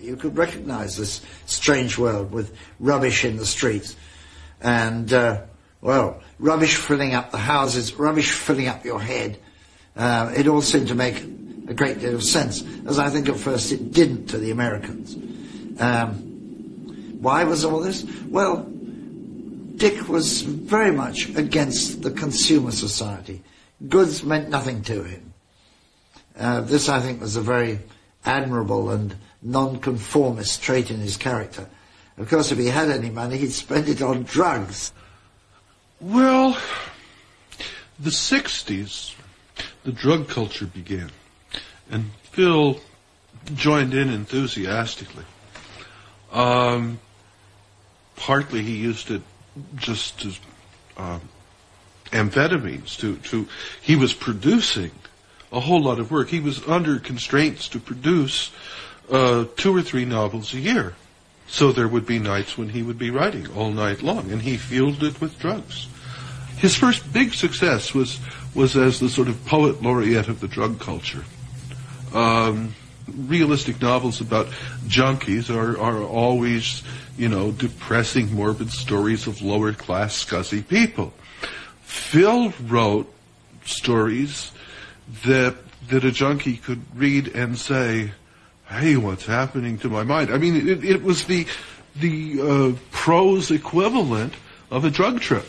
You could recognize this strange world with rubbish in the streets and, uh, well, rubbish filling up the houses, rubbish filling up your head. Uh, it all seemed to make a great deal of sense, as I think at first it didn't to the Americans. Um, why was all this? Well, Dick was very much against the consumer society. Goods meant nothing to him. Uh, this, I think, was a very admirable and nonconformist trait in his character. Of course, if he had any money, he'd spend it on drugs. Well, the 60s, the drug culture began, and Phil joined in enthusiastically. Um, partly he used it just as um, amphetamines to, to he was producing a whole lot of work. He was under constraints to produce uh, two or three novels a year. So there would be nights when he would be writing all night long, and he fueled it with drugs. His first big success was was as the sort of poet laureate of the drug culture. Um, realistic novels about junkies are, are always, you know, depressing, morbid stories of lower class, scuzzy people. Phil wrote stories that that a junkie could read and say, "Hey, what's happening to my mind?" I mean, it, it was the the uh, prose equivalent of a drug trip.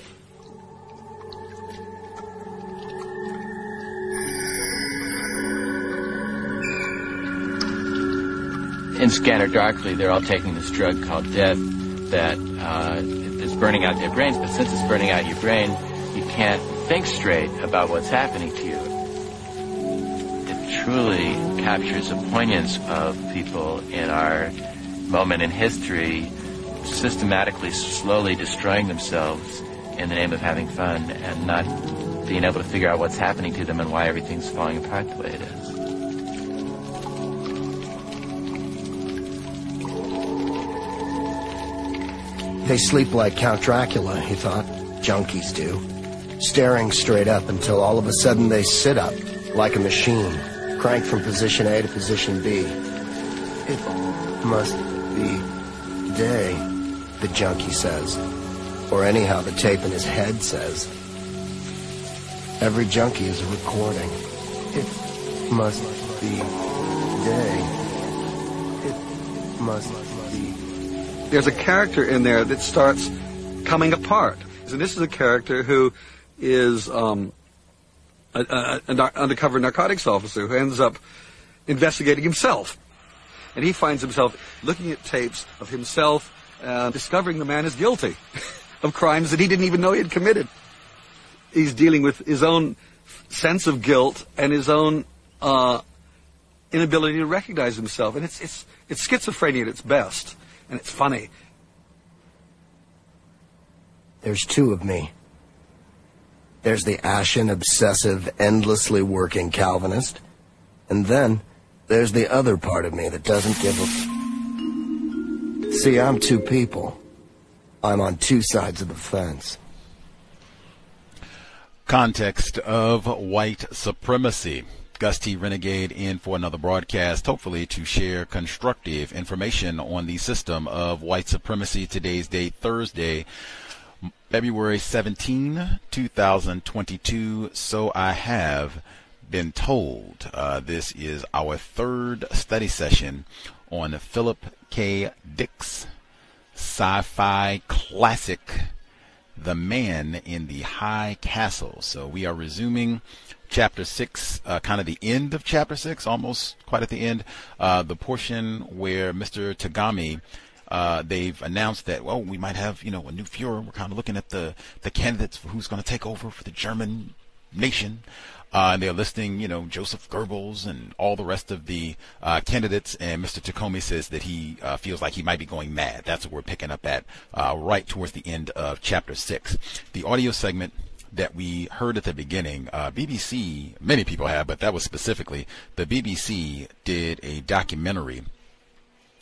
in Scanner Darkly, they're all taking this drug called death that uh, is burning out their brains. But since it's burning out your brain, you can't think straight about what's happening to you. Truly captures the poignance of people in our moment in history, systematically, slowly destroying themselves in the name of having fun and not being able to figure out what's happening to them and why everything's falling apart the way it is. They sleep like Count Dracula, he thought. Junkies do. Staring straight up until all of a sudden they sit up, like a machine, crank from position A to position B. It must be day, the junkie says. Or anyhow, the tape in his head says. Every junkie is a recording. It must be day. It must be. there's a character in there that starts coming apart. And this is a character who is um, a, a, a undercover narcotics officer who ends up investigating himself. And he finds himself looking at tapes of himself uh, discovering the man is guilty of crimes that he didn't even know he had committed. He's dealing with his own sense of guilt and his own uh, inability to recognize himself. And it's, it's, it's schizophrenia at its best and it's funny. There's two of me. There's the ashen, obsessive, endlessly working Calvinist. And then there's the other part of me that doesn't give a... See, I'm two people. I'm on two sides of the fence. Context of white supremacy. Gus T. Renegade in for another broadcast, hopefully to share constructive information on the system of white supremacy. Today's date, Thursday, February 17, 2022. So I have been told. Uh, this is our third study session on Philip K. Dick's sci-fi classic, The Man in the High Castle. So we are resuming chapter six, uh, kind of the end of chapter six, almost quite at the end, uh, the portion where Mr. Tagomi. Uh, they've announced that well we might have you know a new Führer. We're kind of looking at the the candidates for who's going to take over for the German nation. Uh, and they're listing, you know, Joseph Goebbels and all the rest of the uh, candidates. And Mr. Tagomi says that he uh, feels like he might be going mad. That's what we're picking up at uh, right towards the end of chapter six. The audio segment that we heard at the beginning, uh, BBC, many people have, but that was specifically the BBC did a documentary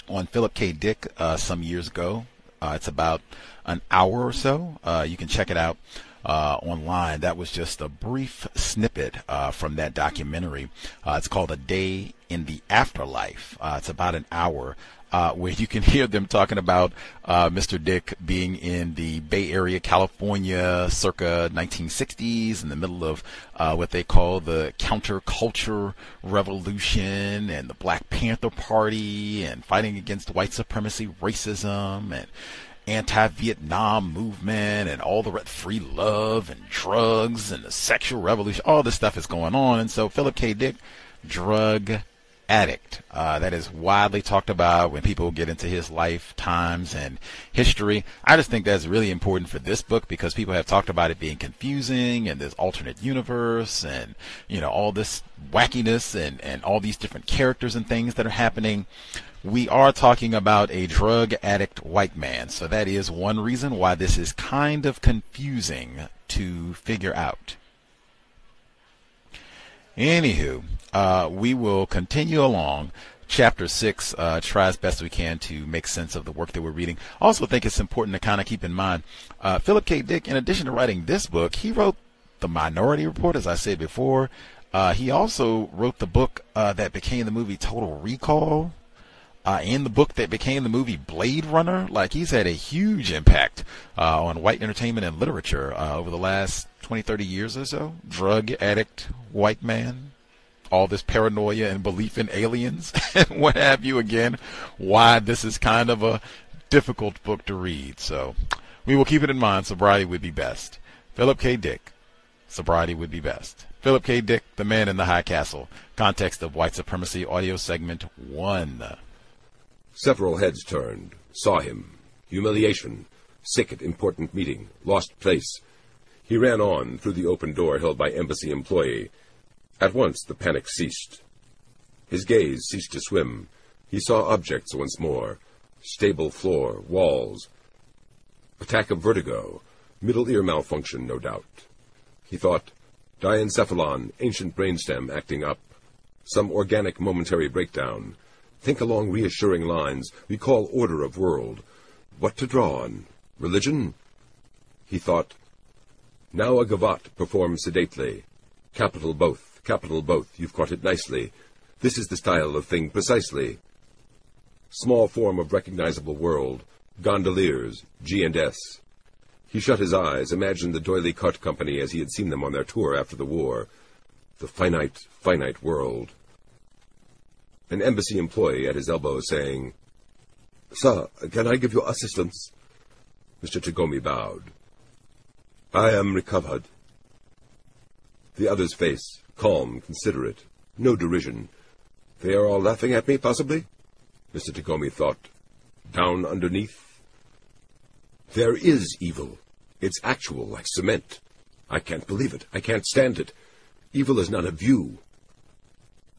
on Philip K. Dick uh, some years ago. Uh, it's about an hour or so. Uh, you can check it out. uh, online. That was just a brief snippet uh, from that documentary. It's called A Day in the Afterlife. It's about an hour uh, where you can hear them talking about uh, Mr. Dick being in the Bay Area, California, circa 1960s, in the middle of uh, what they call the counterculture revolution and the Black Panther Party and fighting against white supremacy, racism, and anti-Vietnam movement and all the free love and drugs and the sexual revolution. All this stuff is going on. And so Philip K. Dick, drug addict. Uh, that is widely talked about when people get into his lifetimes and history. I just think that's really important for this book because people have talked about it being confusing and this alternate universe and, you know, all this wackiness and, and all these different characters and things that are happening. We are talking about a drug addict white man. So that is one reason why this is kind of confusing to figure out. Anywho, uh, we will continue along. Chapter six uh, try as best we can to make sense of the work that we're reading. Also, think it's important to kind of keep in mind uh, Philip K. Dick. In addition to writing this book, he wrote the Minority Report, as I said before. Uh, he also wrote the book uh, that became the movie Total Recall. Uh, in the book that became the movie Blade Runner, like he's had a huge impact uh, on white entertainment and literature uh, over the last 20, 30 years or so. Drug addict, white man, all this paranoia and belief in aliens and what have you again, why this is kind of a difficult book to read. So we will keep it in mind. Sobriety would be best. Philip K. Dick, sobriety would be best. Philip K. Dick, The Man in the High Castle, Context of White Supremacy, Audio Segment 1. Several heads turned, saw him. Humiliation. Sick at important meeting. Lost place. He ran on through the open door held by embassy employee. At once the panic ceased. His gaze ceased to swim. He saw objects once more. Stable floor, walls. Attack of vertigo. Middle ear malfunction, no doubt. He thought, diencephalon, ancient brainstem acting up. Some organic momentary breakdown. Think along reassuring lines. Recall order of world. What to draw on? Religion? He thought, now a gavotte performs sedately. Capital both. Capital both. You've caught it nicely. This is the style of thing precisely. Small form of recognizable world. Gondoliers. G&S. He shut his eyes, imagined the D'Oyly Carte Company as he had seen them on their tour after the war. The finite, finite world. An embassy employee at his elbow saying, Sir, can I give you assistance? Mr. Tagomi bowed. I am recovered. The other's face, calm, considerate, no derision. They are all laughing at me, possibly? Mr. Tagomi thought. Down underneath? There is evil. It's actual, like cement. I can't believe it. I can't stand it. Evil is not a view.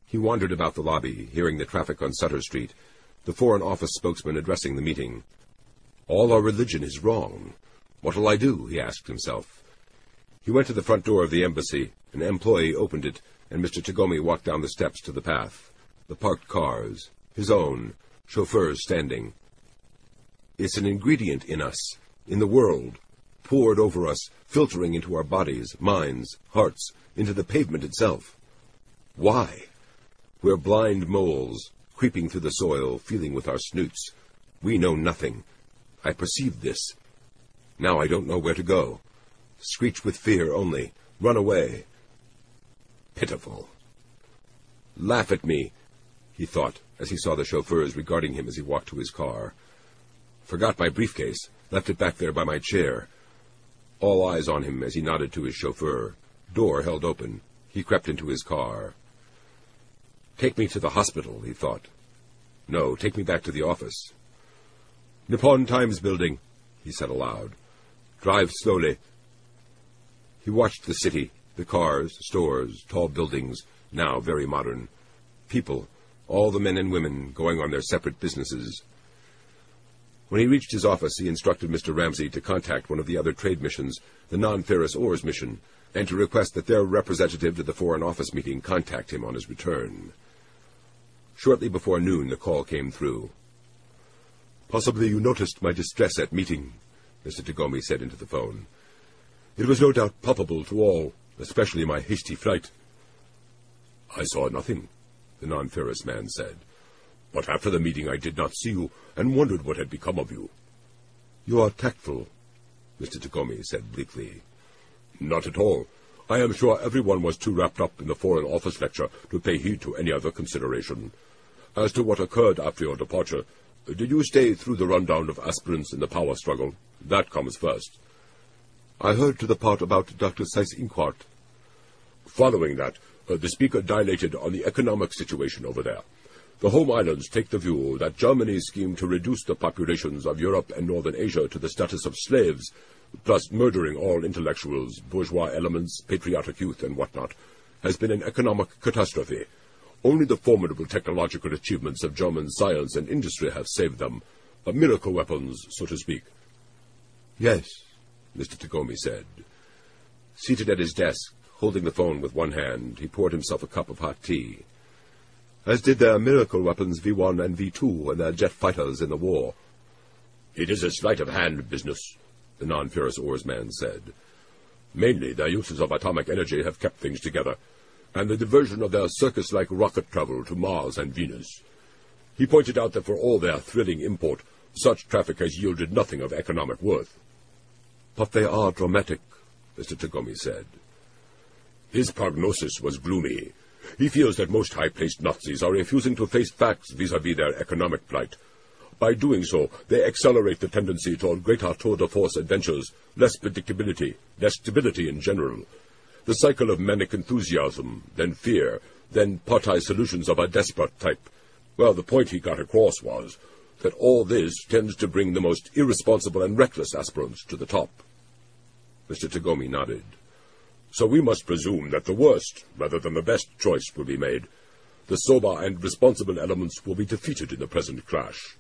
He wandered about the lobby, hearing the traffic on Sutter Street, the Foreign Office spokesman addressing the meeting. All our religion is wrong. What'll I do? he asked himself. He went to the front door of the embassy. An employee opened it, and Mr. Tagomi walked down the steps to the path. The parked cars, his own, chauffeurs standing. It's an ingredient in us, in the world, poured over us, filtering into our bodies, minds, hearts, into the pavement itself. Why? We're blind moles, creeping through the soil, feeling with our snoots. We know nothing. I perceived this. Now I don't know where to go. Screech with fear only. Run away. Pitiful. Laugh at me, he thought, as he saw the chauffeurs regarding him as he walked to his car. Forgot my briefcase. Left it back there by my chair. All eyes on him as he nodded to his chauffeur. Door held open. He crept into his car. Take me to the hospital, he thought. No, take me back to the office. Nippon Times Building, he said aloud. Drive slowly. He watched the city, the cars, stores, tall buildings, now very modern. People, all the men and women going on their separate businesses. When he reached his office, he instructed Mr. Ramsey to contact one of the other trade missions, the non-ferrous ores mission, and to request that their representative to the Foreign Office meeting contact him on his return. Shortly before noon, the call came through. Possibly you noticed my distress at meeting, Mr. Tagomi said into the phone. It was no doubt palpable to all, especially my hasty flight. I saw nothing, the non-ferrous man said. But after the meeting I did not see you, and wondered what had become of you. You are tactful, Mr. Tagomi said bleakly. Not at all. I am sure everyone was too wrapped up in the Foreign Office lecture to pay heed to any other consideration. As to what occurred after your departure, did you stay through the rundown of aspirants in the power struggle? That comes first. I heard to the part about Dr. Seyss-Inquart. Following that, uh, the speaker dilated on the economic situation over there. The home islands take the view that Germany's scheme to reduce the populations of Europe and Northern Asia to the status of slaves, plus murdering all intellectuals, bourgeois elements, patriotic youth, and whatnot, has been an economic catastrophe. Only the formidable technological achievements of German science and industry have saved them. Miracle weapons, so to speak. Yes, Mr. Tagomi said. Seated at his desk, holding the phone with one hand, he poured himself a cup of hot tea as did their miracle weapons V-1 and V-2 and their jet fighters in the war. It is a sleight-of-hand business, the non-ferrous oarsman said. Mainly, their uses of atomic energy have kept things together, and the diversion of their circus-like rocket travel to Mars and Venus. He pointed out that for all their thrilling import, such traffic has yielded nothing of economic worth. But they are dramatic, Mr. Tagomi said. His prognosis was gloomy, he feels that most high-placed Nazis are refusing to face facts vis-à-vis -vis their economic plight. By doing so, they accelerate the tendency toward greater tour de force adventures, less predictability, less stability in general. The cycle of manic enthusiasm, then fear, then party solutions of a desperate type. Well, the point he got across was that all this tends to bring the most irresponsible and reckless aspirants to the top. Mr. Tagomi nodded. So we must presume that the worst, rather than the best, choice will be made. The sober and responsible elements will be defeated in the present clash.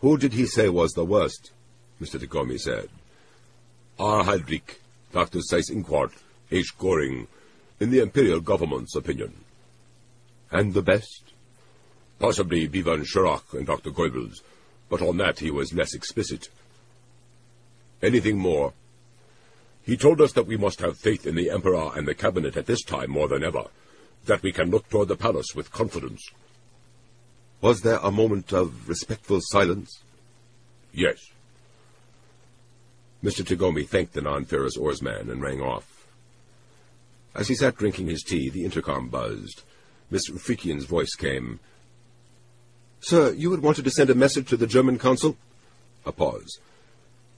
Who did he say was the worst? Mr. Tagomi said. R. Heydrich, Dr. Seyss-Inquart, H. Goring, in the Imperial Government's opinion. And the best? Possibly B. von Schirach and Dr. Goebbels, but on that he was less explicit. Anything more? He told us that we must have faith in the Emperor and the Cabinet at this time more than ever, that we can look toward the palace with confidence. Was there a moment of respectful silence? Yes. Mr. Tagomi thanked the non-ferrous oarsman and rang off. As he sat drinking his tea, the intercom buzzed. Miss Ephreikian's voice came. Sir, you had wanted to send a message to the German consul? A pause.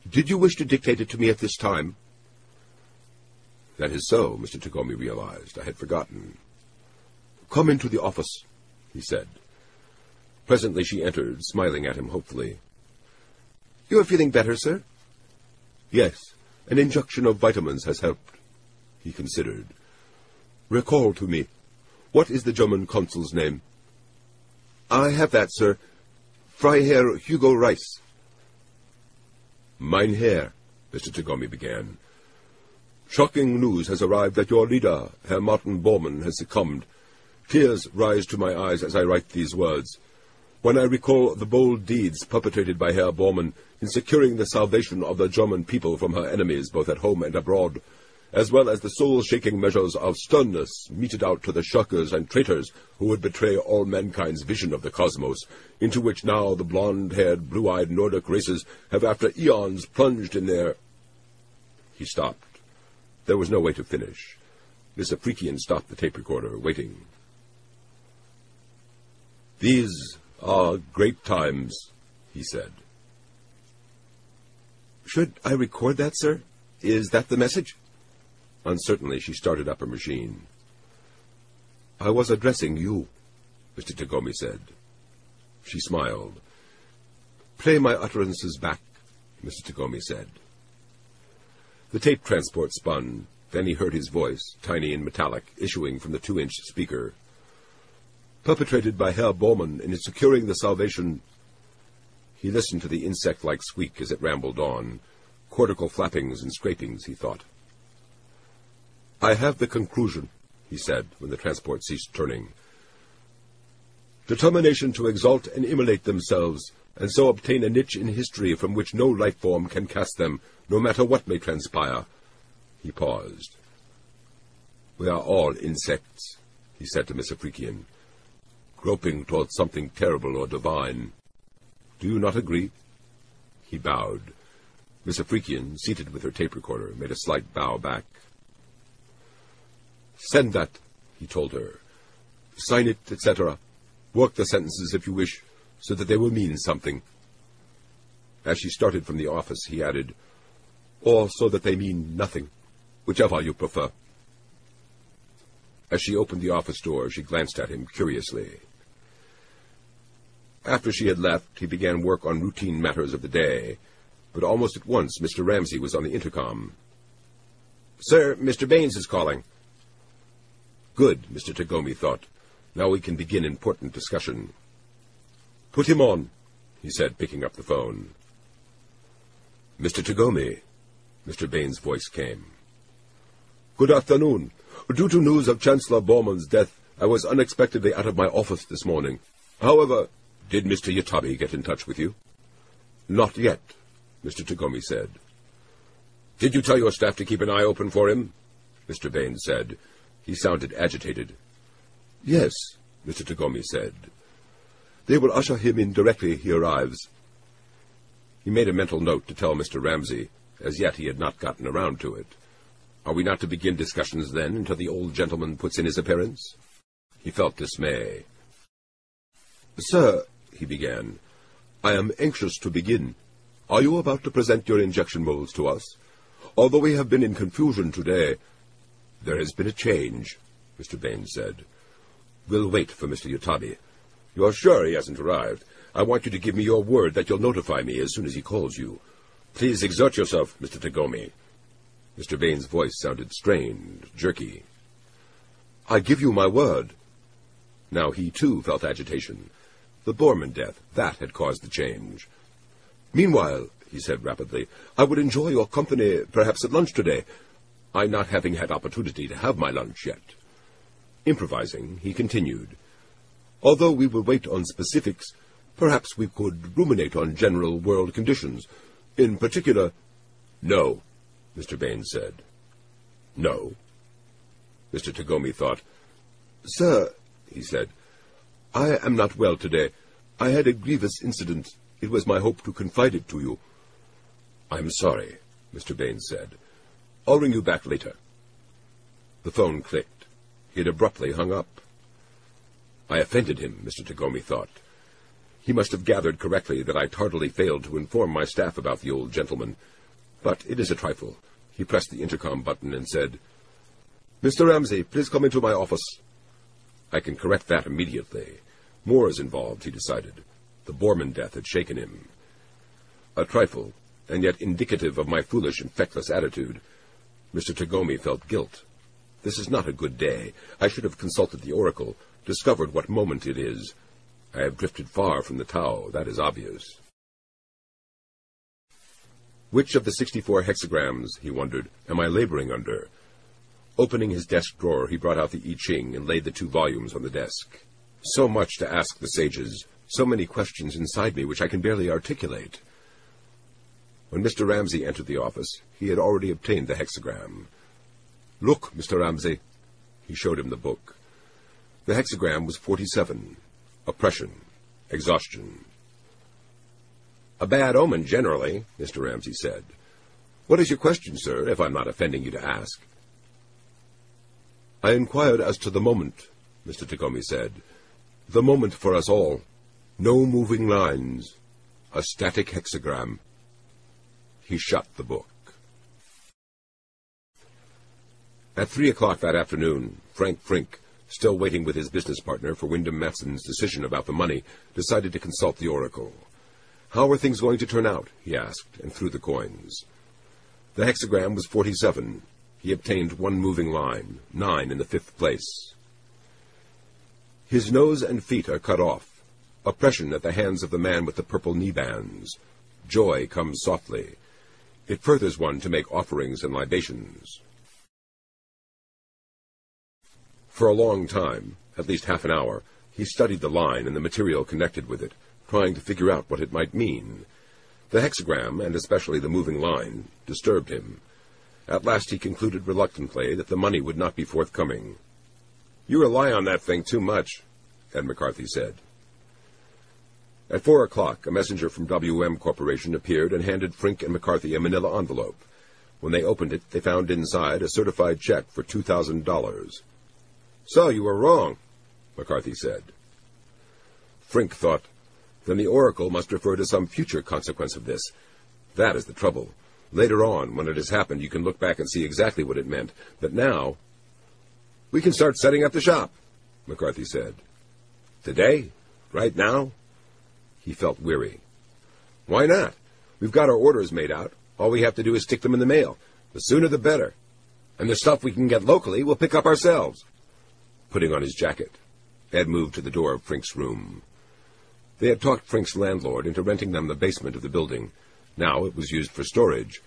Did you wish to dictate it to me at this time? That is so, Mr. Tagomi realized. I had forgotten. Come into the office, he said. Presently she entered, smiling at him hopefully. You are feeling better, sir? Yes. An injection of vitamins has helped. He considered. Recall to me. What is the German consul's name? I have that, sir. Freiherr Hugo Reiss. Mein Herr, Mr. Tagomi began. Shocking news has arrived that your leader, Herr Martin Bormann, has succumbed. Tears rise to my eyes as I write these words. When I recall the bold deeds perpetrated by Herr Bormann in securing the salvation of the German people from her enemies both at home and abroad, as well as the soul-shaking measures of sternness meted out to the shirkers and traitors who would betray all mankind's vision of the cosmos, into which now the blond-haired, blue-eyed Nordic races have after eons plunged in their... He stopped. There was no way to finish. Miss Ephreikian stopped the tape recorder, waiting. These are great times, he said. Should I record that, sir? Is that the message? Uncertainly, she started up her machine. I was addressing you, Mr. Tagomi said. She smiled. Play my utterances back, Mr. Tagomi said. The tape transport spun. Then he heard his voice, tiny and metallic, issuing from the two-inch speaker. Perpetrated by Herr Bormann in securing the salvation... He listened to the insect-like squeak as it rambled on. Cortical flappings and scrapings, he thought. I have the conclusion, he said, when the transport ceased turning. Determination to exalt and immolate themselves, and so obtain a niche in history from which no life form can cast them, no matter what may transpire. He paused. We are all insects, he said to Miss Ephreikian, groping towards something terrible or divine. Do you not agree? He bowed. Miss Ephreikian, seated with her tape recorder, made a slight bow back. Send that, he told her. Sign it, etc. Work the sentences if you wish, so that they will mean something. As she started from the office, he added, or so that they mean nothing, whichever you prefer. As she opened the office door, she glanced at him curiously. After she had left, he began work on routine matters of the day, but almost at once Mr. Ramsey was on the intercom. Sir, Mr. Baines is calling. Good, Mr. Tagomi thought. Now we can begin important discussion. Put him on, he said, picking up the phone. Mr. Tagomi, Mr. Baines' voice came. Good afternoon. Due to news of Chancellor Bormann's death, I was unexpectedly out of my office this morning. However, did Mr. Yatabe get in touch with you? Not yet, Mr. Tagomi said. Did you tell your staff to keep an eye open for him? Mr. Baines said. He sounded agitated. Yes, Mr. Tagomi said. They will usher him in directly he arrives. He made a mental note to tell Mr. Ramsey. As yet he had not gotten around to it. Are we not to begin discussions then until the old gentleman puts in his appearance? He felt dismay. Sir, he began, I am anxious to begin. Are you about to present your injection molds to us? Although we have been in confusion today, there has been a change, Mr. Baines said. We'll wait for Mr. Yatabe. You're sure he hasn't arrived? I want you to give me your word that you'll notify me as soon as he calls you. Please exert yourself, Mr. Tagomi. Mr. Baines' voice sounded strained, jerky. I give you my word. Now he, too, felt agitation. The Bormann death, that had caused the change. Meanwhile, he said rapidly, I would enjoy your company, perhaps at lunch today, I not having had opportunity to have my lunch yet. Improvising, he continued, Although we will wait on specifics, perhaps we could ruminate on general world conditions. In particular, no, Mr. Baines said. No. Mr. Tagomi thought. Sir, he said, I am not well today. I had a grievous incident. It was my hope to confide it to you. I'm sorry, Mr. Baines said. I'll ring you back later. The phone clicked. He had abruptly hung up. I offended him, Mr. Tagomi thought. He must have gathered correctly that I tardily failed to inform my staff about the old gentleman. But it is a trifle. He pressed the intercom button and said, Mr. Ramsey, please come into my office. I can correct that immediately. More is involved, he decided. The Bormann death had shaken him. A trifle, and yet indicative of my foolish and feckless attitude. Mr. Tagomi felt guilt. This is not a good day. I should have consulted the oracle, discovered what moment it is. I have drifted far from the Tao, that is obvious. Which of the sixty-four hexagrams, he wondered, am I laboring under? Opening his desk drawer, he brought out the I Ching and laid the two volumes on the desk. So much to ask the sages, so many questions inside me which I can barely articulate. When Mr. Ramsey entered the office, he had already obtained the hexagram. Look, Mr. Ramsey. He showed him the book. The hexagram was 47. Oppression. Exhaustion. A bad omen, generally, Mr. Ramsey said. What is your question, sir, if I'm not offending you to ask? I inquired as to the moment, Mr. Tagomi said. The moment for us all. No moving lines. A static hexagram. He shut the book. At three o'clock that afternoon, Frank Frink, still waiting with his business partner for Wyndham Matson's decision about the money, decided to consult the oracle. How are things going to turn out? he asked, and threw the coins. The hexagram was forty-seven. He obtained one moving line, nine in the fifth place. His nose and feet are cut off. Oppression at the hands of the man with the purple knee bands. Joy comes softly. It furthers one to make offerings and libations. For a long time, at least half an hour, he studied the line and the material connected with it, trying to figure out what it might mean. The hexagram, and especially the moving line, disturbed him. At last he concluded reluctantly that the money would not be forthcoming. You rely on that thing too much, Ed McCarthy said. At four o'clock, a messenger from WM Corporation appeared and handed Frink and McCarthy a manila envelope. When they opened it, they found inside a certified check for $2,000. So you were wrong, McCarthy said. Frink thought, then the Oracle must refer to some future consequence of this. That is the trouble. Later on, when it has happened, you can look back and see exactly what it meant. But now... We can start setting up the shop, McCarthy said. Today? Right now? He felt weary. Why not? We've got our orders made out. All we have to do is stick them in the mail. The sooner the better. And the stuff we can get locally we'll pick up ourselves. Putting on his jacket, Ed moved to the door of Frink's room. They had talked Frink's landlord into renting them the basement of the building. Now it was used for storage.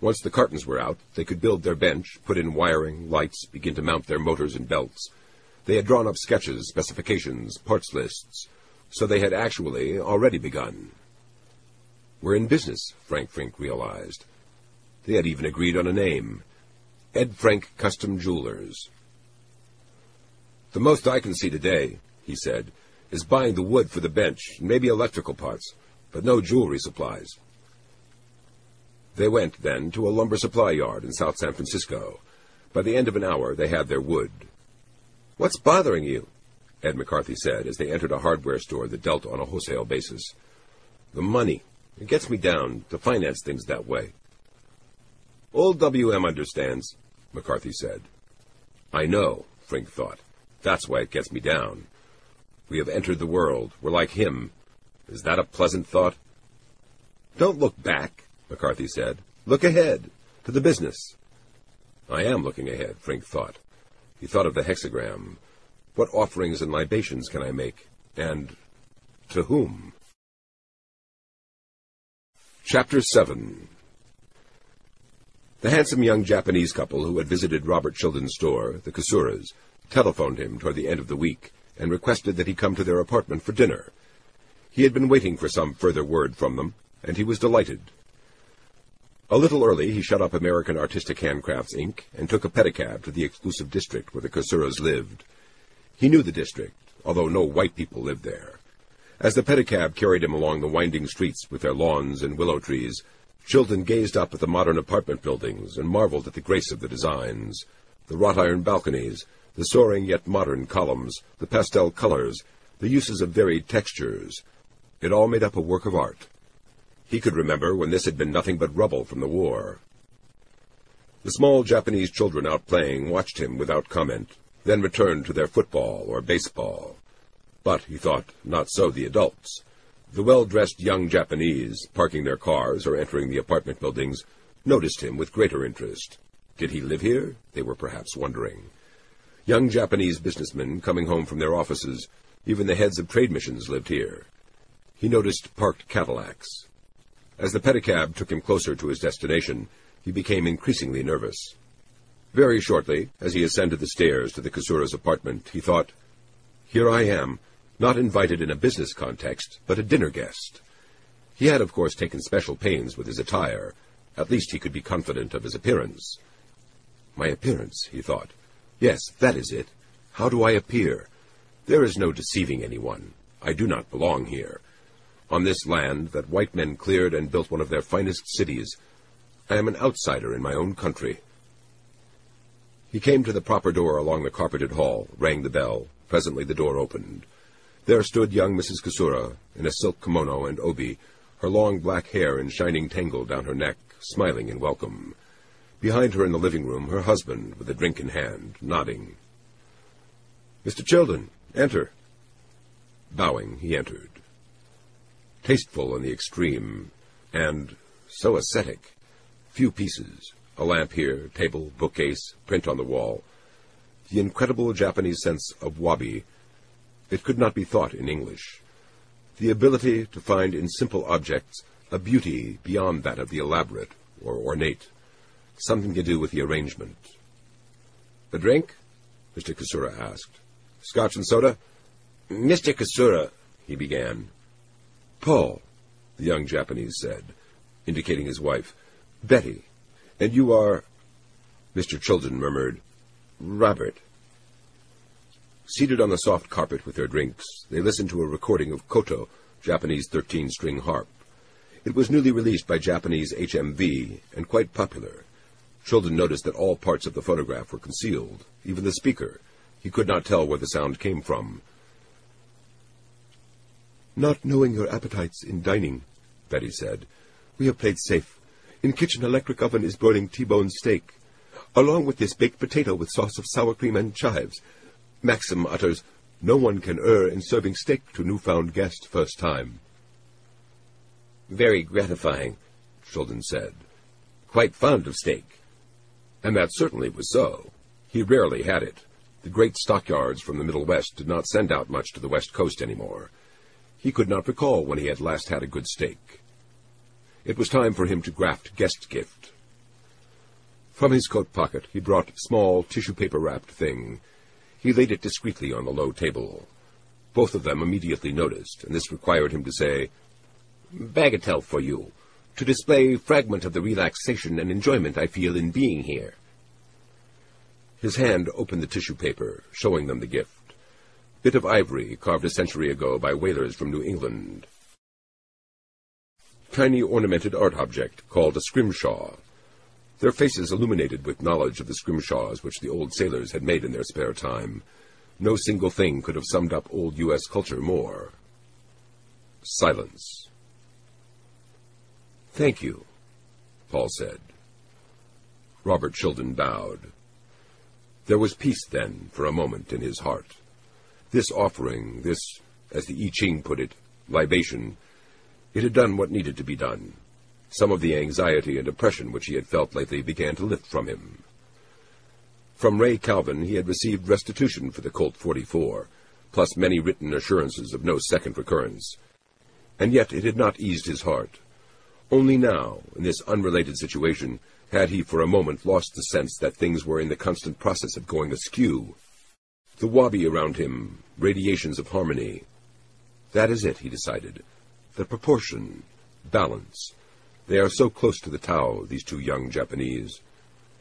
Once the cartons were out, they could build their bench, put in wiring, lights, begin to mount their motors and belts. They had drawn up sketches, specifications, parts lists so they had actually already begun. We're in business, Frank Frink realized. They had even agreed on a name. Ed Frank Custom Jewelers. The most I can see today, he said, is buying the wood for the bench, and maybe electrical parts, but no jewelry supplies. They went, then, to a lumber supply yard in South San Francisco. By the end of an hour, they had their wood. What's bothering you? Ed McCarthy said as they entered a hardware store that dealt on a wholesale basis. The money. It gets me down to finance things that way. Old WM understands, McCarthy said. I know, Frink thought. That's why it gets me down. We have entered the world. We're like him. Is that a pleasant thought? Don't look back, McCarthy said. Look ahead, to the business. I am looking ahead, Frink thought. He thought of the hexagram, what offerings and libations can I make? And to whom? Chapter 7 The handsome young Japanese couple who had visited Robert Childan's store, the Kasouras, telephoned him toward the end of the week and requested that he come to their apartment for dinner. He had been waiting for some further word from them, and he was delighted. A little early, he shut up American Artistic Handcrafts, Inc., and took a pedicab to the exclusive district where the Kasouras lived. He knew the district, although no white people lived there. As the pedicab carried him along the winding streets with their lawns and willow trees, Childan gazed up at the modern apartment buildings and marveled at the grace of the designs, the wrought iron balconies, the soaring yet modern columns, the pastel colors, the uses of varied textures. It all made up a work of art. He could remember when this had been nothing but rubble from the war. The small Japanese children out playing watched him without comment, then returned to their football or baseball. But, he thought, not so the adults. The well-dressed young Japanese, parking their cars or entering the apartment buildings, noticed him with greater interest. Did he live here? They were perhaps wondering. Young Japanese businessmen coming home from their offices, even the heads of trade missions lived here. He noticed parked Cadillacs. As the pedicab took him closer to his destination, he became increasingly nervous. Very shortly, as he ascended the stairs to the Kasoura's apartment, he thought, Here I am, not invited in a business context, but a dinner guest. He had, of course, taken special pains with his attire. At least he could be confident of his appearance. My appearance, he thought. Yes, that is it. How do I appear? There is no deceiving anyone. I do not belong here. On this land that white men cleared and built one of their finest cities, I am an outsider in my own country. He came to the proper door along the carpeted hall, rang the bell. Presently the door opened. There stood young Mrs. Kasoura, in a silk kimono and obi, her long black hair in shining tangle down her neck, smiling in welcome. Behind her in the living room, her husband, with a drink in hand, nodding. Mr. Childan, enter. Bowing, he entered. Tasteful in the extreme, and so ascetic. Few pieces, a lamp here, table, bookcase, print on the wall. The incredible Japanese sense of wabi. It could not be thought in English. The ability to find in simple objects a beauty beyond that of the elaborate or ornate. Something to do with the arrangement. A drink? Mr. Kasoura asked. Scotch and soda? Mr. Kasoura, he began. Paul, the young Japanese said, indicating his wife. Betty, and you are... Mr. Childan murmured, Robert. Seated on the soft carpet with their drinks, they listened to a recording of koto, Japanese 13-string harp. It was newly released by Japanese HMV and quite popular. Childan noticed that all parts of the photograph were concealed, even the speaker. He could not tell where the sound came from. Not knowing your appetites in dining, Betty said, we have played safe. In kitchen electric oven is broiling T-bone steak. Along with this baked potato with sauce of sour cream and chives. Maxim utters, no one can err in serving steak to newfound guest first time. Very gratifying, Childan said. Quite fond of steak. And that certainly was so. He rarely had it. The great stockyards from the Middle West did not send out much to the West Coast anymore. He could not recall when he had last had a good steak. It was time for him to graft guest gift. From his coat pocket he brought a small tissue paper wrapped thing. He laid it discreetly on the low table. Both of them immediately noticed, and this required him to say, Bagatelle for you, to display fragment of the relaxation and enjoyment I feel in being here. His hand opened the tissue paper, showing them the gift. Bit of ivory carved a century ago by whalers from New England. Tiny ornamented art object called a scrimshaw. Their faces illuminated with knowledge of the scrimshaws which the old sailors had made in their spare time. No single thing could have summed up old U.S. culture more. Silence. Thank you, Paul said. Robert Childan bowed. There was peace then, for a moment, in his heart. This offering, this, as the I Ching put it, libation, it had done what needed to be done. Some of the anxiety and oppression which he had felt lately began to lift from him. From Ray Calvin he had received restitution for the Colt 44, plus many written assurances of no second recurrence. And yet it had not eased his heart. Only now, in this unrelated situation, had he for a moment lost the sense that things were in the constant process of going askew. The wabi around him, radiations of harmony. That is it, he decided. The proportion, balance. They are so close to the Tao, these two young Japanese.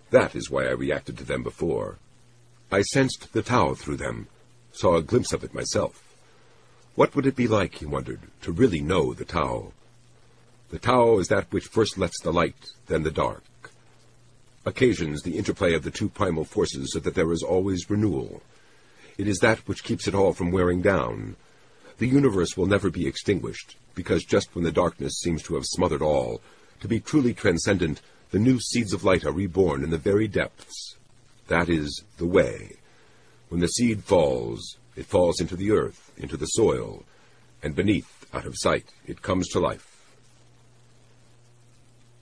That is why I reacted to them before. I sensed the Tao through them, saw a glimpse of it myself. What would it be like, he wondered, to really know the Tao? The Tao is that which first lets the light, then the dark. Occasions the interplay of the two primal forces so that there is always renewal. It is that which keeps it all from wearing down. The universe will never be extinguished, because just when the darkness seems to have smothered all, to be truly transcendent, the new seeds of light are reborn in the very depths. That is the way. When the seed falls, it falls into the earth, into the soil, and beneath, out of sight, it comes to life.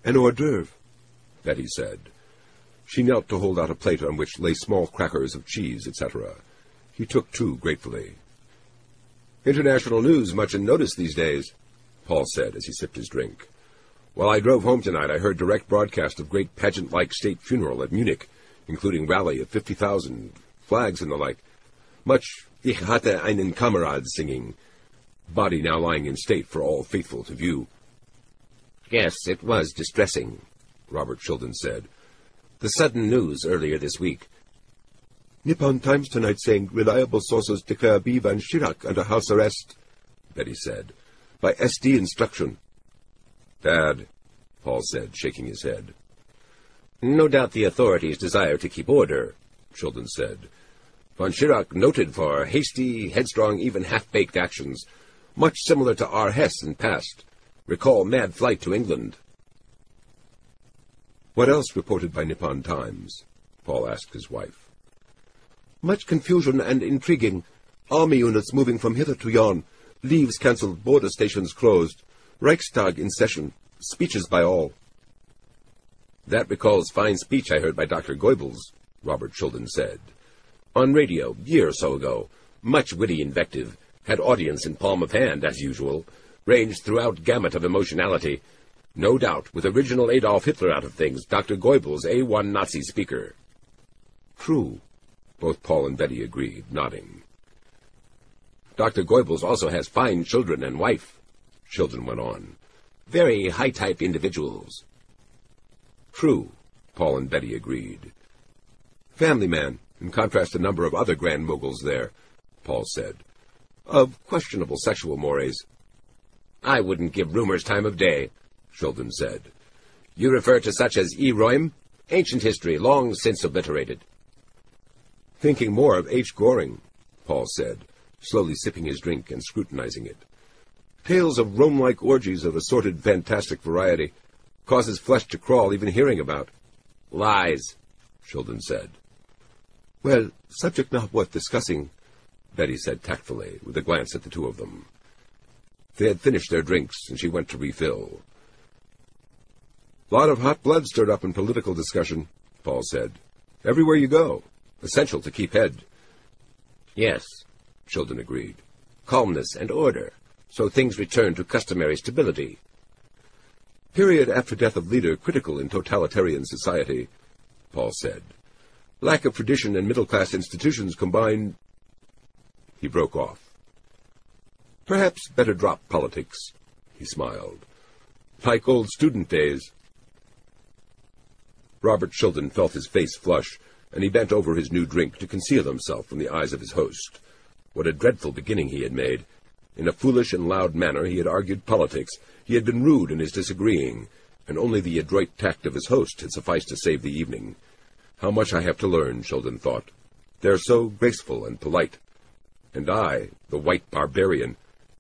An hors d'oeuvre, Betty said. She knelt to hold out a plate on which lay small crackers of cheese, etc. He took two gratefully. International news much in notice these days, Paul said as he sipped his drink. While I drove home tonight, I heard direct broadcast of great pageant-like state funeral at Munich, including rally of 50,000, flags and the like. Much Ich hatte einen Kamerad singing. Body now lying in state for all faithful to view. Yes, it was distressing, Robert Childan said. The sudden news earlier this week. Nippon Times tonight saying reliable sources declare B. von Schirach under house arrest, Betty said, by SD instruction. Bad, Paul said, shaking his head. No doubt the authorities desire to keep order, Childan said. Von Schirach noted for hasty, headstrong, even half-baked actions, much similar to R. Hess in past. Recall mad flight to England. What else reported by Nippon Times? Paul asked his wife. Much confusion and intriguing. Army units moving from hither to yon. Leaves cancelled, border stations closed. Reichstag in session. Speeches by all. That recalls fine speech I heard by Dr. Goebbels, Robert Childan said. On radio, year or so ago. Much witty invective. Had audience in palm of hand, as usual ranged throughout gamut of emotionality. No doubt, with original Adolf Hitler out of things, Dr. Goebbels, A1 Nazi speaker. True, both Paul and Betty agreed, nodding. Dr. Goebbels also has fine children and wife, Childan went on. Very high-type individuals. True, Paul and Betty agreed. Family man, in contrast to a number of other grand moguls there, Paul said. Of questionable sexual mores. I wouldn't give rumors time of day, Childan said. You refer to such as E. Röhm? Ancient history, long since obliterated. Thinking more of H. Goring, Paul said, slowly sipping his drink and scrutinizing it. Tales of Rome-like orgies of assorted fantastic variety causes flesh to crawl even hearing about. Lies, Childan said. Well, subject not worth discussing, Betty said tactfully, with a glance at the two of them. They had finished their drinks, and she went to refill. Lot of hot blood stirred up in political discussion, Paul said. Everywhere you go. Essential to keep head. Yes, Childan agreed. Calmness and order, so things return to customary stability. Period after death of leader critical in totalitarian society, Paul said. Lack of tradition and middle-class institutions combined... He broke off. Perhaps better drop politics, he smiled. Like old student days. Robert Childan felt his face flush, and he bent over his new drink to conceal himself from the eyes of his host. What a dreadful beginning he had made. In a foolish and loud manner he had argued politics. He had been rude in his disagreeing, and only the adroit tact of his host had sufficed to save the evening. How much I have to learn, Childan thought. They're so graceful and polite. And I, the white barbarian,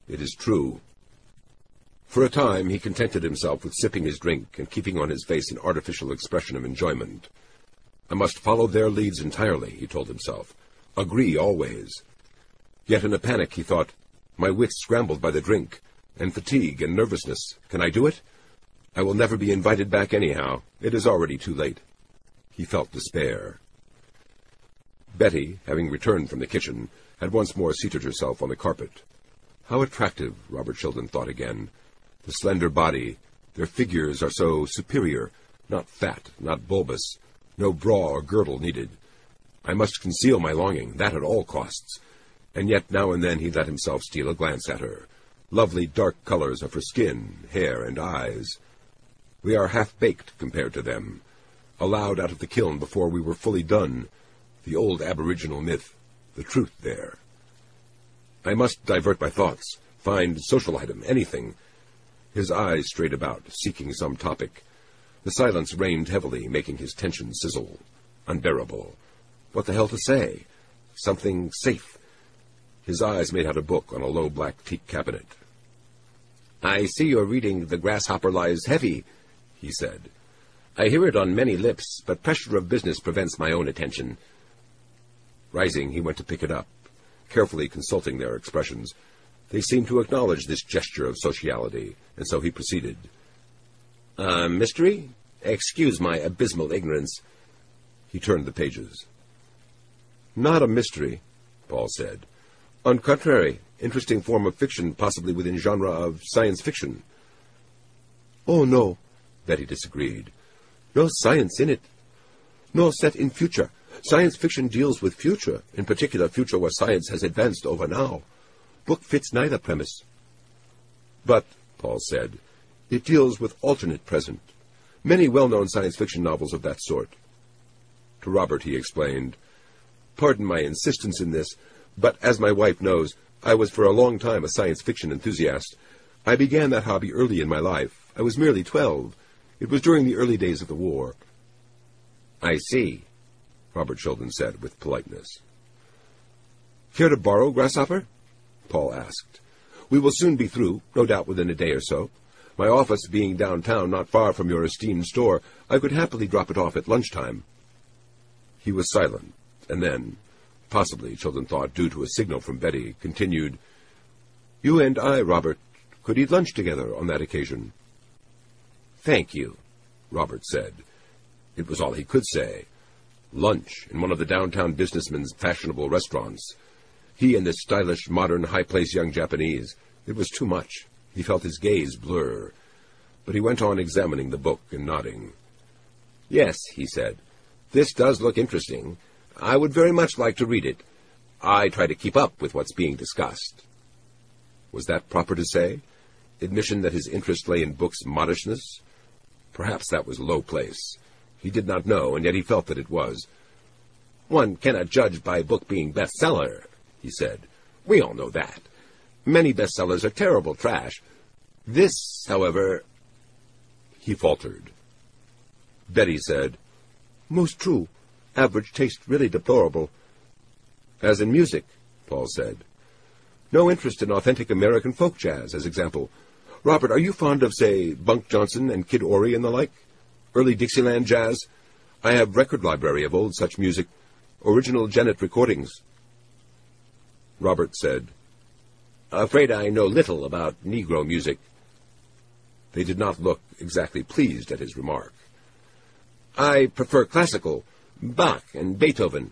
it is true. For a time he contented himself with sipping his drink and keeping on his face an artificial expression of enjoyment. I must follow their leads entirely, he told himself. Agree always. Yet in a panic he thought, my wits scrambled by the drink, and fatigue and nervousness. Can I do it? I will never be invited back anyhow. It is already too late. He felt despair. Betty, having returned from the kitchen, had once more seated herself on the carpet. How attractive, Robert Childan thought again. The slender body, their figures are so superior, not fat, not bulbous, no bra or girdle needed. I must conceal my longing, that at all costs. And yet now and then he let himself steal a glance at her. Lovely dark colors of her skin, hair, and eyes. We are half-baked compared to them. Allowed out of the kiln before we were fully done. The old aboriginal myth, the truth there. I must divert my thoughts, find social item, anything. His eyes strayed about, seeking some topic. The silence rained heavily, making his tension sizzle. Unbearable. What the hell to say? Something safe. His eyes made out a book on a low black teak cabinet. I see you're reading The Grasshopper Lies Heavy, he said. I hear it on many lips, but pressure of business prevents my own attention. Rising, he went to pick it up carefully consulting their expressions. They seemed to acknowledge this gesture of sociality, and so he proceeded. Uh, mystery? Excuse my abysmal ignorance. He turned the pages. Not a mystery, Paul said. On contrary, interesting form of fiction, possibly within genre of science fiction. Oh, no, Betty disagreed. No science in it. No set in future. Science fiction deals with future, in particular future where science has advanced over now. Book fits neither premise. But, Paul said, it deals with alternate present. Many well-known science fiction novels of that sort. To Robert he explained, Pardon my insistence in this, but as my wife knows, I was for a long time a science fiction enthusiast. I began that hobby early in my life. I was merely twelve. It was during the early days of the war. I see, Robert Childan said with politeness. Care to borrow, Grasshopper? Paul asked. We will soon be through, no doubt within a day or so. My office being downtown, not far from your esteemed store, I could happily drop it off at lunchtime. He was silent, and then, possibly, Childan thought, due to a signal from Betty, continued, You and I, Robert, could eat lunch together on that occasion. Thank you, Robert said. It was all he could say, lunch in one of the downtown businessman's fashionable restaurants. He and this stylish, modern, high-placed young Japanese. It was too much. He felt his gaze blur. But he went on examining the book and nodding. Yes, he said. This does look interesting. I would very much like to read it. I try to keep up with what's being discussed. Was that proper to say? Admission that his interest lay in books' modishness? Perhaps that was low place. He did not know, and yet he felt that it was. One cannot judge by a book being bestseller, he said. We all know that. Many bestsellers are terrible trash. This, however, he faltered. Betty said, Most true. Average taste really deplorable. As in music, Paul said. No interest in authentic American folk jazz, as example. Robert, are you fond of, say, Bunk Johnson and Kid Ory and the like? Early Dixieland jazz? I have record library of old such music. Original Gennett recordings. Robert said, Afraid I know little about Negro music. They did not look exactly pleased at his remark. I prefer classical, Bach and Beethoven.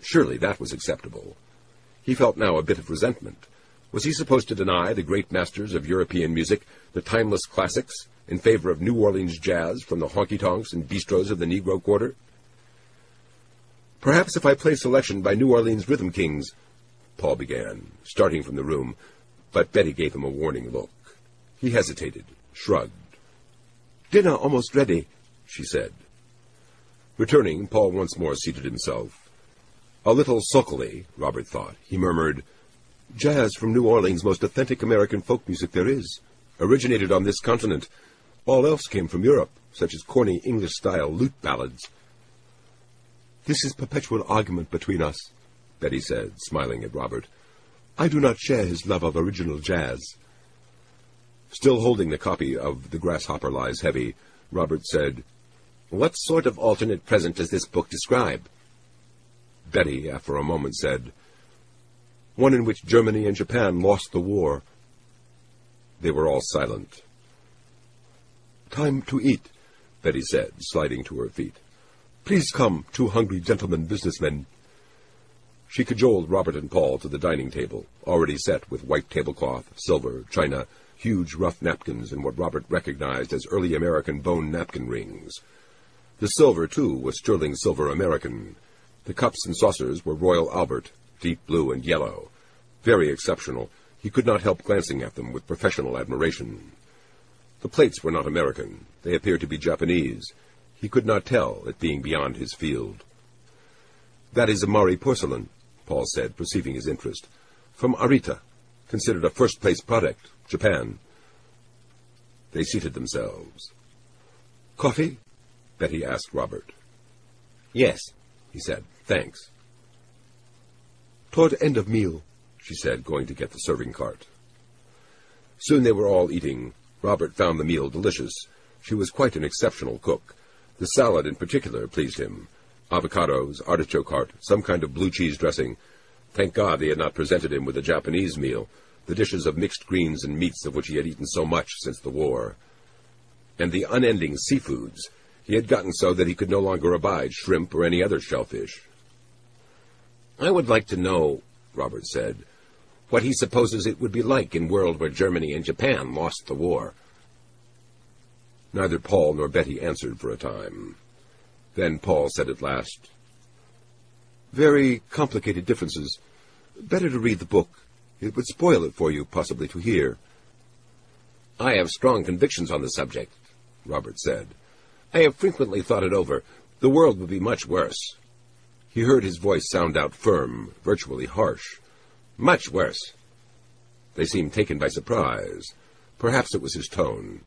Surely that was acceptable. He felt now a bit of resentment. Was he supposed to deny the great masters of European music, the timeless classics, in favor of New Orleans jazz from the honky-tonks and bistros of the Negro Quarter? Perhaps if I play selection by New Orleans Rhythm Kings, Paul began, starting from the room, but Betty gave him a warning look. He hesitated, shrugged. Dinner almost ready, she said. Returning, Paul once more seated himself. A little sulkily, Robert thought, he murmured, Jazz from New Orleans, most authentic American folk music there is. Originated on this continent. All else came from Europe, such as corny English-style lute ballads. This is perpetual argument between us, Betty said, smiling at Robert. I do not share his love of original jazz. Still holding the copy of The Grasshopper Lies Heavy, Robert said, What sort of alternate present does this book describe? Betty, after a moment, said, One in which Germany and Japan lost the war. They were all silent. Time to eat, Betty said, sliding to her feet. Please come, two hungry gentlemen businessmen. She cajoled Robert and Paul to the dining table, already set with white tablecloth, silver, china, huge rough napkins, and what Robert recognized as early American bone napkin rings. The silver, too, was sterling silver American. The cups and saucers were Royal Albert, deep blue and yellow. Very exceptional. He could not help glancing at them with professional admiration. The plates were not American. They appeared to be Japanese. He could not tell, it being beyond his field. That is Imari porcelain, Paul said, perceiving his interest. From Arita, considered a first-place product, Japan. They seated themselves. Coffee? Betty asked Robert. Yes, he said. Thanks. Toward end of meal, she said, going to get the serving cart. Soon they were all eating. Robert found the meal delicious. She was quite an exceptional cook. The salad in particular pleased him. Avocados, artichoke heart, some kind of blue cheese dressing. Thank God they had not presented him with a Japanese meal, the dishes of mixed greens and meats of which he had eaten so much since the war. And the unending seafoods. He had gotten so that he could no longer abide shrimp or any other shellfish. I would like to know, Robert said, what he supposes it would be like in a world where Germany and Japan lost the war. Neither Paul nor Betty answered for a time. Then Paul said at last, Very complicated differences. Better to read the book. It would spoil it for you, possibly, to hear. I have strong convictions on the subject, Robert said. I have frequently thought it over. The world would be much worse. He heard his voice sound out firm, virtually harsh. Much worse. They seemed taken by surprise. Perhaps it was his tone.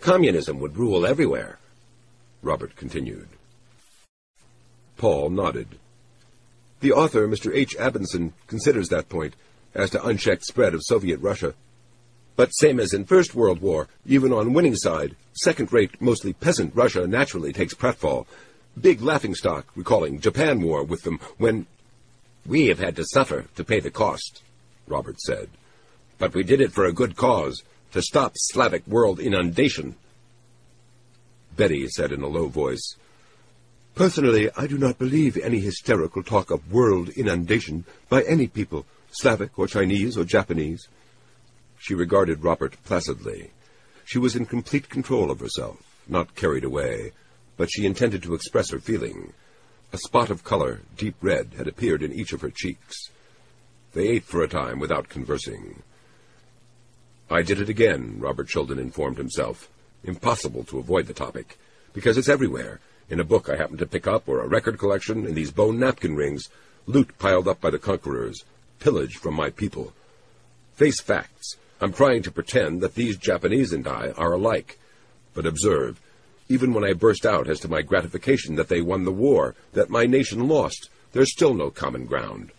Communism would rule everywhere, Robert continued. Paul nodded. The author, Mr. H. Abendsen, considers that point as to unchecked spread of Soviet Russia. But same as in First World War, even on winning side, second-rate, mostly peasant Russia naturally takes pratfall. Big laughingstock, recalling Japan War with them when... We have had to suffer to pay the cost, Robert said. But we did it for a good cause, to stop Slavic world inundation. Betty said in a low voice, Personally, I do not believe any hysterical talk of world inundation by any people, Slavic or Chinese or Japanese. She regarded Robert placidly. She was in complete control of herself, not carried away, but she intended to express her feeling. A spot of color, deep red, had appeared in each of her cheeks. They ate for a time without conversing. I did it again, Robert Childan informed himself. Impossible to avoid the topic, because it's everywhere. in a book I happened to pick up, or a record collection, in these bone napkin rings, loot piled up by the conquerors, pillage from my people. Face facts. I'm trying to pretend that these Japanese and I are alike. But observe, even when I burst out as to my gratification that they won the war, that my nation lost, there's still no common ground.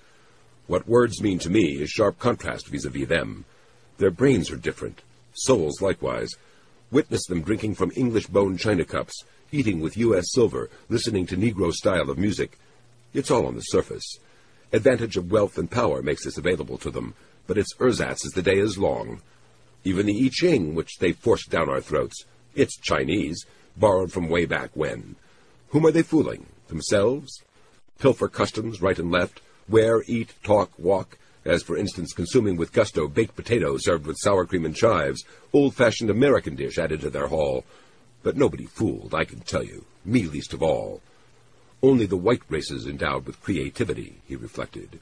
What words mean to me is sharp contrast vis-a-vis them. Their brains are different, souls likewise. Witness them drinking from English bone china cups, eating with U.S. silver, listening to Negro style of music. It's all on the surface. Advantage of wealth and power makes this available to them, but it's ersatz as the day is long. Even the I Ching, which they forced down our throats, it's Chinese, borrowed from way back when. Whom are they fooling? Themselves? Pilfer customs right and left, wear, eat, talk, walk, as for instance consuming with gusto baked potatoes served with sour cream and chives, old-fashioned American dish added to their haul. But nobody fooled, I can tell you, me least of all. Only the white races endowed with creativity, he reflected.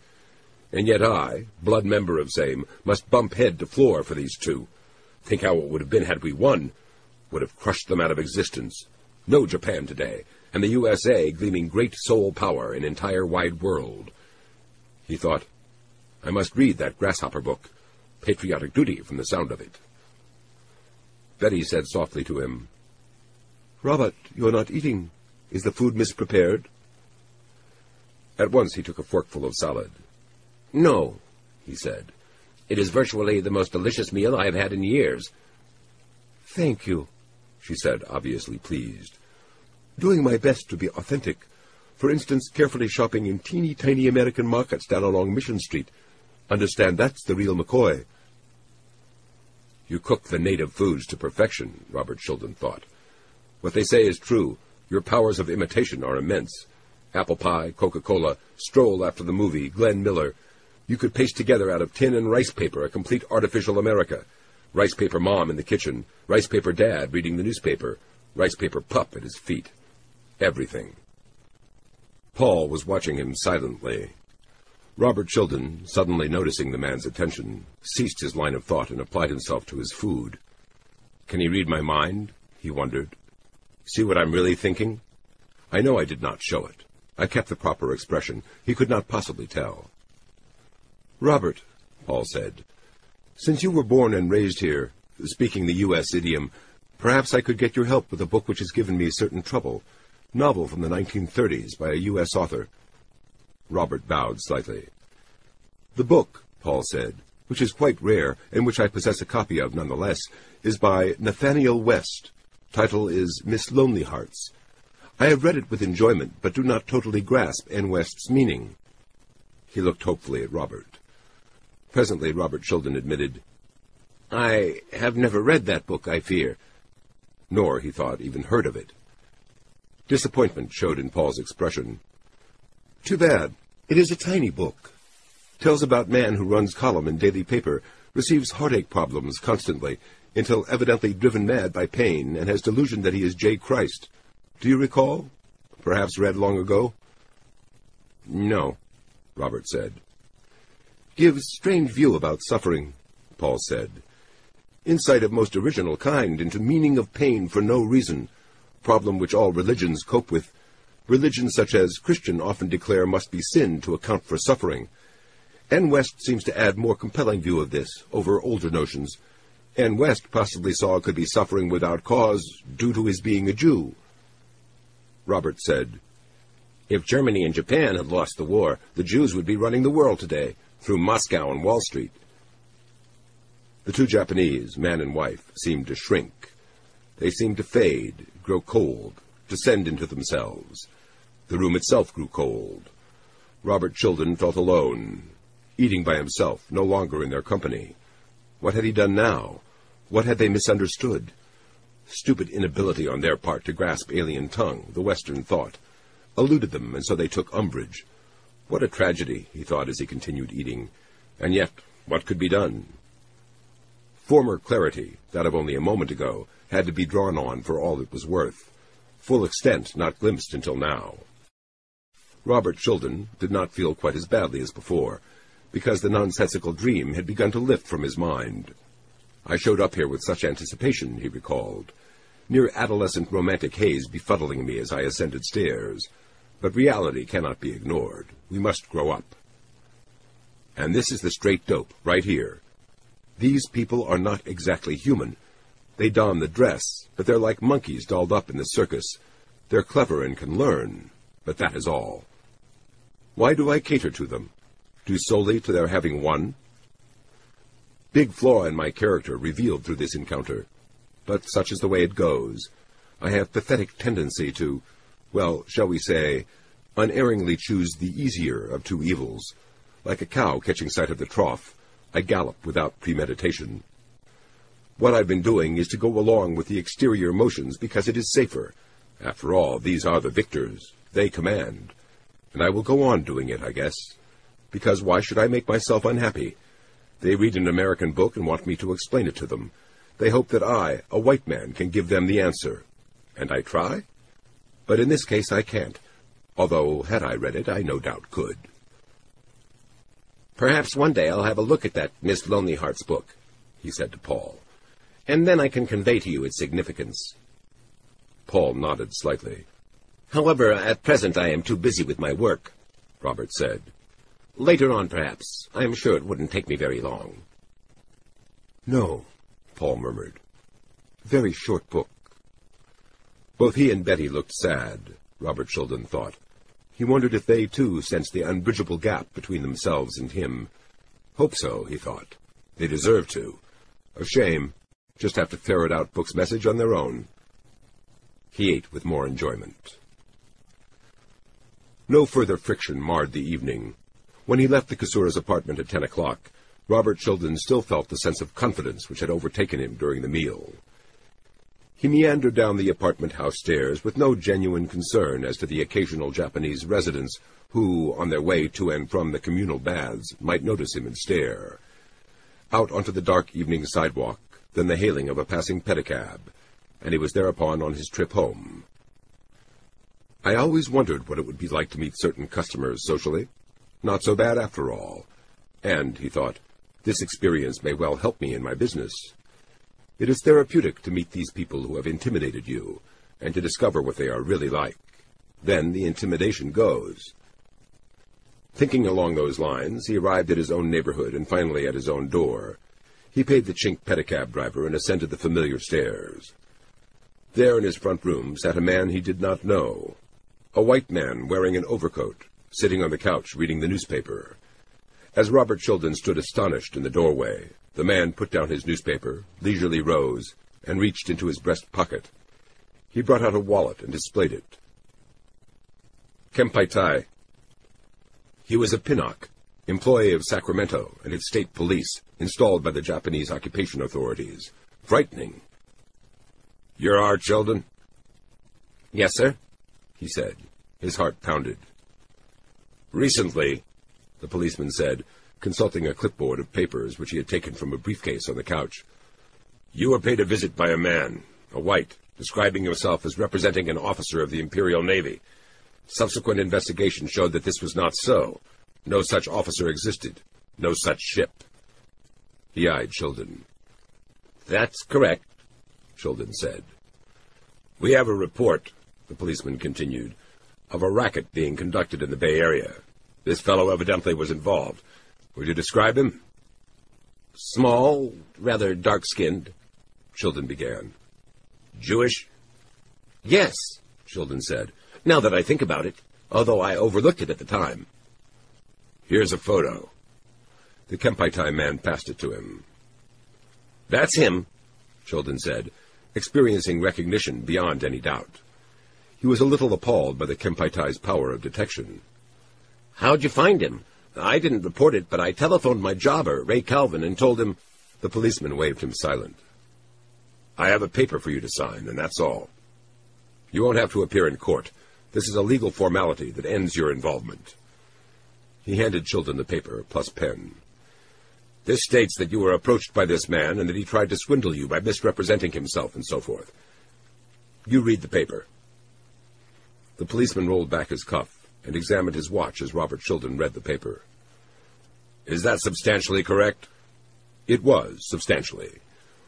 And yet I, blood member of same, must bump head to floor for these two. Think how it would have been had we won. Would have crushed them out of existence. No Japan today, and the USA gleaming great soul power in entire wide world. He thought, I must read that grasshopper book. Patriotic duty from the sound of it. Betty said softly to him, Robert, you're not eating. Is the food misprepared? At once he took a forkful of salad. No, he said. It is virtually the most delicious meal I have had in years. Thank you, she said, obviously pleased. Doing my best to be authentic. For instance, carefully shopping in teeny tiny American markets down along Mission Street. Understand that's the real McCoy. You cook the native foods to perfection, Robert Childan thought. What they say is true. Your powers of imitation are immense. Apple pie, Coca-Cola, stroll after the movie, Glenn Miller. You could paste together out of tin and rice paper a complete artificial America. Rice paper mom in the kitchen, rice paper dad reading the newspaper, rice paper pup at his feet. Everything. Paul was watching him silently. Robert Childan, suddenly noticing the man's attention, ceased his line of thought and applied himself to his food. Can he read my mind? he wondered. See what I'm really thinking? I know I did not show it. I kept the proper expression. He could not possibly tell. Robert, Paul said, since you were born and raised here, speaking the U.S. idiom, perhaps I could get your help with a book which has given me certain trouble. Novel from the 1930s by a U.S. author. Robert bowed slightly. The book, Paul said, which is quite rare, and which I possess a copy of nonetheless, is by Nathanael West. Title is Miss Lonelyhearts. I have read it with enjoyment, but do not totally grasp N. West's meaning. He looked hopefully at Robert. Presently, Robert Childan admitted, I have never read that book, I fear. Nor, he thought, even heard of it. Disappointment showed in Paul's expression. Too bad. It is a tiny book. Tells about man who runs column in daily paper, receives heartache problems constantly, until evidently driven mad by pain, and has delusion that he is J. Christ. Do you recall? Perhaps read long ago? No, Robert said. Gives strange view about suffering, Paul said. Insight of most original kind into meaning of pain for no reason, problem which all religions cope with. Religions such as Christian often declare must be sin to account for suffering. N. West seems to add more compelling view of this over older notions. N. West possibly saw could be suffering without cause due to his being a Jew. Robert said, If Germany and Japan had lost the war, the Jews would be running the world today through Moscow and Wall Street. The two Japanese, man and wife, seemed to shrink. They seemed to fade, grow cold, descend into themselves. The room itself grew cold. Robert Childan felt alone, eating by himself, no longer in their company. What had he done now? What had they misunderstood? Stupid inability on their part to grasp alien tongue, the Western thought, eluded them, and so they took umbrage. What a tragedy, he thought as he continued eating. And yet, what could be done? Former clarity, that of only a moment ago, had to be drawn on for all it was worth. Full extent not glimpsed until now. Robert Childan did not feel quite as badly as before, because the nonsensical dream had begun to lift from his mind. I showed up here with such anticipation, he recalled. near adolescent romantic haze befuddling me as I ascended stairs. But reality cannot be ignored. We must grow up. And this is the straight dope, right here. These people are not exactly human. They don the dress, but they're like monkeys dolled up in the circus. They're clever and can learn, but that is all. Why do I cater to them? Due solely to their having won? Big flaw in my character revealed through this encounter. But such is the way it goes. I have pathetic tendency to, well, shall we say, unerringly choose the easier of two evils. Like a cow catching sight of the trough, I gallop without premeditation. What I've been doing is to go along with the exterior motions because it is safer. After all, these are the victors. They command. And I will go on doing it, I guess. Because why should I make myself unhappy? They read an American book and want me to explain it to them. They hope that I, a white man, can give them the answer. And I try? But in this case I can't, although had I read it, I no doubt could. Perhaps one day I'll have a look at that Miss Lonely Heart's book, he said to Paul, and then I can convey to you its significance. Paul nodded slightly. However, at present I am too busy with my work, Robert said. Later on, perhaps. I am sure it wouldn't take me very long. No, Paul murmured. Very short book. Both he and Betty looked sad, Robert Childan thought. He wondered if they, too, sensed the unbridgeable gap between themselves and him. Hope so, he thought. They deserve to. A shame. Just have to ferret out Book's message on their own. He ate with more enjoyment. No further friction marred the evening. When he left the Kasoura's apartment at ten o'clock, Robert Childan still felt the sense of confidence which had overtaken him during the meal. He meandered down the apartment house stairs with no genuine concern as to the occasional Japanese residents who, on their way to and from the communal baths, might notice him and stare. Out onto the dark evening sidewalk, then the hailing of a passing pedicab, and he was thereupon on his trip home. I always wondered what it would be like to meet certain customers socially. Not so bad after all. And, he thought, this experience may well help me in my business. It is therapeutic to meet these people who have intimidated you, and to discover what they are really like. Then the intimidation goes. Thinking along those lines, he arrived at his own neighborhood and finally at his own door. He paid the chink pedicab driver and ascended the familiar stairs. There in his front room sat a man he did not know. A white man wearing an overcoat, sitting on the couch reading the newspaper. As Robert Childan stood astonished in the doorway, the man put down his newspaper, leisurely rose, and reached into his breast pocket. He brought out a wallet and displayed it. Kempeitai. He was a pinoc, employee of Sacramento and its state police, installed by the Japanese occupation authorities. Frightening. You're our Childan? Yes, sir, he said. His heart pounded. Recently, the policeman said, consulting a clipboard of papers which he had taken from a briefcase on the couch, you were paid a visit by a man, a white, describing himself as representing an officer of the Imperial Navy. Subsequent investigation showed that this was not so. No such officer existed. No such ship. He eyed Childan. That's correct, Childan said. We have a report, the policeman continued, of a racket being conducted in the Bay Area. This fellow evidently was involved. Would you describe him? Small, rather dark-skinned, Childan began. Jewish? Yes, Childan said, now that I think about it, although I overlooked it at the time. Here's a photo. The Kempeitai man passed it to him. That's him, Childan said, experiencing recognition beyond any doubt. He was a little appalled by the Kempeitai's power of detection. How'd you find him? I didn't report it, but I telephoned my jobber, Ray Calvin, and told him... The policeman waved him silent. I have a paper for you to sign, and that's all. You won't have to appear in court. This is a legal formality that ends your involvement. He handed Childan the paper, plus pen. This states that you were approached by this man and that he tried to swindle you by misrepresenting himself and so forth. You read the paper. The policeman rolled back his cuff and examined his watch as Robert Childan read the paper. Is that substantially correct? It was, substantially.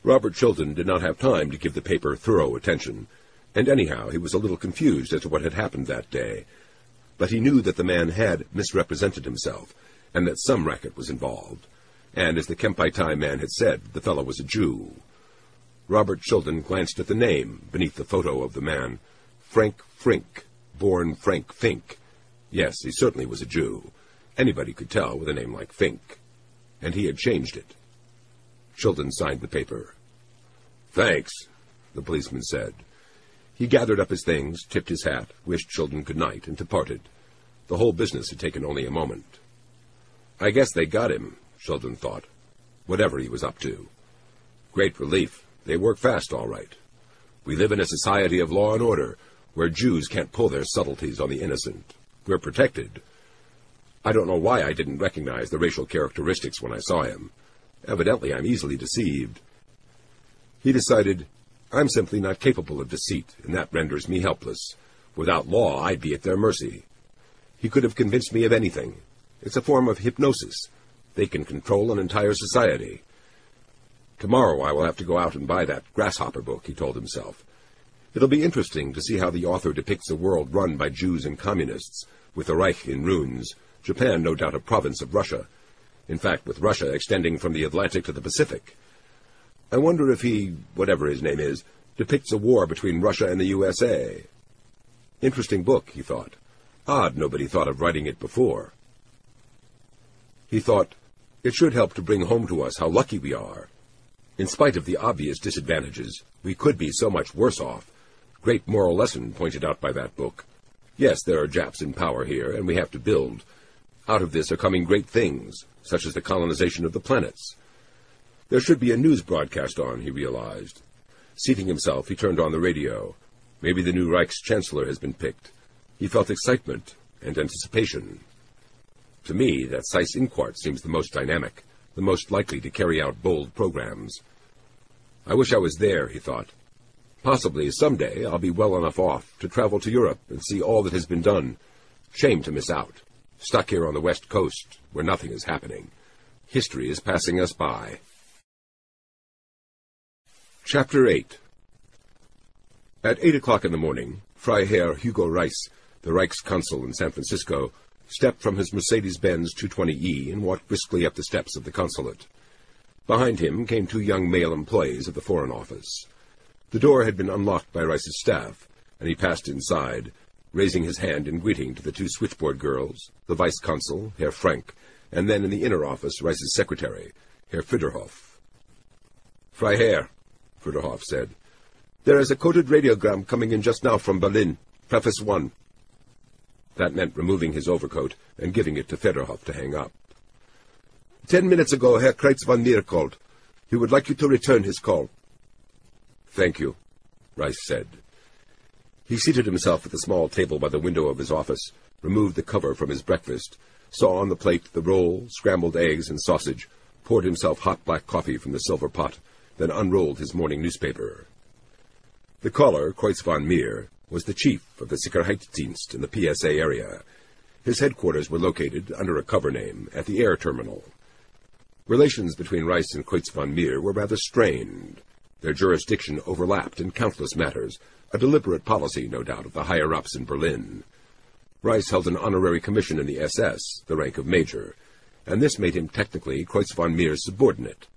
Robert Childan did not have time to give the paper thorough attention, and anyhow he was a little confused as to what had happened that day. But he knew that the man had misrepresented himself, and that some racket was involved. And as the Kempeitai man had said, the fellow was a Jew. Robert Childan glanced at the name beneath the photo of the man. Frank Frink, born Frank Fink. Yes, he certainly was a Jew. Anybody could tell with a name like Fink. And he had changed it. Childan signed the paper. Thanks, the policeman said. He gathered up his things, tipped his hat, wished Childan good night, and departed. The whole business had taken only a moment. I guess they got him, Childan thought, whatever he was up to. Great relief. They work fast, all right. We live in a society of law and order, where Jews can't pull their subtleties on the innocent. We're protected. I don't know why I didn't recognize the racial characteristics when I saw him. Evidently, I'm easily deceived. He decided, I'm simply not capable of deceit, and that renders me helpless. Without law, I'd be at their mercy. He could have convinced me of anything. It's a form of hypnosis. They can control an entire society. Tomorrow I will have to go out and buy that grasshopper book, he told himself. It'll be interesting to see how the author depicts a world run by Jews and communists, with the Reich in ruins, Japan no doubt a province of Russia, in fact with Russia extending from the Atlantic to the Pacific. I wonder if he, whatever his name is, depicts a war between Russia and the USA. Interesting book, he thought. Odd nobody thought of writing it before. He thought, it should help to bring home to us how lucky we are. In spite of the obvious disadvantages, we could be so much worse off. Great moral lesson pointed out by that book. Yes, there are Japs in power here, and we have to build. Out of this are coming great things, such as the colonization of the planets. There should be a news broadcast on, he realized. Seating himself, he turned on the radio. Maybe the new Reich's chancellor has been picked. He felt excitement and anticipation. To me, that Seyss-Inquart seems the most dynamic, the most likely to carry out bold programs. I wish I was there, he thought. Possibly someday I'll be well enough off to travel to Europe and see all that has been done. Shame to miss out. Stuck here on the west coast, where nothing is happening. History is passing us by. Chapter 8 At eight o'clock in the morning, Freiherr Hugo Reiss, the Reichsconsul in San Francisco, stepped from his Mercedes-Benz 220E and walked briskly up the steps of the consulate. Behind him came two young male employees of the Foreign Office. The door had been unlocked by Reiss's staff, and he passed inside, raising his hand in greeting to the two switchboard girls, the vice-consul, Herr Frank, and then in the inner office, Reiss's secretary, Herr Pferdehuf. Freiherr, Pferdehuf said, there is a coded radiogram coming in just now from Berlin. Preface 1. That meant removing his overcoat and giving it to Pferdehuf to hang up. Ten minutes ago, Herr Kreuz vom Meere called. He would like you to return his call. Thank you, Reiss said. He seated himself at the small table by the window of his office, removed the cover from his breakfast, saw on the plate the roll, scrambled eggs, and sausage, poured himself hot black coffee from the silver pot, then unrolled his morning newspaper. The caller, Kreuz vom Meere, was the chief of the Sicherheitsdienst in the PSA area. His headquarters were located under a cover name at the air terminal. Relations between Reiss and Kreuz vom Meere were rather strained. Their jurisdiction overlapped in countless matters, a deliberate policy, no doubt, of the higher-ups in Berlin. Reiss held an honorary commission in the SS, the rank of major, and this made him technically Kreuz vom Meere's subordinate.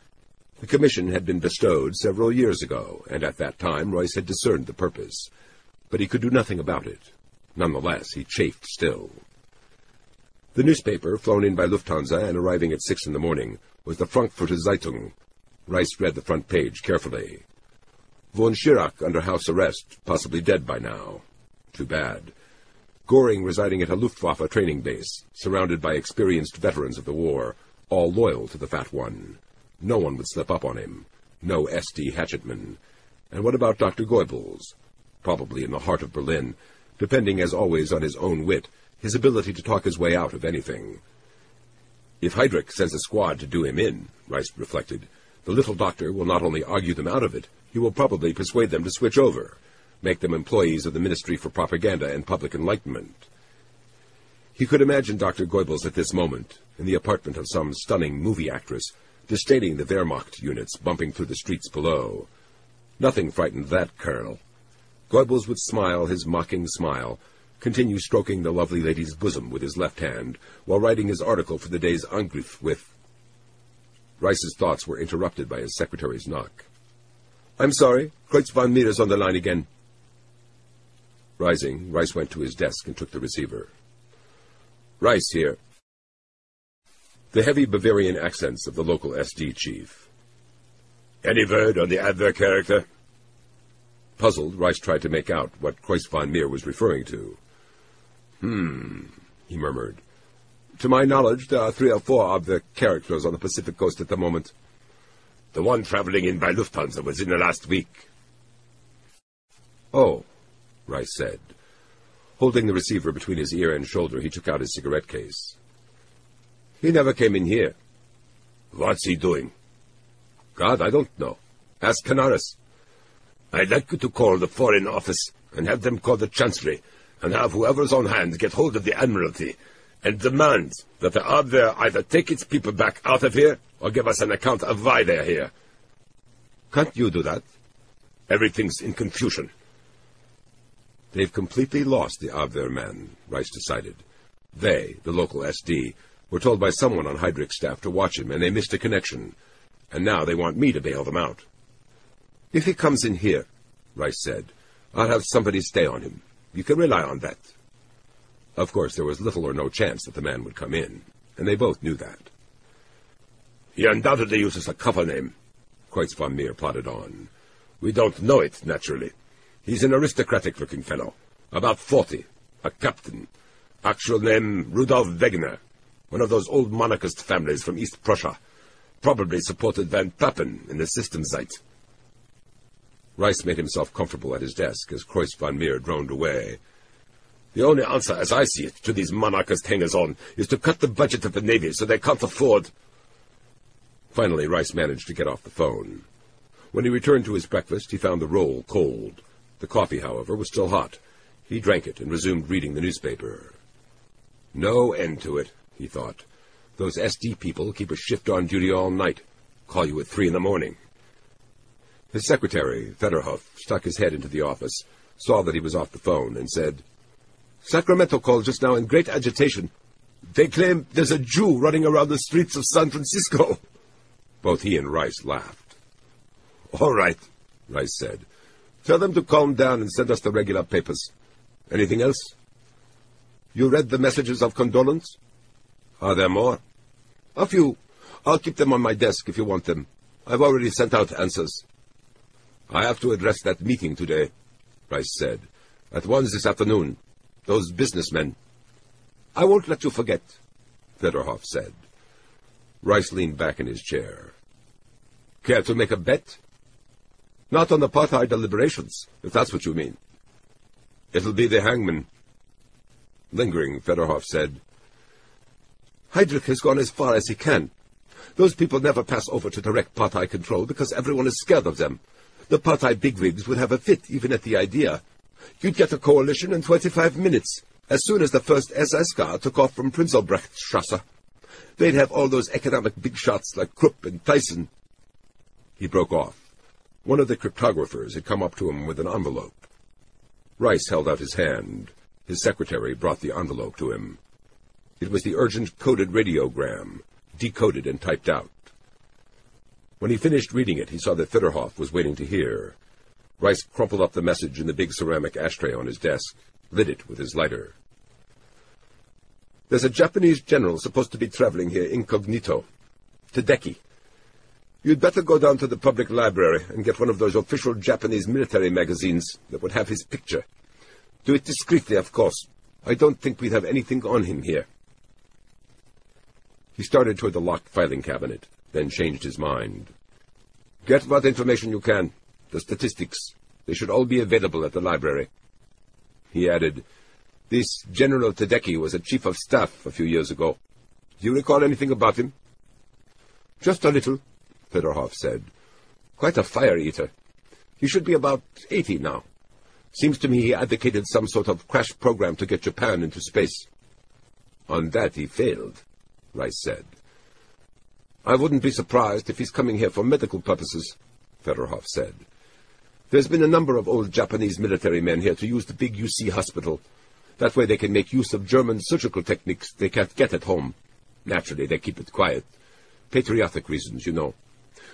The commission had been bestowed several years ago, and at that time Reiss had discerned the purpose but he could do nothing about it. Nonetheless, he chafed still. The newspaper, flown in by Lufthansa and arriving at six in the morning, was the Frankfurter Zeitung. Reiss read the front page carefully. Von Schirach under house arrest, possibly dead by now. Too bad. Goring residing at a Luftwaffe training base, surrounded by experienced veterans of the war, all loyal to the Fat One. No one would slip up on him. No S.D. Hatchetman. And what about Dr. Goebbels? probably in the heart of Berlin, depending as always on his own wit, his ability to talk his way out of anything. If Heydrich sends a squad to do him in, Reiss reflected, the little doctor will not only argue them out of it, he will probably persuade them to switch over, make them employees of the Ministry for Propaganda and Public Enlightenment. He could imagine Dr. Goebbels at this moment, in the apartment of some stunning movie actress, disdaining the Wehrmacht units bumping through the streets below. Nothing frightened that colonel. Goebbels would smile his mocking smile, continue stroking the lovely lady's bosom with his left hand, while writing his article for the day's Angriff with... Reiss's thoughts were interrupted by his secretary's knock. I'm sorry, Kreuz vom Meere is on the line again. Rising, Reiss went to his desk and took the receiver. Reiss here. The heavy Bavarian accents of the local SD chief. Any word on the Abwehr character? Puzzled, Reiss tried to make out what Kreuz vom Meere was referring to. Hmm, he murmured. To my knowledge, there are three or four of the characters on the Pacific coast at the moment. The one traveling in by Lufthansa was in the last week. Oh, Reiss said. Holding the receiver between his ear and shoulder, he took out his cigarette case. He never came in here. What's he doing? God, I don't know. Ask Canaris. I'd like you to call the Foreign Office and have them call the Chancellery and have whoever's on hand get hold of the Admiralty and demand that the Abwehr either take its people back out of here or give us an account of why they're here. Can't you do that? Everything's in confusion. They've completely lost the Abwehr men, Reiss decided. They, the local SD, were told by someone on Heydrich's staff to watch him, and they missed a connection. And now they want me to bail them out. If he comes in here, Reiss said, I'll have somebody stay on him. You can rely on that. Of course, there was little or no chance that the man would come in, and they both knew that. He undoubtedly uses a cover name, Kreuz vom Meere plodded on. We don't know it, naturally. He's an aristocratic-looking fellow, about forty, a captain. Actual name, Rudolf Wegener, one of those old monarchist families from East Prussia. Probably supported von Papen in the system site. Reiss made himself comfortable at his desk as Kreuz vom Meere droned away. The only answer, as I see it, to these monarchist hangers-on is to cut the budget of the Navy so they can't afford... Finally, Reiss managed to get off the phone. When he returned to his breakfast, he found the roll cold. The coffee, however, was still hot. He drank it and resumed reading the newspaper. No end to it, he thought. Those SD people keep a shift on duty all night. Call you at three in the morning. His secretary, Pferdehuf, stuck his head into the office, saw that he was off the phone, and said, Sacramento called just now in great agitation. They claim there's a Jew running around the streets of San Francisco. Both he and Reiss laughed. All right, Reiss said. Tell them to calm down and send us the regular papers. Anything else? You read the messages of condolence? Are there more? A few. I'll keep them on my desk if you want them. I've already sent out answers. I have to address that meeting today, Reiss said. At once this afternoon. Those businessmen. I won't let you forget, Pferdehuf said. Reiss leaned back in his chair. Care to make a bet? Not on the apartheid deliberations, if that's what you mean. It'll be the hangman. Lingering, Pferdehuf said, Heydrich has gone as far as he can. Those people never pass over to direct party control because everyone is scared of them. The party bigwigs would have a fit even at the idea. You'd get a coalition in 25 minutes, as soon as the first SS car took off from Prinz Prinzelbrechtstrasse. They'd have all those economic big shots like Krupp and Thyssen. He broke off. One of the cryptographers had come up to him with an envelope. Reiss held out his hand. His secretary brought the envelope to him. It was the urgent coded radiogram, decoded and typed out. When he finished reading it, he saw that Pferdehuf was waiting to hear. Reiss crumpled up the message in the big ceramic ashtray on his desk, lit it with his lighter. There's a Japanese general supposed to be traveling here incognito. Tedeki. You'd better go down to the public library and get one of those official Japanese military magazines that would have his picture. Do it discreetly, of course. I don't think we'd have anything on him here. He started toward the locked filing cabinet, then changed his mind. Get what information you can. The statistics. They should all be available at the library. He added, This General Tedeki was a chief of staff a few years ago. Do you recall anything about him? Just a little, Pferdehuf said. Quite a fire-eater. He should be about eighty now. Seems to me he advocated some sort of crash program to get Japan into space. On that he failed. Reiss said. I wouldn't be surprised if he's coming here for medical purposes, Pferdehuf said. There's been a number of old Japanese military men here to use the big UC hospital. That way they can make use of German surgical techniques they can't get at home. Naturally, they keep it quiet. Patriotic reasons, you know.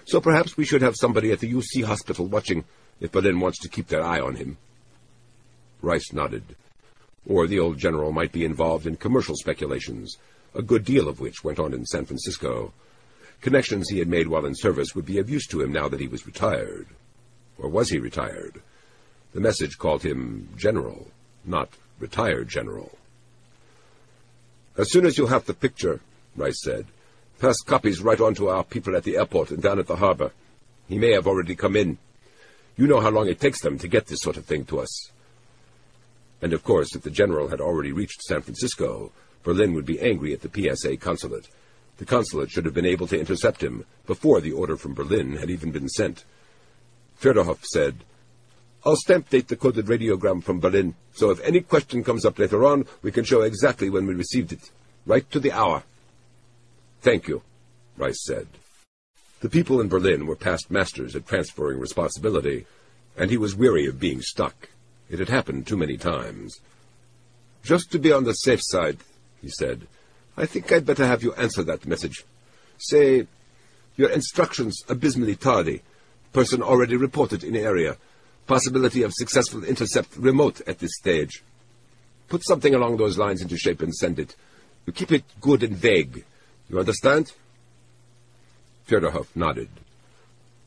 So perhaps we should have somebody at the UC hospital watching if Berlin wants to keep their eye on him. Reiss nodded. Or the old general might be involved in commercial speculations, a good deal of which went on in San Francisco. Connections he had made while in service would be of use to him now that he was retired. Or was he retired? The message called him general, not retired general. As soon as you have the picture, Reiss said, pass copies right on to our people at the airport and down at the harbor. He may have already come in. You know how long it takes them to get this sort of thing to us. And of course, if the general had already reached San Francisco, Berlin would be angry at the PSA consulate. The consulate should have been able to intercept him before the order from Berlin had even been sent. Pferdehuf said, I'll stamp date the coded radiogram from Berlin, so if any question comes up later on, we can show exactly when we received it. Right to the hour. Thank you, Reiss said. The people in Berlin were past masters at transferring responsibility, and he was weary of being stuck. It had happened too many times. Just to be on the safe side, he said, I think I'd better have you answer that message. Say, your instructions abysmally tardy. Person already reported in area. Possibility of successful intercept remote at this stage. Put something along those lines into shape and send it. You keep it good and vague. You understand? Pferdehuf nodded.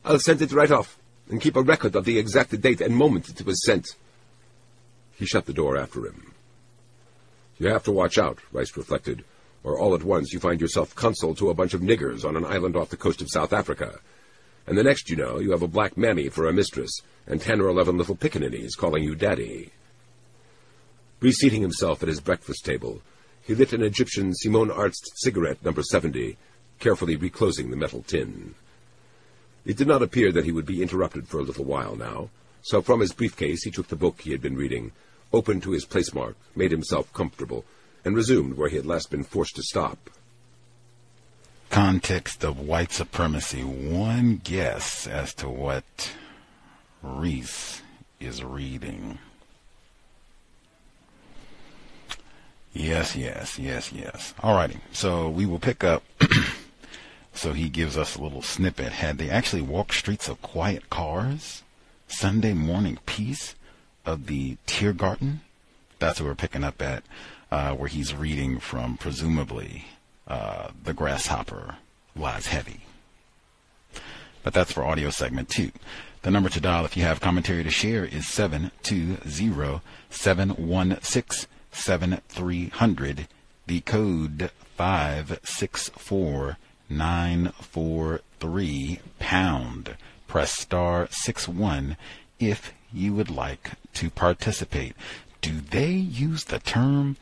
I'll send it right off, and keep a record of the exact date and moment it was sent. He shut the door after him. You have to watch out, Reiss reflected, or all at once you find yourself consul to a bunch of niggers on an island off the coast of South Africa. And the next you know, you have a black mammy for a mistress, and ten or eleven little pickaninnies calling you daddy. Reseating himself at his breakfast table, he lit an Egyptian Simon Arzt cigarette number 70, carefully reclosing the metal tin. It did not appear that he would be interrupted for a little while now, so from his briefcase he took the book he had been reading, opened to his place mark, made himself comfortable, and resumed where he had last been forced to stop. Context of white supremacy. One guess as to what Reiss is reading. Yes, yes, yes, yes. Alrighty. So we will pick up. so he gives us a little snippet. Had they actually walked streets of quiet cars? Sunday morning peace of the Tiergarten? That's what we're picking up at, uh, where he's reading from, presumably, uh, The Grasshopper Lies Heavy. But that's for audio segment two. The number to dial if you have commentary to share is 720 716 7300. The code 564943 pound. Press star 61 if you would like to participate. Do they use the term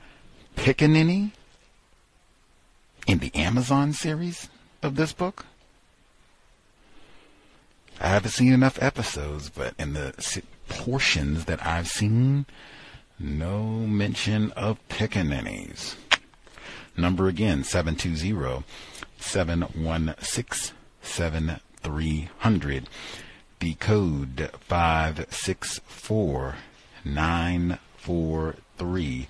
pickaninny in the Amazon series of this book? I haven't seen enough episodes, but in the portions that I've seen, no mention of pickaninnies. Number again, 720-716-7300. The code 564943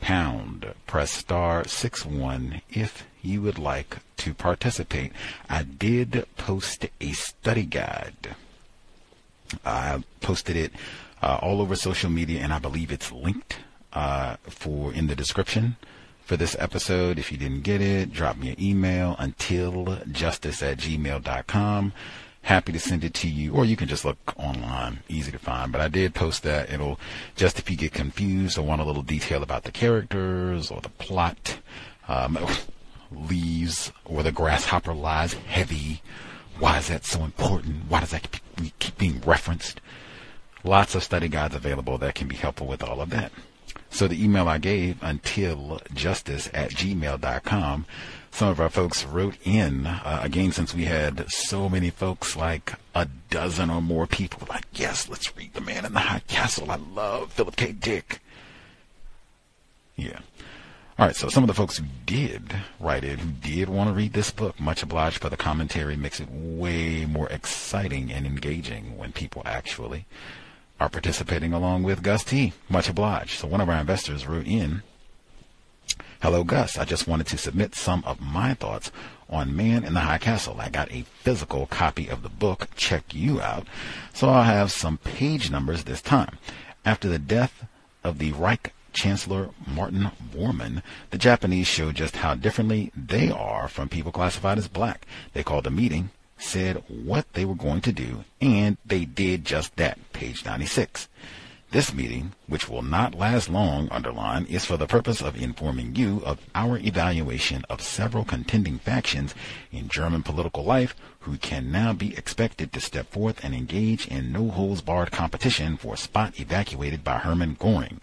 pound. Press star 61 if you would like to participate. I did post a study guide. I posted it uh, all over social media, and I believe it's linked uh, for in the description for this episode. If you didn't get it, drop me an email until justice at gmail.com. Happy to send it to you, or you can just look online, easy to find. But I did post that. It'll just if you get confused or want a little detail about the characters or the plot, um, leaves or the grasshopper lies heavy. Why is that so important? Why does that keep being referenced? Lots of study guides available that can be helpful with all of that. So the email I gave until justice at gmail.com, some of our folks wrote in, uh, again, since we had so many folks, like a dozen or more people, like, yes, let's read The Man in the High Castle. I love Philip K. Dick. Yeah. All right, so some of the folks who did write it, who did want to read this book, much obliged for the commentary, makes it way more exciting and engaging when people actually are participating along with Gus T. Much obliged. So one of our investors wrote in, Hello, Gus. I just wanted to submit some of my thoughts on Man in the High Castle. I got a physical copy of the book. Check you out. So I'll have some page numbers this time. After the death of the Reich Chancellor Martin Bormann, the Japanese showed just how differently they are from people classified as black. They called a meeting, said what they were going to do, and they did just that. Page 96. This meeting, which will not last long, underline, is for the purpose of informing you of our evaluation of several contending factions in German political life who can now be expected to step forth and engage in no-holds-barred competition for a spot evacuated by Hermann Goring.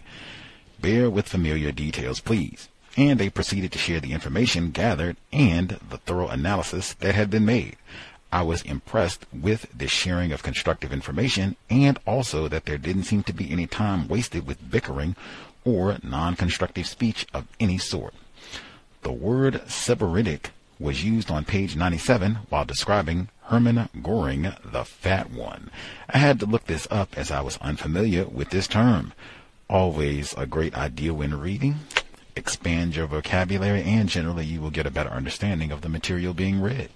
Bear with familiar details, please. And they proceeded to share the information gathered and the thorough analysis that had been made. I was impressed with the sharing of constructive information and also that there didn't seem to be any time wasted with bickering or non-constructive speech of any sort. The word Sybaritic was used on page 97 while describing Hermann Goring, the Fat One. I had to look this up as I was unfamiliar with this term. Always a great idea when reading. Expand your vocabulary and generally you will get a better understanding of the material being read.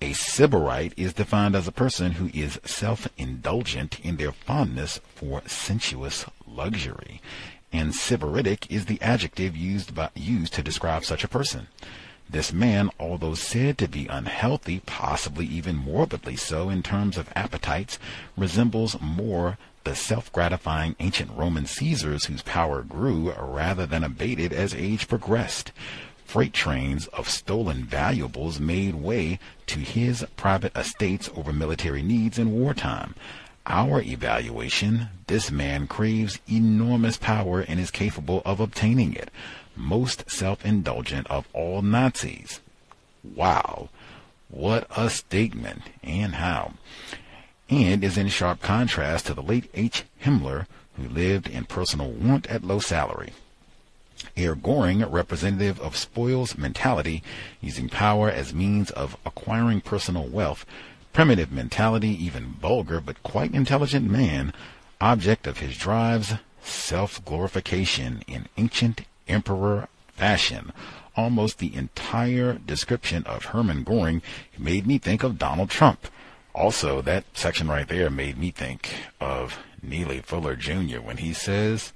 A sybarite is defined as a person who is self-indulgent in their fondness for sensuous luxury, and sybaritic is the adjective used by, used to describe such a person. This man, although said to be unhealthy, possibly even morbidly so in terms of appetites, resembles more the self-gratifying ancient Roman Caesars whose power grew rather than abated as age progressed freight trains of stolen valuables made way to his private estates over military needs in wartime. Our evaluation, this man craves enormous power and is capable of obtaining it. Most self-indulgent of all Nazis. Wow. What a statement and how. And is in sharp contrast to the late H. Himmler, who lived in personal want at low salary. Herr Goring, representative of spoils mentality, using power as means of acquiring personal wealth, primitive mentality, even vulgar but quite intelligent man, object of his drives, self-glorification in ancient emperor fashion. Almost the entire description of Hermann Goring made me think of Donald Trump. Also, that section right there made me think of Neely Fuller Jr. when he says,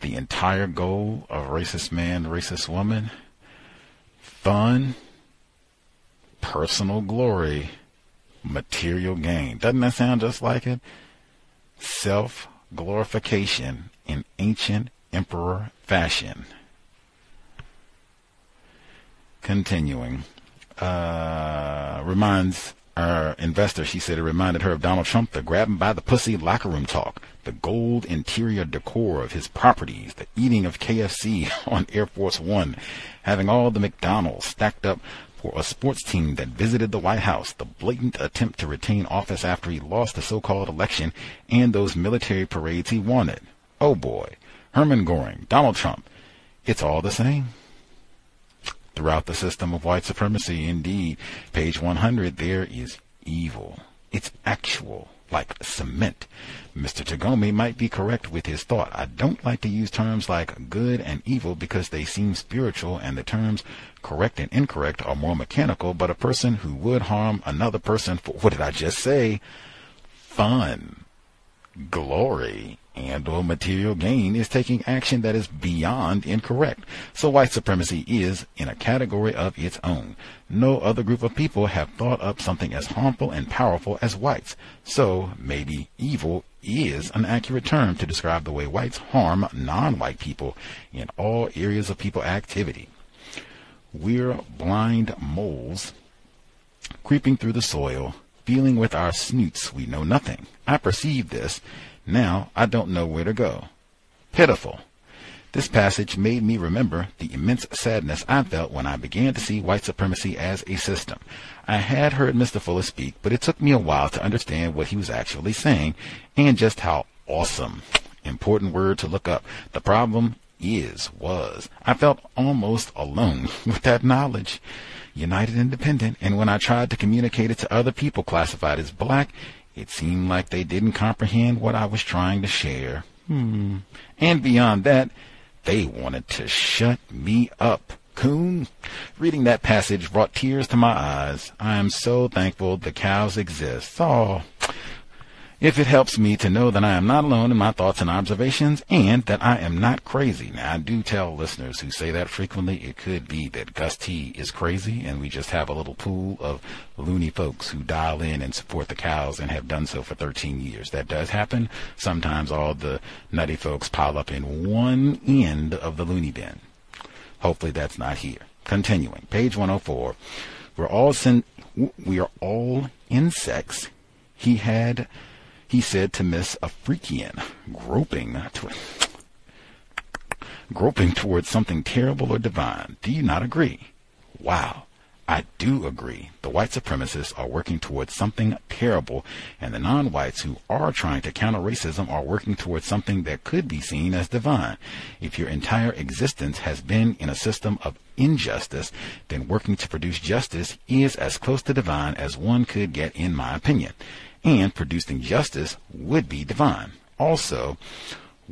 the entire goal of racist man, racist woman, fun, personal glory, material gain. Doesn't that sound just like it? Self glorification in ancient emperor fashion. Continuing, uh, reminds our investor, she said it reminded her of Donald Trump, the grab him by the pussy locker room talk, the gold interior decor of his properties, the eating of KFC on Air Force One, having all the McDonald's stacked up for a sports team that visited the White House, the blatant attempt to retain office after he lost the so-called election, and those military parades he wanted. Oh boy. Herman Goring, Donald Trump. It's all the same throughout the system of white supremacy. Indeed, page 100, there is evil. It's actual, like cement. Mr. Tagomi might be correct with his thought. I don't like to use terms like good and evil because they seem spiritual and the terms correct and incorrect are more mechanical, but a person who would harm another person for, what did I just say? Fun, glory, and or material gain is taking action that is beyond incorrect. So white supremacy is in a category of its own. No other group of people have thought up something as harmful and powerful as whites. So maybe evil is an accurate term to describe the way whites harm non-white people in all areas of people activity. We're blind moles creeping through the soil, feeling with our snoots we know nothing. I perceive this now I don't know where to go. Pitiful. This passage made me remember the immense sadness I felt when I began to see white supremacy as a system. I had heard Mr. Fuller speak, but it took me a while to understand what he was actually saying and just how awesome. Important word to look up. The problem is, was. I felt almost alone with that knowledge. United Independent, and when I tried to communicate it to other people classified as black, it seemed like they didn't comprehend what I was trying to share. Hmm. And beyond that, they wanted to shut me up. Coon. Reading that passage brought tears to my eyes. I am so thankful the cows exist. Oh, if it helps me to know that I am not alone in my thoughts and observations and that I am not crazy. Now, I do tell listeners who say that frequently, it could be that Gus T is crazy and we just have a little pool of loony folks who dial in and support the cows and have done so for 13 years. That does happen. Sometimes all the nutty folks pile up in one end of the loony bin. Hopefully that's not here. Continuing, page 104. We're all sin- we are all insects. He had he said to Miss Ephreikian, groping to, groping towards something terrible or divine. Do you not agree? Wow. I do agree. The white supremacists are working towards something terrible, and the non-whites who are trying to counter racism are working towards something that could be seen as divine. If your entire existence has been in a system of injustice, then working to produce justice is as close to divine as one could get in my opinion and producing justice would be divine. Also,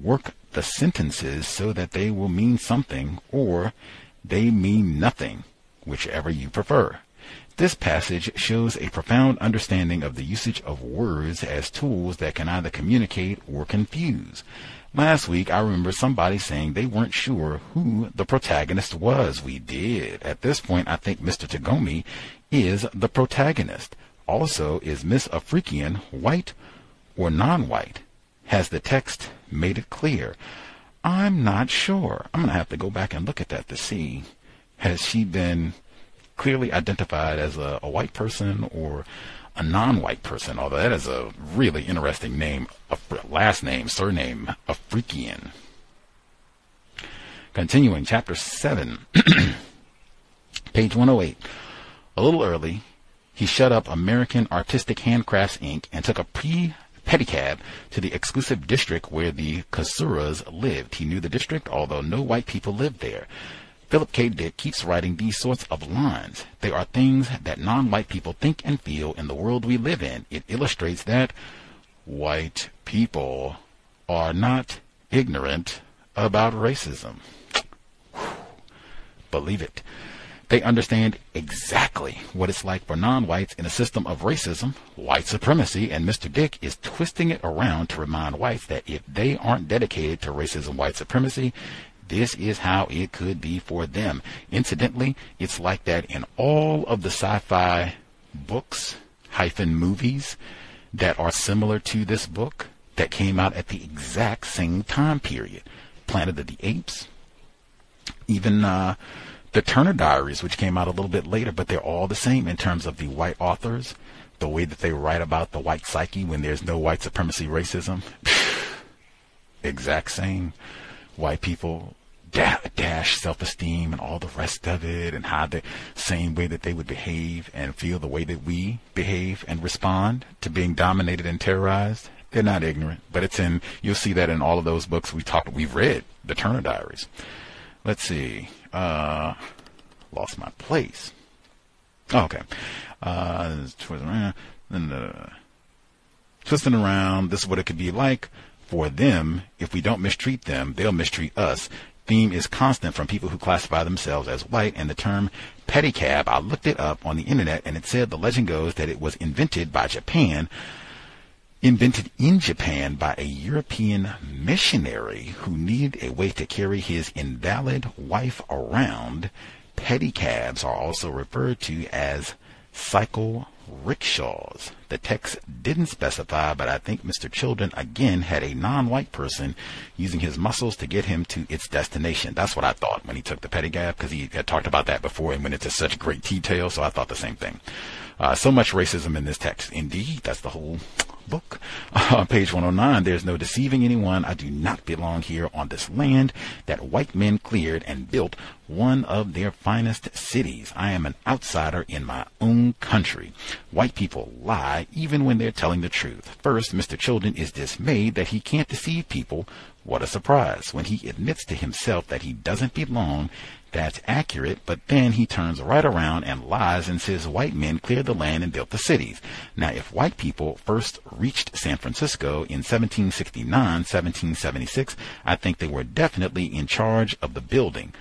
work the sentences so that they will mean something or they mean nothing, whichever you prefer. This passage shows a profound understanding of the usage of words as tools that can either communicate or confuse. Last week, I remember somebody saying they weren't sure who the protagonist was. We did. At this point, I think Mr. Tagomi is the protagonist also is Miss Ephreikian white or non-white? Has the text made it clear? I'm not sure. I'm going to have to go back and look at that to see. Has she been clearly identified as a, a white person or a non-white person? Although that is a really interesting name, last name, surname, Ephreikian. Continuing, chapter 7, page 108. A little early, he shut up American Artistic Handcrafts Inc. and took a pre pedicab to the exclusive district where the Kasouras lived. He knew the district, although no white people lived there. Philip K. Dick keeps writing these sorts of lines. They are things that non-white people think and feel in the world we live in. It illustrates that white people are not ignorant about racism. Believe it. They understand exactly what it's like for non-whites in a system of racism, white supremacy, and Mr. Dick is twisting it around to remind whites that if they aren't dedicated to racism, white supremacy, this is how it could be for them. Incidentally, it's like that in all of the sci-fi books hyphen movies that are similar to this book that came out at the exact same time period. Planet of the Apes, even uh, the Turner Diaries, which came out a little bit later, but they're all the same in terms of the white authors, the way that they write about the white psyche when there's no white supremacy racism. exact same. White people dash self-esteem and all the rest of it and how the same way that they would behave and feel the way that we behave and respond to being dominated and terrorized. They're not ignorant, but it's in, you'll see that in all of those books we talked, we've read, the Turner Diaries. Let's see uh, lost my place. Oh, okay. Uh, twisting around, uh, twisting around. This is what it could be like for them. If we don't mistreat them, they'll mistreat us. Theme is constant from people who classify themselves as white, and the term pedicab. I looked it up on the internet, and it said the legend goes that it was invented by Japan invented in Japan by a European missionary who needed a way to carry his invalid wife around. Pedicabs are also referred to as cycle rickshaws. The text didn't specify, but I think Mr. Childan again had a non-white person using his muscles to get him to its destination. That's what I thought when he took the pedicab, because he had talked about that before and went into such great detail, so I thought the same thing. Uh, so much racism in this text. Indeed, that's the whole book. Uh, page 109, there's no deceiving anyone. I do not belong here on this land that white men cleared and built one of their finest cities. I am an outsider in my own country. White people lie even when they're telling the truth. First, Mr. Childan is dismayed that he can't deceive people. What a surprise when he admits to himself that he doesn't belong. That's accurate, but then he turns right around and lies and says white men cleared the land and built the cities. Now, if white people first reached San Francisco in 1769, 1776, I think they were definitely in charge of the building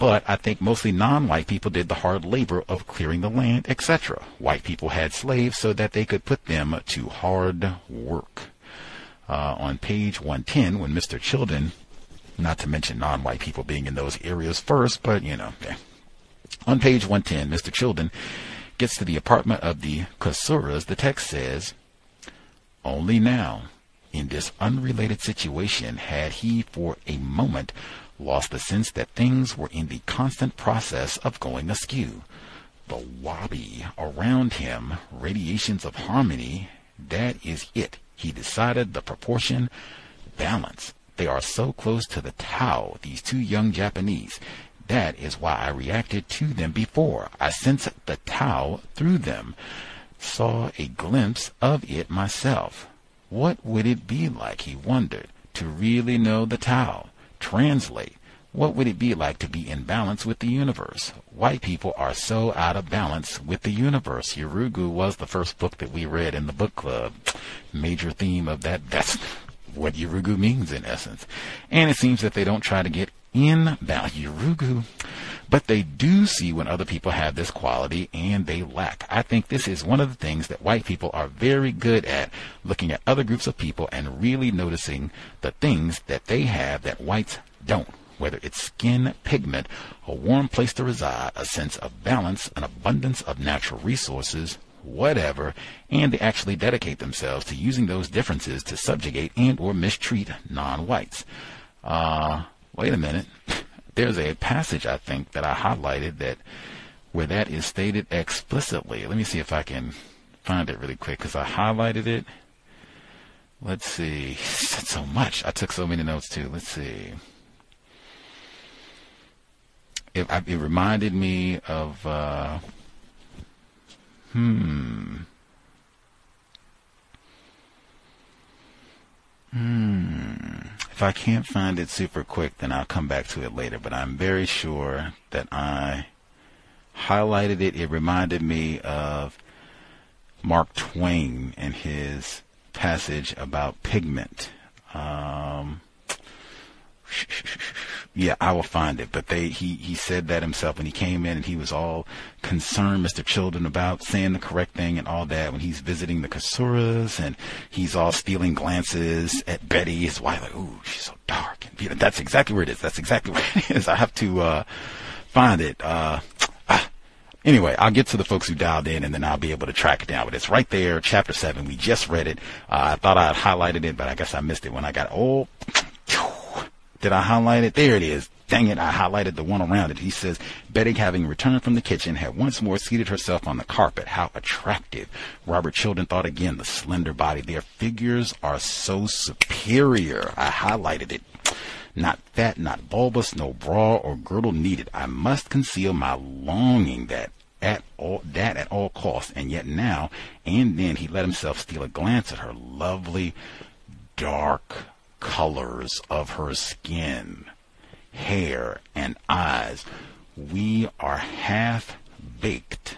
but I think mostly non-white people did the hard labor of clearing the land, etc. White people had slaves so that they could put them to hard work. Uh, on page 110, when Mr. Childan, not to mention non-white people being in those areas first, but you know, on page 110, Mr. Childan gets to the apartment of the Kasouras. The text says, "Only now." In this unrelated situation, had he for a moment lost the sense that things were in the constant process of going askew. The wabi around him, radiations of harmony, that is it. He decided the proportion, balance. They are so close to the Tao, these two young Japanese. That is why I reacted to them before. I sensed the Tao through them, saw a glimpse of it myself. What would it be like, he wondered, to really know the Tao? translate. What would it be like to be in balance with the universe? White people are so out of balance with the universe. Yurugu was the first book that we read in the book club. Major theme of that. That's what Yurugu means in essence. And it seems that they don't try to get in balance. Yurugu. But they do see when other people have this quality and they lack. I think this is one of the things that white people are very good at looking at other groups of people and really noticing the things that they have that whites don't whether it's skin, pigment, a warm place to reside, a sense of balance, an abundance of natural resources, whatever, and they actually dedicate themselves to using those differences to subjugate and or mistreat non-whites. Uh, wait a minute. There's a passage I think that I highlighted that where that is stated explicitly. Let me see if I can find it really quick because I highlighted it. Let's see. So much. I took so many notes too. Let's see it, it reminded me of uh, hmm. Hmm. If I can't find it super quick then I'll come back to it later but I'm very sure that I highlighted it. It reminded me of Mark Twain and his passage about pigment. Um, yeah, I will find it. But they, he, he said that himself when he came in and he was all concerned, Mr. Childan, about saying the correct thing and all that when he's visiting the Kasouras and he's all stealing glances at Betty, his wife, like, ooh, she's so dark. And you know, that's exactly where it is. That's exactly where it is. I have to, uh, find it. Uh, ah. Anyway, I'll get to the folks who dialed in and then I'll be able to track it down. But it's right there, chapter seven. We just read it. Uh, I thought I had highlighted it, but I guess I missed it when I got, oh, did I highlight it? There it is. Dang it, I highlighted the one around it. He says, Betty, having returned from the kitchen, had once more seated herself on the carpet. How attractive. Robert Childan thought again, the slender body. Their figures are so superior. I highlighted it. Not fat, not bulbous, no bra or girdle needed. I must conceal my longing that at all that at all costs. And yet now and then he let himself steal a glance at her lovely dark colors of her skin, hair, and eyes. We are half baked.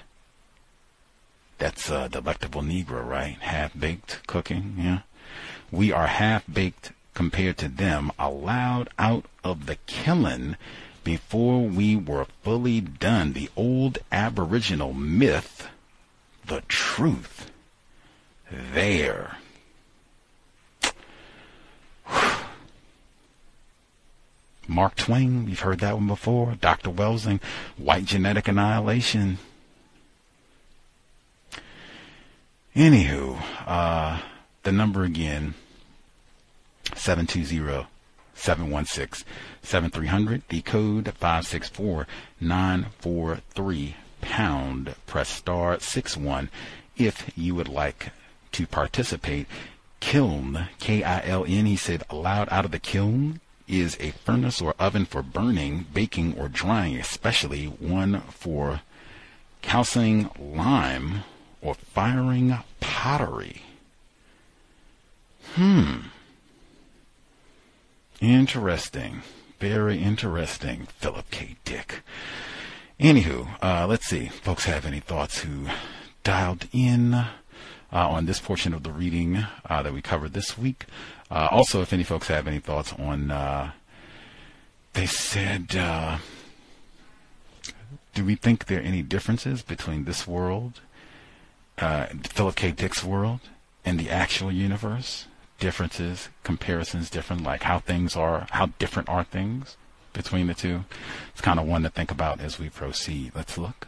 That's uh, a delectable Negro, right? Half baked cooking, yeah. We are half baked compared to them, allowed out of the killing before we were fully done. The old Aboriginal myth, the truth, there. Mark Twain, you've heard that one before. Dr. Welsing, white genetic annihilation. Anywho, uh, the number again, 720-716-7300. The code 564-943 pound. Press star 61 if you would like to participate. Kiln, K-I-L-N, he said, allowed out of the kiln is a furnace or oven for burning, baking, or drying, especially one for calcining lime or firing pottery. Hmm. Interesting. Very interesting, Philip K. Dick. Anywho, uh, let's see. Folks have any thoughts who dialed in uh, on this portion of the reading uh, that we covered this week? Uh, also, if any folks have any thoughts on, uh, they said, uh, do we think there are any differences between this world, Philip K. Dick's world, and the actual universe? differences, comparisons different, like how things are, how different are things between the two. It's kind of one to think about as we proceed. Let's look.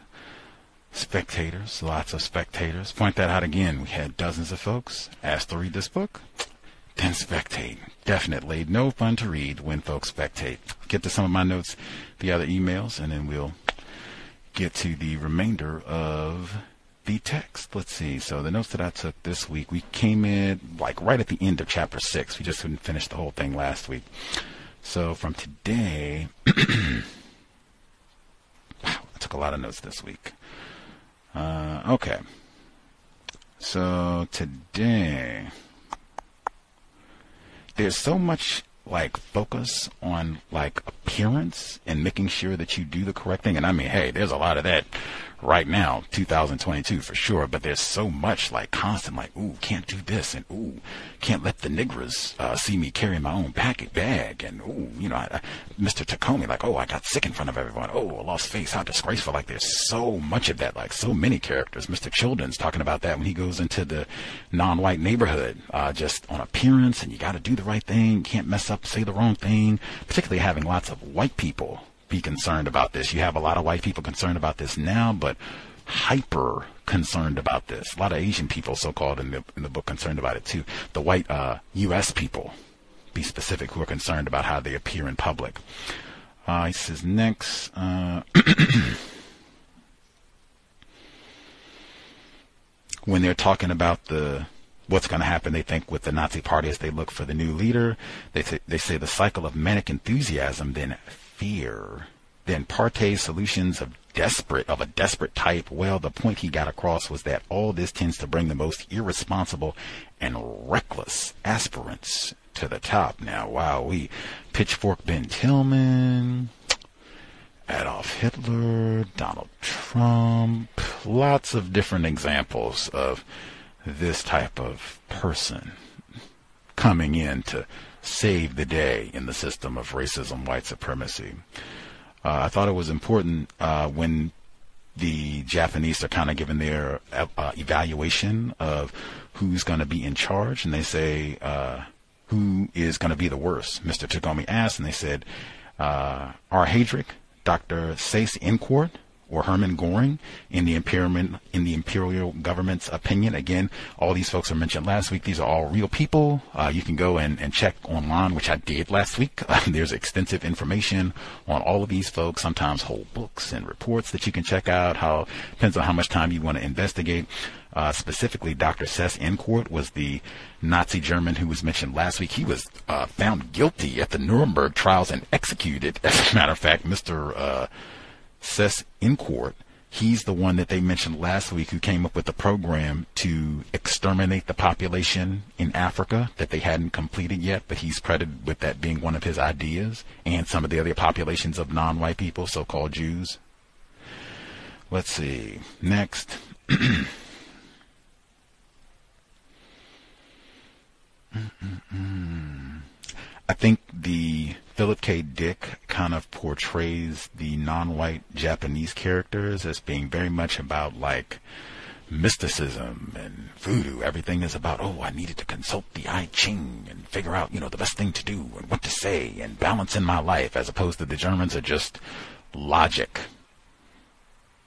Spectators, lots of spectators. Point that out again. We had dozens of folks asked to read this book. Then spectate. Definitely no fun to read when folks spectate. Get to some of my notes, the other emails, and then we'll get to the remainder of the text. Let's see. So the notes that I took this week, we came in like right at the end of chapter six. We just couldn't finish the whole thing last week. So from today, wow, I took a lot of notes this week. Uh, okay. So today, there's so much like focus on like appearance and making sure that you do the correct thing. And I mean, hey, there's a lot of that right now, 2022 for sure. But there's so much like constant, like, ooh, can't do this, and ooh, can't let the niggers uh, see me carry my own packet bag, and ooh, you know, I, I, Mr. Tagomi, like, oh, I got sick in front of everyone. Oh, a lost face, how disgraceful. Like, there's so much of that, like, so many characters. Mr. Childan's talking about that when he goes into the non-white neighborhood, uh, just on appearance, and you got to do the right thing, can't mess up, say the wrong thing. Particularly having lots of white people be concerned about this. You have a lot of white people concerned about this now, but hyper concerned about this. A lot of Asian people, so-called in the in the book, concerned about it too. The white uh, U.S. people, be specific, who are concerned about how they appear in public. Uh, he says next. Uh, when they're talking about the what's going to happen, they think with the Nazi Party as they look for the new leader, they say, they say the cycle of manic enthusiasm then fear, then Partey's solutions of desperate of a desperate type. Well, the point he got across was that all this tends to bring the most irresponsible and reckless aspirants to the top. Now, wow, we pitchfork Ben Tillman, Adolf Hitler, Donald Trump, lots of different examples of this type of person coming in to save the day in the system of racism, white supremacy. Uh, I thought it was important uh, when the Japanese are kind of given their uh, evaluation of who's going to be in charge, and they say uh, who is going to be the worst. Mr. Tagomi asked, and they said uh, R. Heydrich, Dr. Seyss-Inquart, or Hermann Goring in the imperial in the imperial government's opinion. Again, all these folks are mentioned last week. These are all real people. Uh, you can go and, and check online, which I did last week. Uh, there's extensive information on all of these folks. Sometimes whole books and reports that you can check out. How depends on how much time you want to investigate. Uh, specifically, Dr. Seyss-Inquart was the Nazi German who was mentioned last week. He was uh, found guilty at the Nuremberg trials and executed. As a matter of fact, Mr. Seyss-Inquart. He's the one that they mentioned last week who came up with a program to exterminate the population in Africa that they hadn't completed yet, but he's credited with that being one of his ideas and some of the other populations of non-white people, so-called Jews. Let's see. Next. I think the Philip K. Dick kind of portrays the non-white Japanese characters as being very much about like mysticism and voodoo. Everything is about, oh, I needed to consult the I Ching and figure out, you know, the best thing to do and what to say and balance in my life, as opposed to the Germans are just logic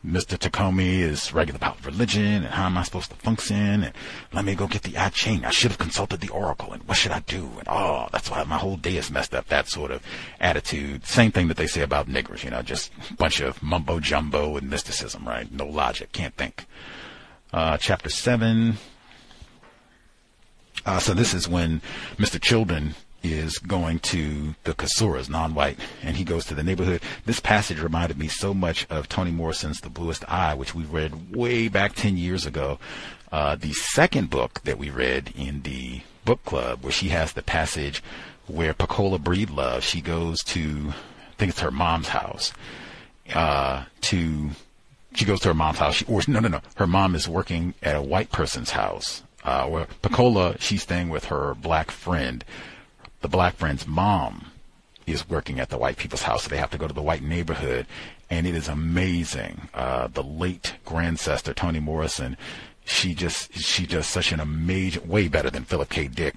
Mr. Tagomi is regular about religion and how am I supposed to function and let me go get the I Ching. I should have consulted the Oracle and what should I do? And oh, that's why my whole day is messed up. That sort of attitude. Same thing that they say about niggers, you know, just a bunch of mumbo jumbo and mysticism, right? No logic, can't think. Uh, chapter seven. Uh, so this is when Mr. Childan is going to the Kasouras, non-white, and he goes to the neighborhood. This passage reminded me so much of Toni Morrison's The Bluest Eye, which we read way back 10 years ago. Uh, the second book that we read in the book club, where she has the passage where Pecola Breedlove, she goes to, I think it's her mom's house, uh, to, she goes to her mom's house. She, or no, no, no. Her mom is working at a white person's house. Uh, where Pecola, she's staying with her black friend the black friend's mom is working at the white people's house, so they have to go to the white neighborhood, and it is amazing. Uh, the late grandsister Toni Morrison, she just she does such an amazing, way better than Philip K. Dick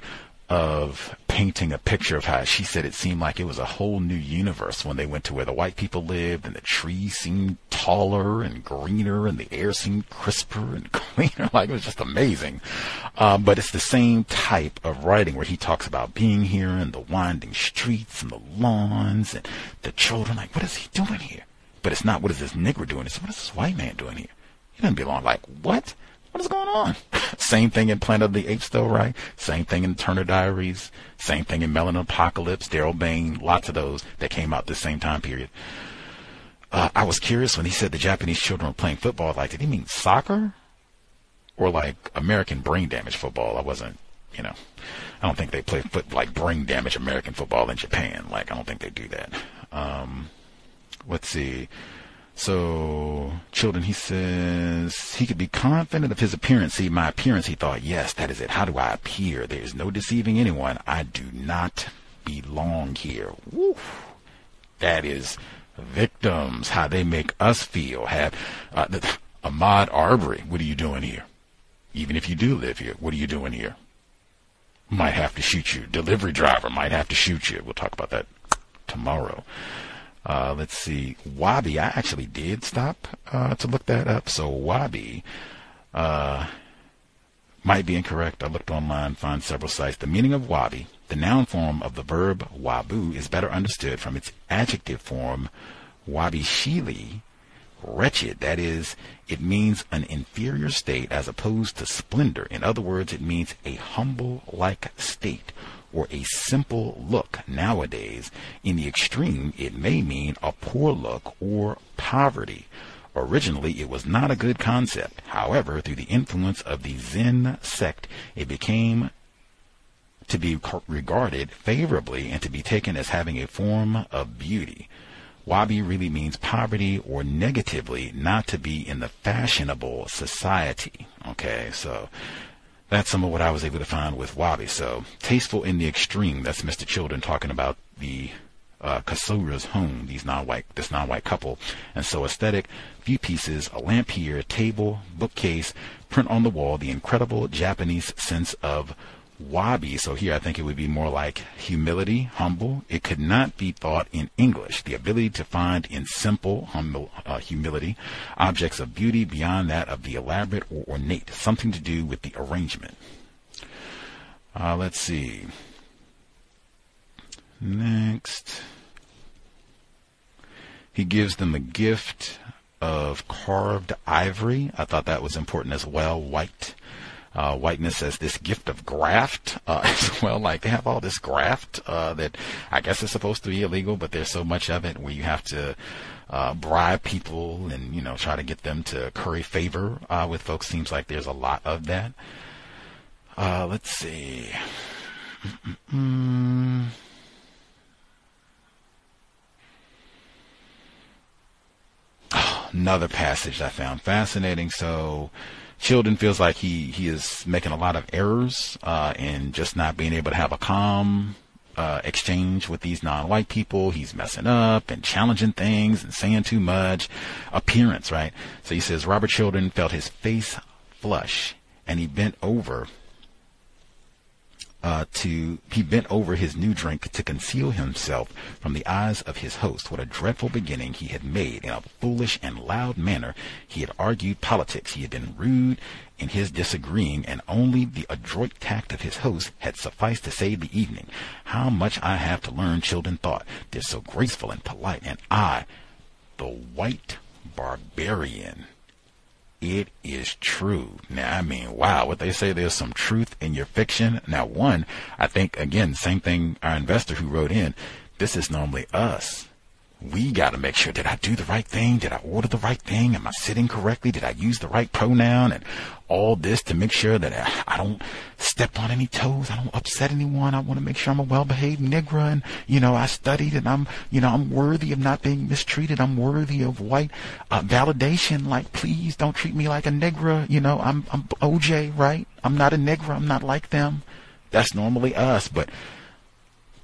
of painting a picture of how she said it seemed like it was a whole new universe when they went to where the white people lived and the trees seemed taller and greener and the air seemed crisper and cleaner. like it was just amazing. Um, but it's the same type of writing where he talks about being here and the winding streets and the lawns and the children. Like, what is he doing here? But it's not what is this nigger doing? It's what is this white man doing here? He doesn't belong. Like, what? What is going on? same thing in Planet of the Apes, though, right? Same thing in Turner Diaries. Same thing in Melanin Apocalypse, Daryl Bain, lots of those that came out this same time period. Uh, I was curious when he said the Japanese children were playing football. Like, did he mean soccer? Or like American brain damage football? I wasn't, you know, I don't think they play foot like brain damage American football in Japan. Like, I don't think they do that. Um, let's see. So, Childan, he says he could be confident of his appearance. See, my appearance, he thought, yes, that is it. How do I appear? There is no deceiving anyone. I do not belong here. Woo. That is victims, how they make us feel. Have uh, the, Ahmaud Arbery, what are you doing here? Even if you do live here, what are you doing here? Might have to shoot you. Delivery driver might have to shoot you. We'll talk about that tomorrow. Uh, let's see. Wabi, I actually did stop uh, to look that up. So Wabi uh, might be incorrect. I looked online, found several sites. The meaning of Wabi, the noun form of the verb wabu, is better understood from its adjective form wabishii, wretched. That is, it means an inferior state as opposed to splendor. In other words, it means a humble like state or a simple look nowadays. In the extreme, it may mean a poor look or poverty. Originally, it was not a good concept. However, through the influence of the Zen sect, it became to be regarded favorably and to be taken as having a form of beauty. Wabi really means poverty or negatively not to be in the fashionable society. Okay, so that's some of what I was able to find with Wabi. So tasteful in the extreme. That's Mr. Childan talking about the uh, Kasoura's home, these non-white, this non-white couple. And so aesthetic, few pieces, a lamp here, a table, bookcase, print on the wall, the incredible Japanese sense of wabi. So here I think it would be more like humility, humble. It could not be thought in English. The ability to find in simple humble, uh, humility objects of beauty beyond that of the elaborate or ornate. Something to do with the arrangement. Uh, let's see. Next. He gives them a gift of carved ivory. I thought that was important as well. White uh, whiteness as this gift of graft uh, as well. Like they have all this graft uh, that I guess is supposed to be illegal, but there's so much of it where you have to uh, bribe people and you know try to get them to curry favor uh, with folks. Seems like there's a lot of that. Uh, let's see. Mm-mm. Oh, another passage I found fascinating. So Childan feels like he, he is making a lot of errors uh, and just not being able to have a calm uh, exchange with these non-white people. He's messing up and challenging things and saying too much. Appearance, right? So he says Robert Childan felt his face flush and he bent over uh, to he bent over his new drink to conceal himself from the eyes of his host. What a dreadful beginning he had made in a foolish and loud manner. He had argued politics. He had been rude in his disagreeing, and only the adroit tact of his host had sufficed to save the evening. How much I have to learn, Childan thought. They're so graceful and polite, and I, the white barbarian, it is true. Now, I mean, wow, what they say, there's some truth in your fiction. Now, one, I think, again, same thing, our investor who wrote in, this is normally us we got to make sure did I do the right thing? Did I order the right thing? Am I sitting correctly? Did I use the right pronoun? And all this to make sure that I don't step on any toes. I don't upset anyone. I want to make sure I'm a well-behaved Negro and, you know, I studied and I'm, you know, I'm worthy of not being mistreated. I'm worthy of white uh, validation. Like, please don't treat me like a Negro. You know, I'm, I'm OJ, right? I'm not a Negro. I'm not like them. That's normally us, but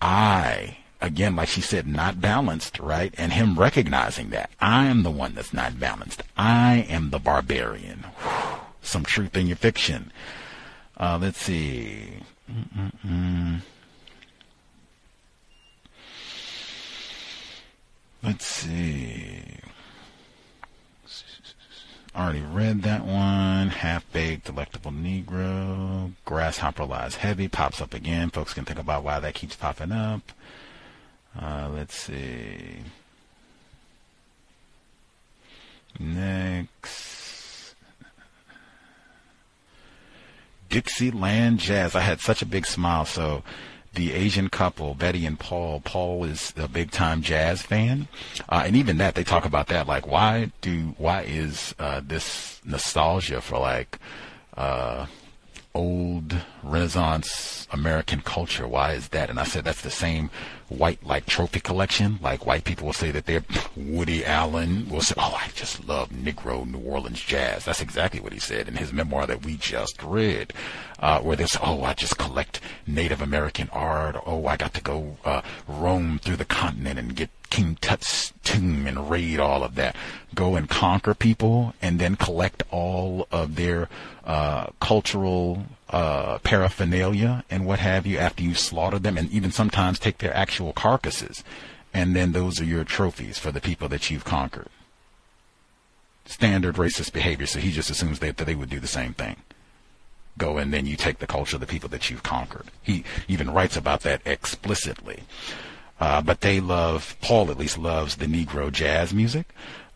I again, like she said, not balanced, right? And him recognizing that I am the one that's not balanced. I am the barbarian. Whew. Some truth in your fiction. Uh, let's see. Mm-mm-mm. Let's see. Already read that one. Half baked, delectable Negro. Grasshopper lies heavy. Pops up again. Folks can think about why that keeps popping up. Uh, let's see. Next. Dixieland Jazz. I had such a big smile. So the Asian couple, Betty and Paul, Paul is a big time jazz fan. Uh, and even that, they talk about that. Like, why do, why is, uh, this nostalgia for like, uh, old Renaissance American culture. Why is that? And I said that's the same white like trophy collection. Like white people will say that they're Woody Allen will say, "Oh, I just love Negro New Orleans jazz." That's exactly what he said in his memoir that we just read, uh, where they say, "Oh, I just collect Native American art." Oh, I got to go uh, roam through the continent and get King Tut's tomb and raid all of that. Go and conquer people and then collect all of their uh, cultural uh, paraphernalia and what have you after you slaughter them, and even sometimes take their actual carcasses, and then those are your trophies for the people that you've conquered. Standard racist behavior, so he just assumes that, that they would do the same thing. Go and then you take the culture of the people that you've conquered. He even writes about that explicitly. Uh, but they love, Paul at least loves the Negro jazz music.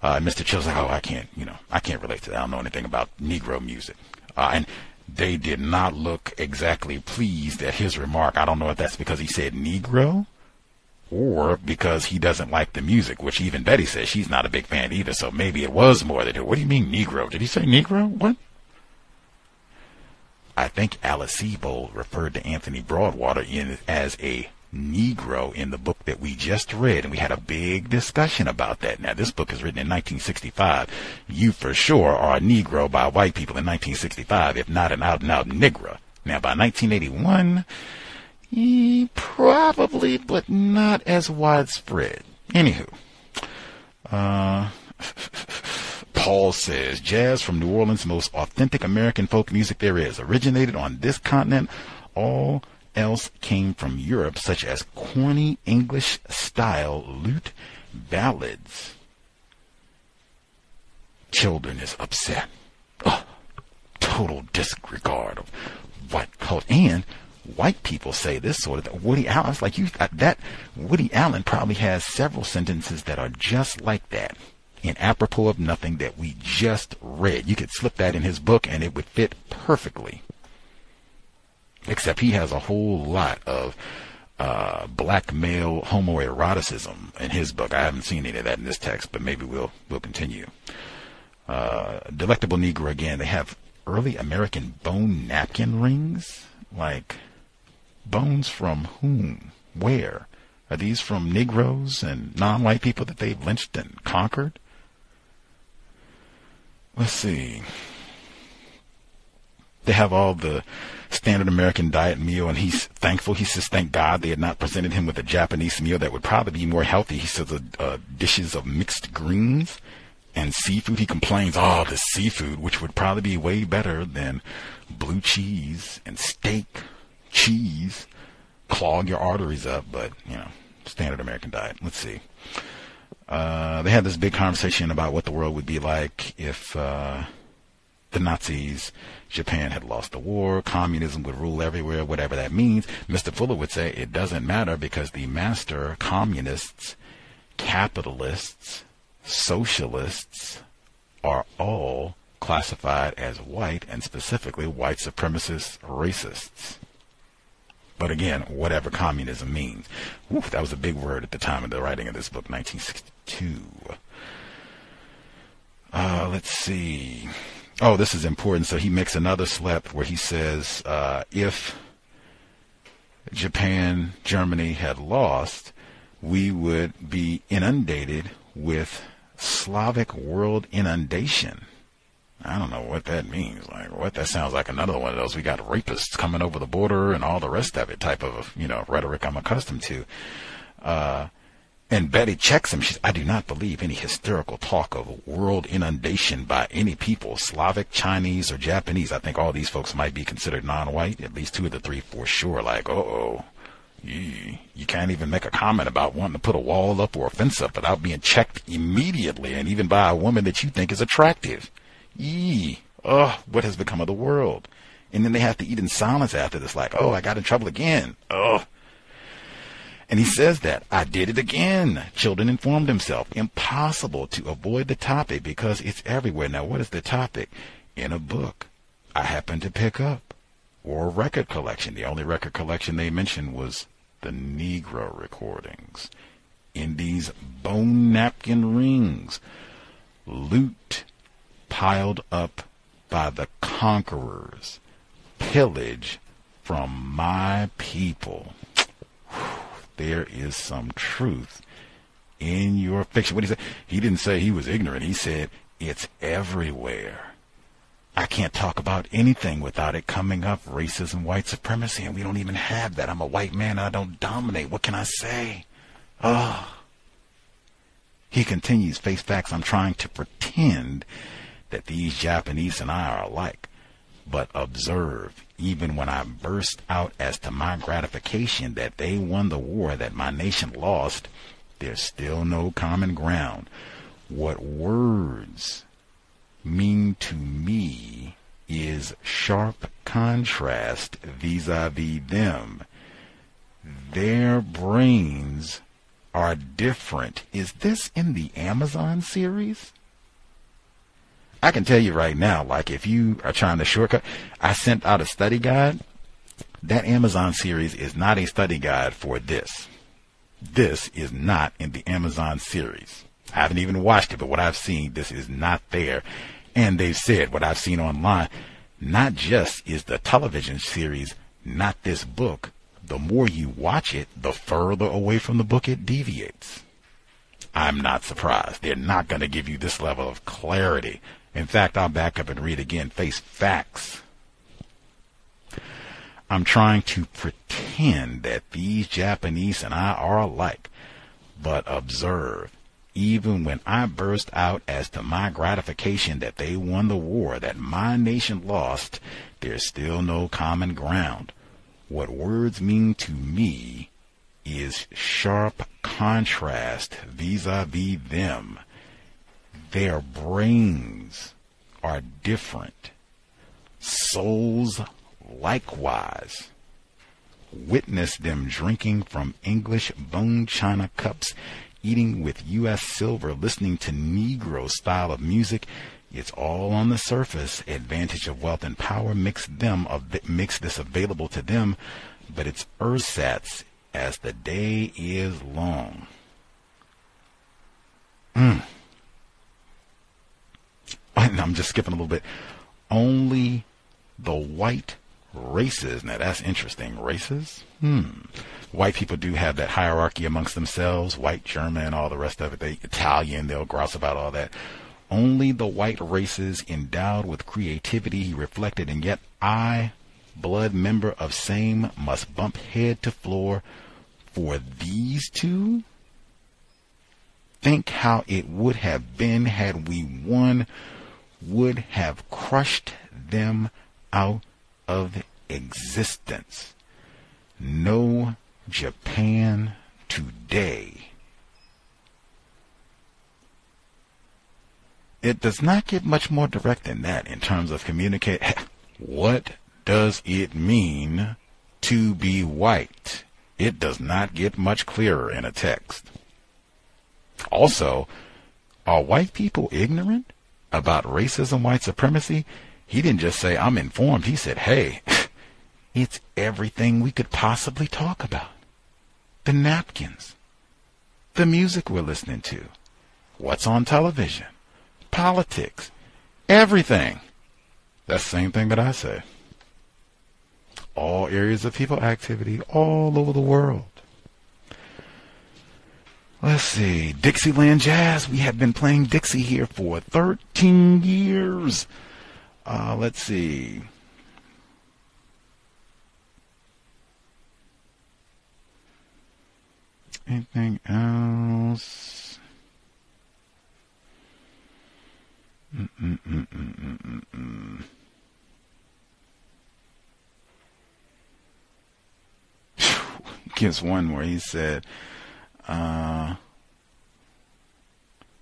Uh, Mr. Chill's like, oh, I can't, you know, I can't relate to that. I don't know anything about Negro music. Uh, and they did not look exactly pleased at his remark. I don't know if that's because he said Negro or because he doesn't like the music, which even Betty says she's not a big fan either. So maybe it was more than, what do you mean Negro? Did he say Negro? What? I think Alice Sebold referred to Anthony Broadwater in as a Negro in the book that we just read, and we had a big discussion about that. Now, this book is written in 1965. You for sure are a Negro by white people in 1965, if not an out and out Negro. Now, by 1981, probably, but not as widespread. Anywho, uh, Paul says jazz from New Orleans, most authentic American folk music there is, originated on this continent. All else came from Europe, such as corny English style lute ballads. Childan is upset. Oh, total disregard of white culture. And white people say this sort of thing. Woody Allen, like you, uh, that Woody Allen probably has several sentences that are just like that in apropos of nothing that we just read. You could slip that in his book and it would fit perfectly. Except he has a whole lot of uh, black male homoeroticism in his book. I haven't seen any of that in this text, but maybe we'll we'll continue. Uh, Delectable Negro again. They have early American bone napkin rings. Like bones from whom? Where? Are these from Negroes and non-white people that they've lynched and conquered? Let's see. They have all the standard American diet meal, and he's thankful. He says, "Thank God they had not presented him with a Japanese meal that would probably be more healthy." He says, uh, "Dishes of mixed greens and seafood." He complains, "Oh, the seafood, which would probably be way better than blue cheese and steak, cheese, clog your arteries up." But you know, standard American diet. Let's see. Uh, they had this big conversation about what the world would be like if uh, the Nazis, Japan had lost the war, communism would rule everywhere, whatever that means. Mr. Fuller would say it doesn't matter because the master communists, capitalists, socialists are all classified as white and specifically white supremacist racists. But again, whatever communism means. Oof, that was a big word at the time of the writing of this book, 1962. Uh, let's see. Oh, this is important. So he makes another slip where he says, uh, if Japan, Germany had lost, we would be inundated with Slavic world inundation. I don't know what that means. Like, what that sounds like another one of those. We got rapists coming over the border and all the rest of it type of, you know, rhetoric I'm accustomed to. Uh, and Betty checks him. She says, I do not believe any hysterical talk of world inundation by any people, Slavic, Chinese, or Japanese. I think all these folks might be considered non-white, at least two of the three for sure. Like, oh, you, you can't even make a comment about wanting to put a wall up or a fence up without being checked immediately, and even by a woman that you think is attractive. Yee. Oh, what has become of the world? And then they have to eat in silence after this, like, oh, I got in trouble again. Oh. And he says that, I did it again. Childan informed himself. Impossible to avoid the topic because it's everywhere. Now, what is the topic? In a book I happened to pick up. Or a record collection. The only record collection they mentioned was the Negro recordings. In these bone napkin rings. Loot piled up by the conquerors, pillage from my people. There is some truth in your fiction. What he said, he didn't say he was ignorant. He said it's everywhere. I can't talk about anything without it coming up. Racism, white supremacy, and we don't even have that. I'm a white man. I don't dominate. What can I say? Oh. He continues, face facts. I'm trying to pretend that these Japanese and I are alike. But observe, even when I burst out as to my gratification that they won the war that my nation lost, there's still no common ground. What words mean to me is sharp contrast vis-a-vis them. Their brains are different. Is this in the Amazon series? I can tell you right now, like if you are trying to shortcut, I sent out a study guide. That Amazon series is not a study guide for this. This is not in the Amazon series. I haven't even watched it, but what I've seen, this is not there. And they've said what I've seen online, not just is the television series not this book, the more you watch it, the further away from the book it deviates. I'm not surprised. They're not going to give you this level of clarity in fact, I'll back up and read again. Face facts. I'm trying to pretend that these Japanese and I are alike. But observe, even when I burst out as to my gratification that they won the war that my nation lost, there's still no common ground. What words mean to me is sharp contrast vis-a-vis them their brains are different. Souls likewise. Witness them drinking from English bone china cups, eating with U.S. silver, listening to Negro style of music. It's all on the surface. Advantage of wealth and power makes them makes this available to them, but it's ersatz as the day is long. Mm. I'm just skipping a little bit. Only the white races. Now that's interesting. Races? Hmm. White people do have that hierarchy amongst themselves. White, German, all the rest of it. They Italian. They'll grouse about all that. Only the white races endowed with creativity he reflected, and yet I, blood member of same, must bump head to floor for these two? Think how it would have been had we won would have crushed them out of existence. No Japan today. It does not get much more direct than that in terms of communicate. What does it mean to be white? It does not get much clearer in a text. Also, are white people ignorant? About racism, white supremacy, he didn't just say, I'm informed. He said, hey, it's everything we could possibly talk about. The napkins, the music we're listening to, what's on television, politics, everything. That's the same thing that I say. All areas of people activity all over the world. Let's see. Dixieland Jazz. We have been playing Dixie here for 13 years. Uh, let's see. Anything else? Gives one where he said, uh,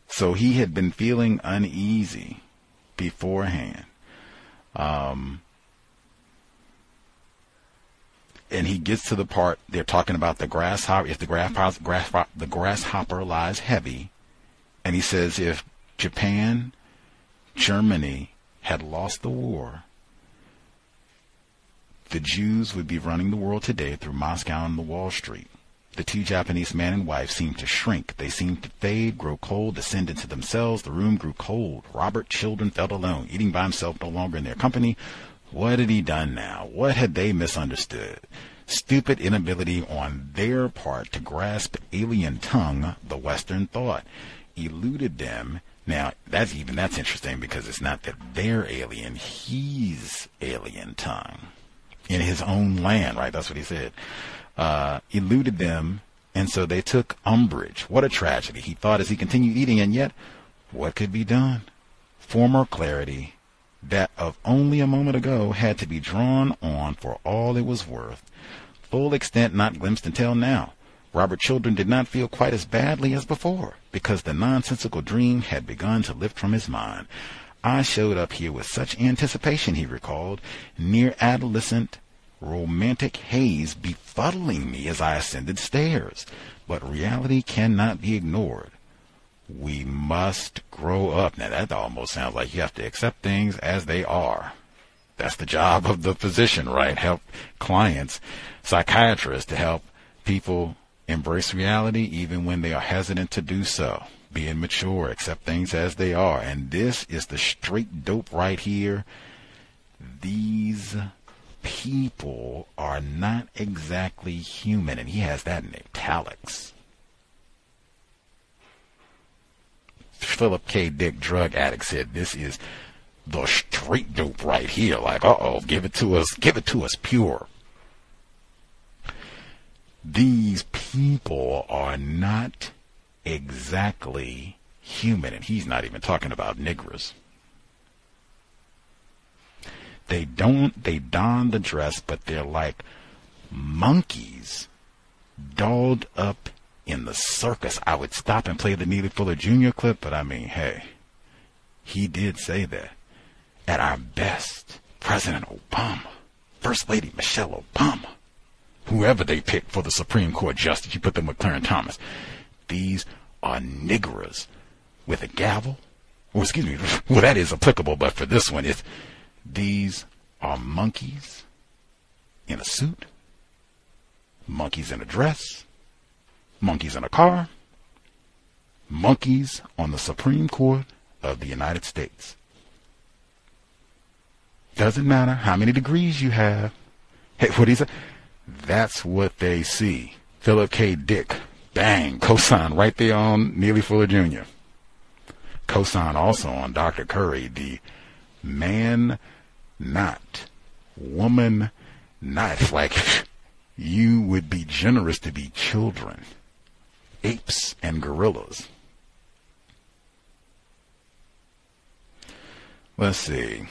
so he had been feeling uneasy beforehand. Um, and he gets to the part they're talking about the grasshopper. If the grasshopper, grass, the grasshopper lies heavy, and he says if Japan, Germany had lost the war, the Jews would be running the world today through Moscow and the Wall Street. The two Japanese man and wife seemed to shrink. They seemed to fade, grow cold, descend into themselves. The room grew cold. Robert Childan felt alone, eating by himself, no longer in their company. What had he done now? What had they misunderstood? Stupid inability on their part to grasp alien tongue, the Western thought, eluded them. Now, that's even, that's interesting because it's not that they're alien, he's alien tongue. In his own land, right? That's what he said uh, eluded them, and so they took umbrage. What a tragedy. He thought as he continued eating, and yet, what could be done? Former clarity that of only a moment ago had to be drawn on for all it was worth. Full extent not glimpsed until now. Robert Childan did not feel quite as badly as before, because the nonsensical dream had begun to lift from his mind. I showed up here with such anticipation, he recalled, near adolescent romantic haze befuddling me as I ascended stairs. But reality cannot be ignored. We must grow up. Now that almost sounds like you have to accept things as they are. That's the job of the physician, right? Help clients, psychiatrists to help people embrace reality even when they are hesitant to do so. Being mature, accept things as they are. And this is the straight dope right here. These people are not exactly human, and he has that in italics. Philip K. Dick, drug addict, said this is the street dope right here. Like, uh oh, give it to us, give it to us pure. These people are not exactly human, and he's not even talking about niggers. They don't, they don the dress, but they're like monkeys dolled up in the circus. I would stop and play the Neely Fuller Jr. clip, but I mean, hey, he did say that. At our best, President Obama, First Lady Michelle Obama, whoever they pick for the Supreme Court justice, you put them with Clarence Thomas. These are niggers with a gavel. Or excuse me, well that is applicable, but for this one, it's these are monkeys in a suit, monkeys in a dress, monkeys in a car, monkeys on the Supreme Court of the United States. Doesn't matter how many degrees you have. Hey, what he say? That's what they see. Philip K. Dick. Bang. Cosign right there on Neely Fuller Jr. Cosign also on Dr. Curry, the man not, woman not. Like you would be generous to be children, apes and gorillas. Let's see.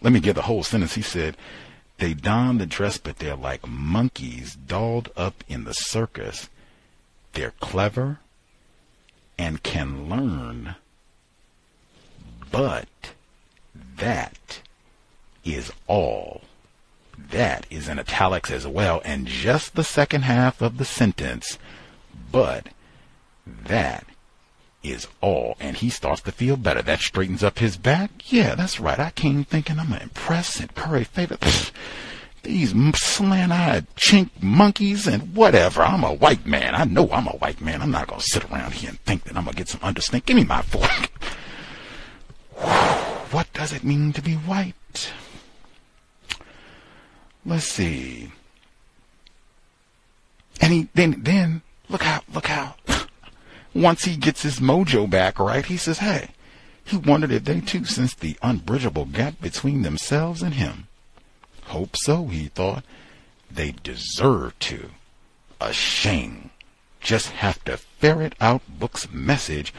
Let me get the whole sentence. He said, They don the dress, but they're like monkeys dolled up in the circus. They're clever and can learn, but that is all. That is in italics as well, and just the second half of the sentence, but that is all. And he starts to feel better. That straightens up his back. Yeah, that's right. I came thinking I'm going to impress and curry favor. These slant-eyed chink monkeys and whatever. I'm a white man. I know I'm a white man. I'm not going to sit around here and think that I'm going to get some understanding. Give me my fork. what does it mean to be white? Let's see. And he then then look out, look out. Once he gets his mojo back right, he says, Hey, he wondered if they too sensed the unbridgeable gap between themselves and him. Hope so, he thought. They deserve to. A shame. Just have to ferret out Book's message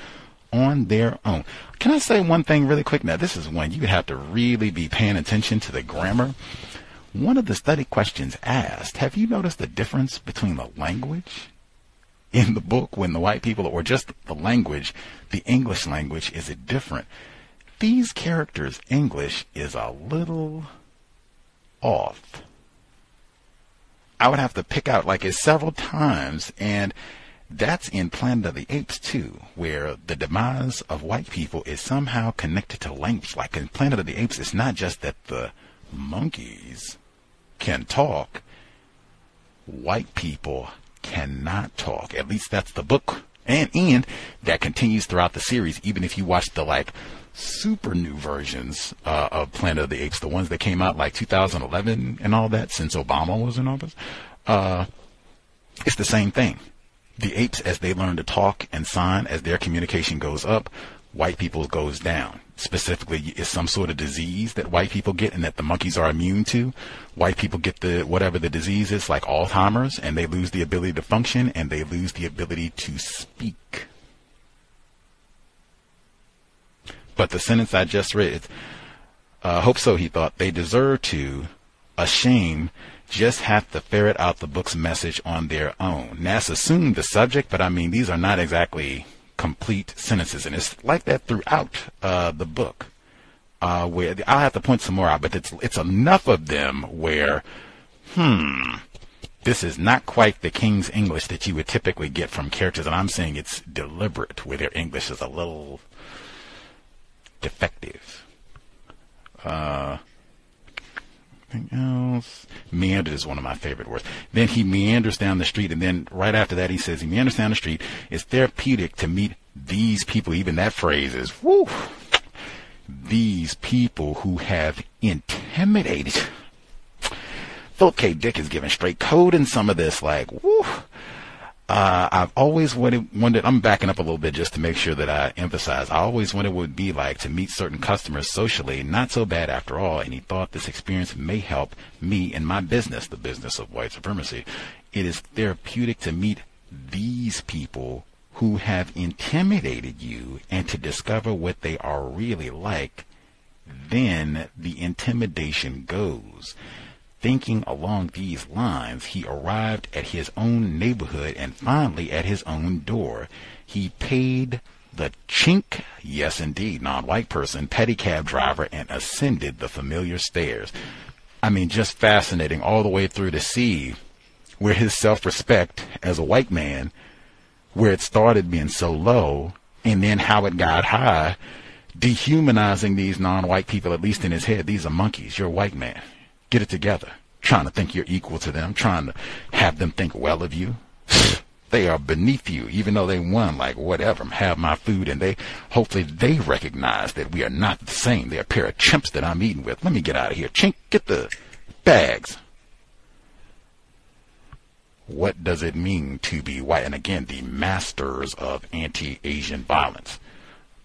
on their own. Can I say one thing really quick? Now, this is one you have to really be paying attention to the grammar. One of the study questions asked, have you noticed the difference between the language in the book when the white people, or just the language, the English language, is it different? These characters' English is a little off. I would have to pick out like it several times, and that's in Planet of the Apes too, where the demise of white people is somehow connected to language. Like in Planet of the Apes, it's not just that the monkeys can talk, white people cannot talk. At least that's the book. And, and that continues throughout the series, even if you watch the like super new versions uh, of Planet of the Apes, the ones that came out like 2011 and all that, since Obama was in office. Uh, it's the same thing. The apes, as they learn to talk and sign, as their communication goes up, white people goes down. Specifically, it's some sort of disease that white people get and that the monkeys are immune to. White people get the whatever the disease is, like Alzheimer's, and they lose the ability to function and they lose the ability to speak. But the sentence I just read, uh, hope so, he thought, they deserve to, a shame, just have to ferret out the book's message on their own. Nass assumed the subject, but I mean, these are not exactly complete sentences, and it's like that throughout uh, the book. Uh, where I'll have to point some more out, but it's it's enough of them where, hmm, this is not quite the King's English that you would typically get from characters, and I'm saying it's deliberate, where their English is a little defective. Uh, anything else? Meandered is one of my favorite words. Then he meanders down the street, and then right after that, he says he meanders down the street. It's therapeutic to meet these people. Even that phrase is, whoo, these people who have intimidated. Philip K. Dick is giving straight code in some of this, like, whoo. Uh, I've always wanted, wondered, I'm backing up a little bit just to make sure that I emphasize. I always wondered what it would be like to meet certain customers socially. Not so bad after all. And he thought this experience may help me in my business, the business of white supremacy. It is therapeutic to meet these people who have intimidated you and to discover what they are really like. Then the intimidation goes. Thinking along these lines, he arrived at his own neighborhood and finally at his own door. He paid the chink, yes indeed, non-white person, pedicab driver and ascended the familiar stairs. I mean, just fascinating all the way through to see where his self-respect as a white man, where it started being so low and then how it got high, dehumanizing these non-white people, at least in his head. These are monkeys. You're a white man. Get it together. Trying to think you're equal to them, trying to have them think well of you. they are beneath you, even though they won, like whatever, have my food, and they hopefully they recognize that we are not the same. They're a pair of chimps that I'm eating with. Let me get out of here. Chink, get the bags. What does it mean to be white? And again, the masters of anti-Asian violence.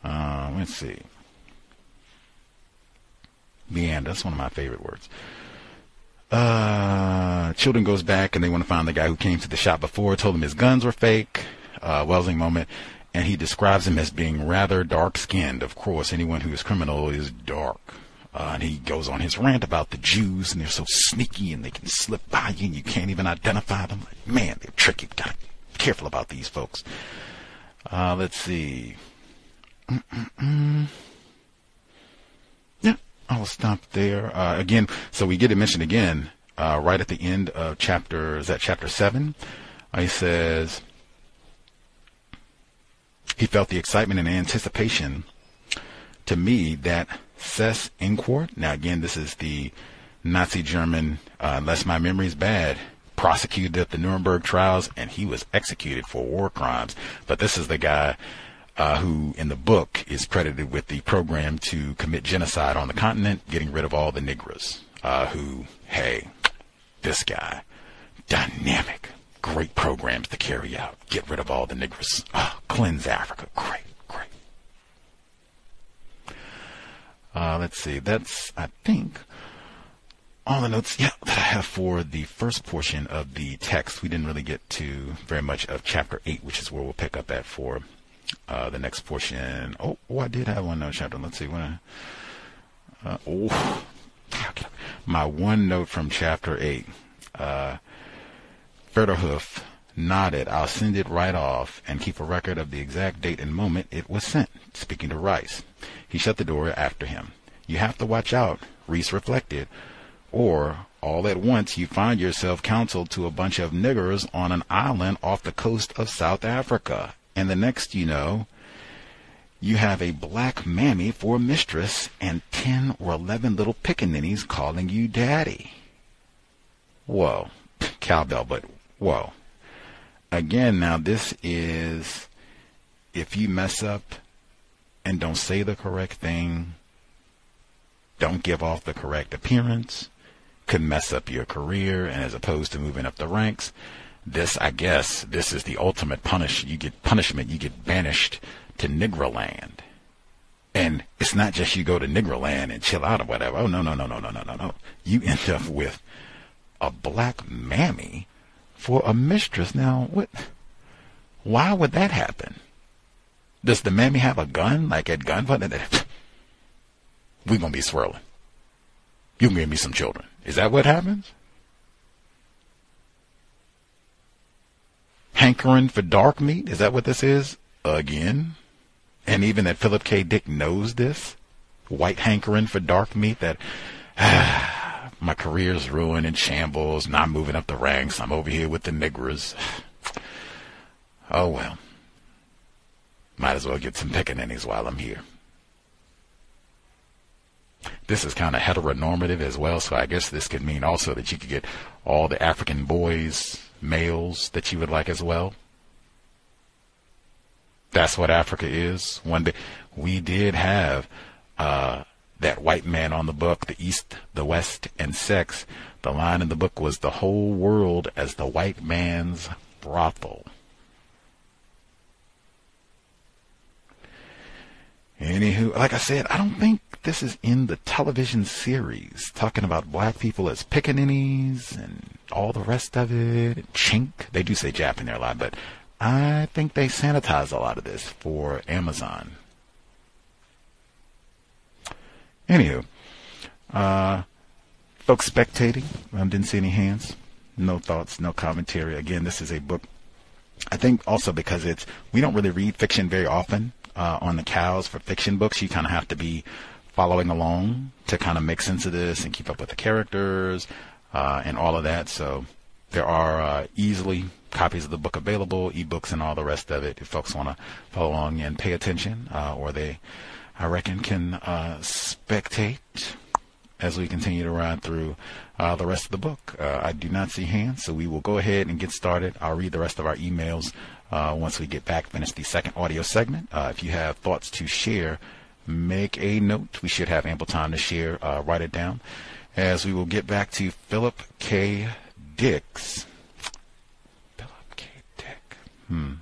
Uh, let's see. Meander, that's one of my favorite words. Uh, Childan goes back and they want to find the guy who came to the shop before, told him his guns were fake. Uh, Welsing moment. And he describes him as being rather dark skinned. Of course, anyone who is criminal is dark. Uh, and he goes on his rant about the Jews and they're so sneaky and they can slip by you and you can't even identify them. Like, man, they're tricky. Gotta be careful about these folks. Uh, let's see. Mm-mm-mm. I'll stop there. Uh, again, so we get it mentioned again uh, right at the end of chapter, is that chapter 7? Uh, he says, He felt the excitement and anticipation to me that Seyss Inquart, now again, this is the Nazi German, uh, unless my memory is bad, prosecuted at the Nuremberg trials, and he was executed for war crimes. But this is the guy uh, who, in the book, is credited with the program to commit genocide on the continent, getting rid of all the Negroes. Uh, who, hey, this guy, dynamic, great programs to carry out, get rid of all the Negroes, oh, cleanse Africa, great, great. Uh, let's see. That's, I think, all the notes, yeah, that I have for the first portion of the text. We didn't really get to very much of chapter 8, which is where we'll pick up at for uh, the next portion. Oh, oh, I did have one note chapter. Let's see. When I, uh, oh, my one note from chapter 8. Uh, Pferdehuf nodded. I'll send it right off and keep a record of the exact date and moment it was sent. Speaking to Reiss. He shut the door after him. You have to watch out, Reiss reflected, or all at once you find yourself counseled to a bunch of niggers on an island off the coast of South Africa. And the next you know, you have a black mammy for a mistress and ten or eleven little pickaninnies calling you daddy. Whoa. Cowbell, but whoa. Again, now this is if you mess up and don't say the correct thing, don't give off the correct appearance, could mess up your career, and as opposed to moving up the ranks, this, I guess, this is the ultimate punish. You get punishment. You get banished to Negroland. And it's not just you go to Negroland and chill out or whatever. Oh, no, no, no, no, no, no, no, no. You end up with a black mammy for a mistress. Now, what? Why would that happen? Does the mammy have a gun, like at gunpoint? we gonna be swirling. You give me some children. Is that what happens? Hankering for dark meat? Is that what this is? Again? And even that Philip K. Dick knows this? White hankering for dark meat that ah, my career's ruined in shambles, not moving up the ranks. I'm over here with the niggers. Oh well. Might as well get some pickaninnies while I'm here. This is kind of heteronormative as well, so I guess this could mean also that you could get all the African boys, males that you would like as well. That's what Africa is. One day we did have uh, that white man on the book, the East, the West, and sex. The line in the book was the whole world as the white man's brothel. Anywho, like I said, I don't think this is in the television series talking about black people as pickaninnies and all the rest of it. Chink. They do say Jap in there a lot, but I think they sanitize a lot of this for Amazon. Anywho, uh, folks spectating, um, didn't see any hands. No thoughts, no commentary. Again, this is a book. I think also because it's, we don't really read fiction very often uh, on the cows for fiction books. You kind of have to be following along to kind of make sense of this and keep up with the characters uh, and all of that. So there are uh, easily copies of the book available, ebooks and all the rest of it. If folks want to follow along and pay attention, uh, or they, I reckon, can uh, spectate as we continue to ride through uh, the rest of the book. Uh, I do not see hands, so we will go ahead and get started. I'll read the rest of our emails once we get back, finish the second audio segment. If you have thoughts to share, make a note. We should have ample time to share. Write it down. As we will get back to Philip K. Dix. Philip K. Dick. Hmm.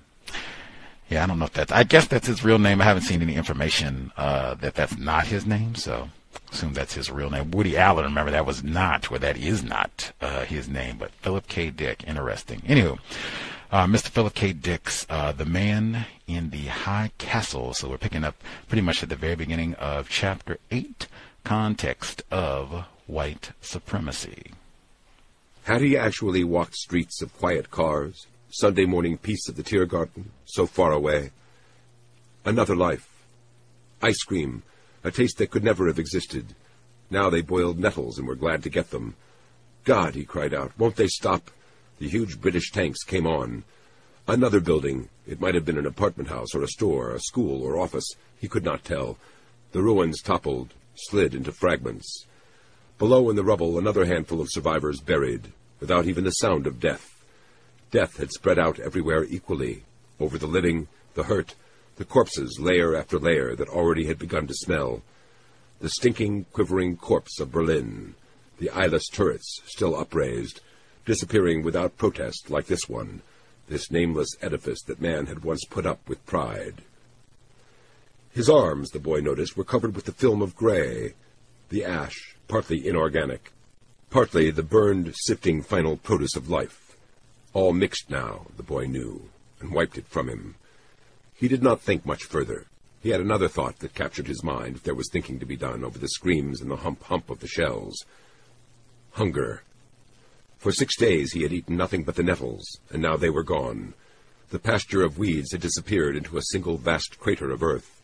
Yeah, I don't know if that's. I guess that's his real name. I haven't seen any information uh, that that's not his name, so assume that's his real name. Woody Allen, remember that was not, or that is not uh, his name, but Philip K. Dick. Interesting. Anywho, uh, Mr. Philip K. Dix, uh, The Man in the High Castle. So we're picking up pretty much at the very beginning of chapter 8, context of white supremacy. Had he actually walked streets of quiet cars, Sunday morning peace of the Tiergarten, so far away? Another life. Ice cream, a taste that could never have existed. Now they boiled nettles and were glad to get them. God, he cried out, won't they stop? The huge British tanks came on. Another building. It might have been an apartment house or a store, a school or office. He could not tell. The ruins toppled, slid into fragments. Below in the rubble, another handful of survivors buried, without even the sound of death. Death had spread out everywhere equally, over the living, the hurt, the corpses, layer after layer, that already had begun to smell. The stinking, quivering corpse of Berlin, the eyeless turrets still upraised, disappearing without protest like this one, this nameless edifice that man had once put up with pride. His arms, the boy noticed, were covered with the film of gray, the ash, partly inorganic, partly the burned, sifting final produce of life. All mixed now, the boy knew, and wiped it from him. He did not think much further. He had another thought that captured his mind if there was thinking to be done over the screams and the hump-hump of the shells. Hunger. For six days he had eaten nothing but the nettles, and now they were gone. The pasture of weeds had disappeared into a single vast crater of earth.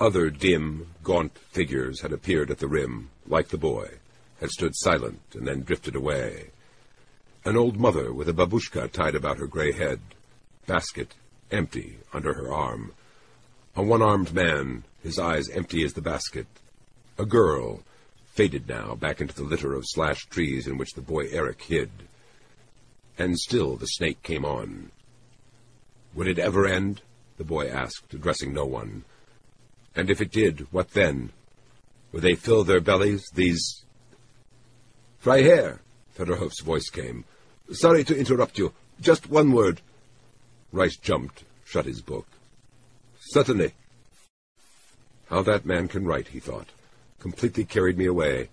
Other dim, gaunt figures had appeared at the rim, like the boy, had stood silent and then drifted away. An old mother with a babushka tied about her gray head, basket empty under her arm. A one-armed man, his eyes empty as the basket. A girl, faded now back into the litter of slashed trees in which the boy Eric hid. And still the snake came on. Would it ever end? the boy asked, addressing no one. And if it did, what then? Would they fill their bellies, these... Freiherr, Pferdehuf's voice came. Sorry to interrupt you. Just one word. Reiss jumped, shut his book. Certainly. How that man can write, he thought. Completely carried me away.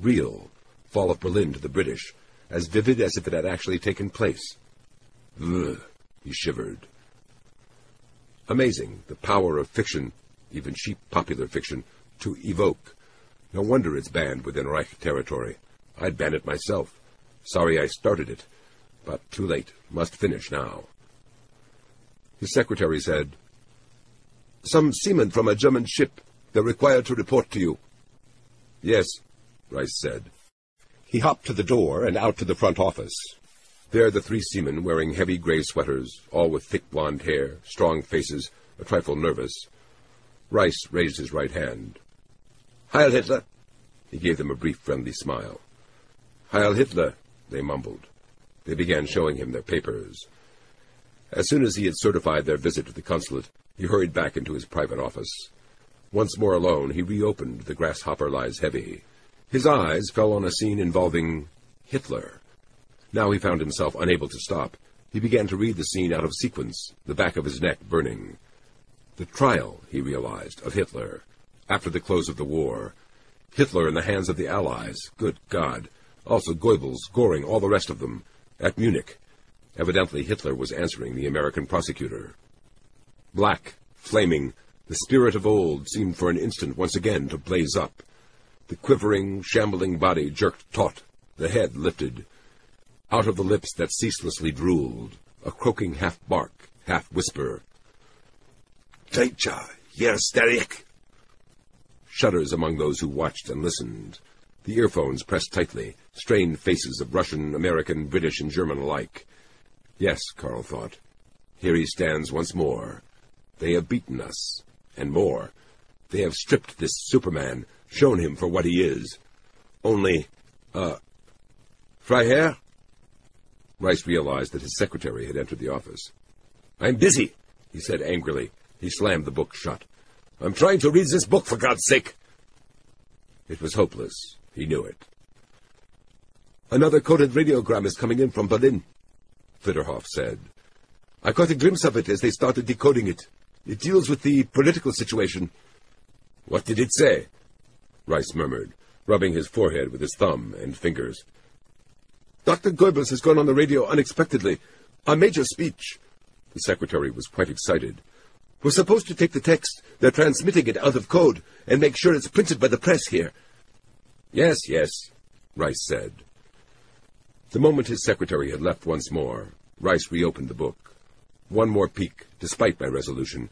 Real. Fall of Berlin to the British. As vivid as if it had actually taken place. Ugh, he shivered. Amazing, the power of fiction, even cheap popular fiction, to evoke. No wonder it's banned within Reich territory. I'd ban it myself. Sorry I started it. But too late. Must finish now. His secretary said, Some seamen from a German ship. They're required to report to you. Yes, Reiss said. He hopped to the door and out to the front office. There the three seamen, wearing heavy gray sweaters, all with thick blond hair, strong faces, a trifle nervous. Reiss raised his right hand. Heil Hitler! He gave them a brief friendly smile. Heil Hitler! They mumbled. They began showing him their papers. As soon as he had certified their visit to the consulate, he hurried back into his private office. Once more alone, he reopened The Grasshopper Lies Heavy. His eyes fell on a scene involving Hitler. Now he found himself unable to stop. He began to read the scene out of sequence, the back of his neck burning. The trial, he realized, of Hitler, after the close of the war. Hitler in the hands of the Allies, good God. Also Goebbels, Goring, all the rest of them. At Munich, Evidently Hitler was answering the American prosecutor. Black, flaming, the spirit of old seemed for an instant once again to blaze up. The quivering, shambling body jerked taut, the head lifted. Out of the lips that ceaselessly drooled, a croaking half-bark, half-whisper. Teacher, Yersterik! Shudders among those who watched and listened. The earphones pressed tightly, strained faces of Russian, American, British, and German alike. Yes, Carl thought. Here he stands once more. They have beaten us, and more. They have stripped this Superman, shown him for what he is. Only, uh, Freiherr? Reiss realized that his secretary had entered the office. I'm busy, he said angrily. He slammed the book shut. I'm trying to read this book, for God's sake. It was hopeless. He knew it. Another coded radiogram is coming in from Berlin, Pferdehuf said. I caught a glimpse of it as they started decoding it. It deals with the political situation. What did it say? Reiss murmured, rubbing his forehead with his thumb and fingers. Dr. Goebbels has gone on the radio unexpectedly. A major speech. The secretary was quite excited. We're supposed to take the text, they're transmitting it out of code, and make sure it's printed by the press here. Yes, yes, Reiss said. The moment his secretary had left once more, Reiss reopened the book. One more peek, despite my resolution.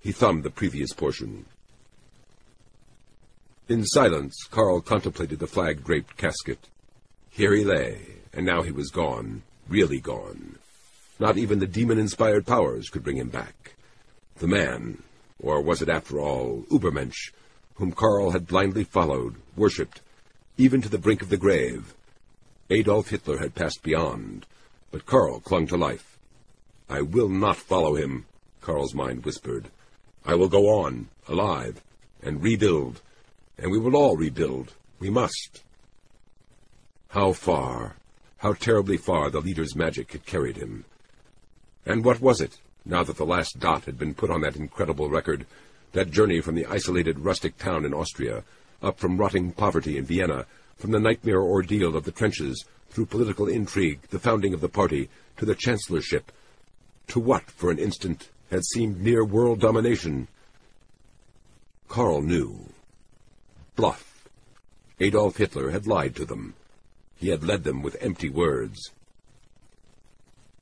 He thumbed the previous portion. In silence, Carl contemplated the flag-draped casket. Here he lay, and now he was gone, really gone. Not even the demon-inspired powers could bring him back. The man, or was it after all Ubermensch, whom Karl had blindly followed, worshipped, even to the brink of the grave. Adolf Hitler had passed beyond, but Karl clung to life. I will not follow him, Karl's mind whispered. I will go on, alive, and rebuild, and we will all rebuild. We must. How far, how terribly far the leader's magic had carried him. And what was it, now that the last dot had been put on that incredible record, that journey from the isolated rustic town in Austria, up from rotting poverty in Vienna, from the nightmare ordeal of the trenches, through political intrigue, the founding of the party, to the chancellorship, to what, for an instant, had seemed near world domination. Karl knew. Bluff. Adolf Hitler had lied to them. He had led them with empty words.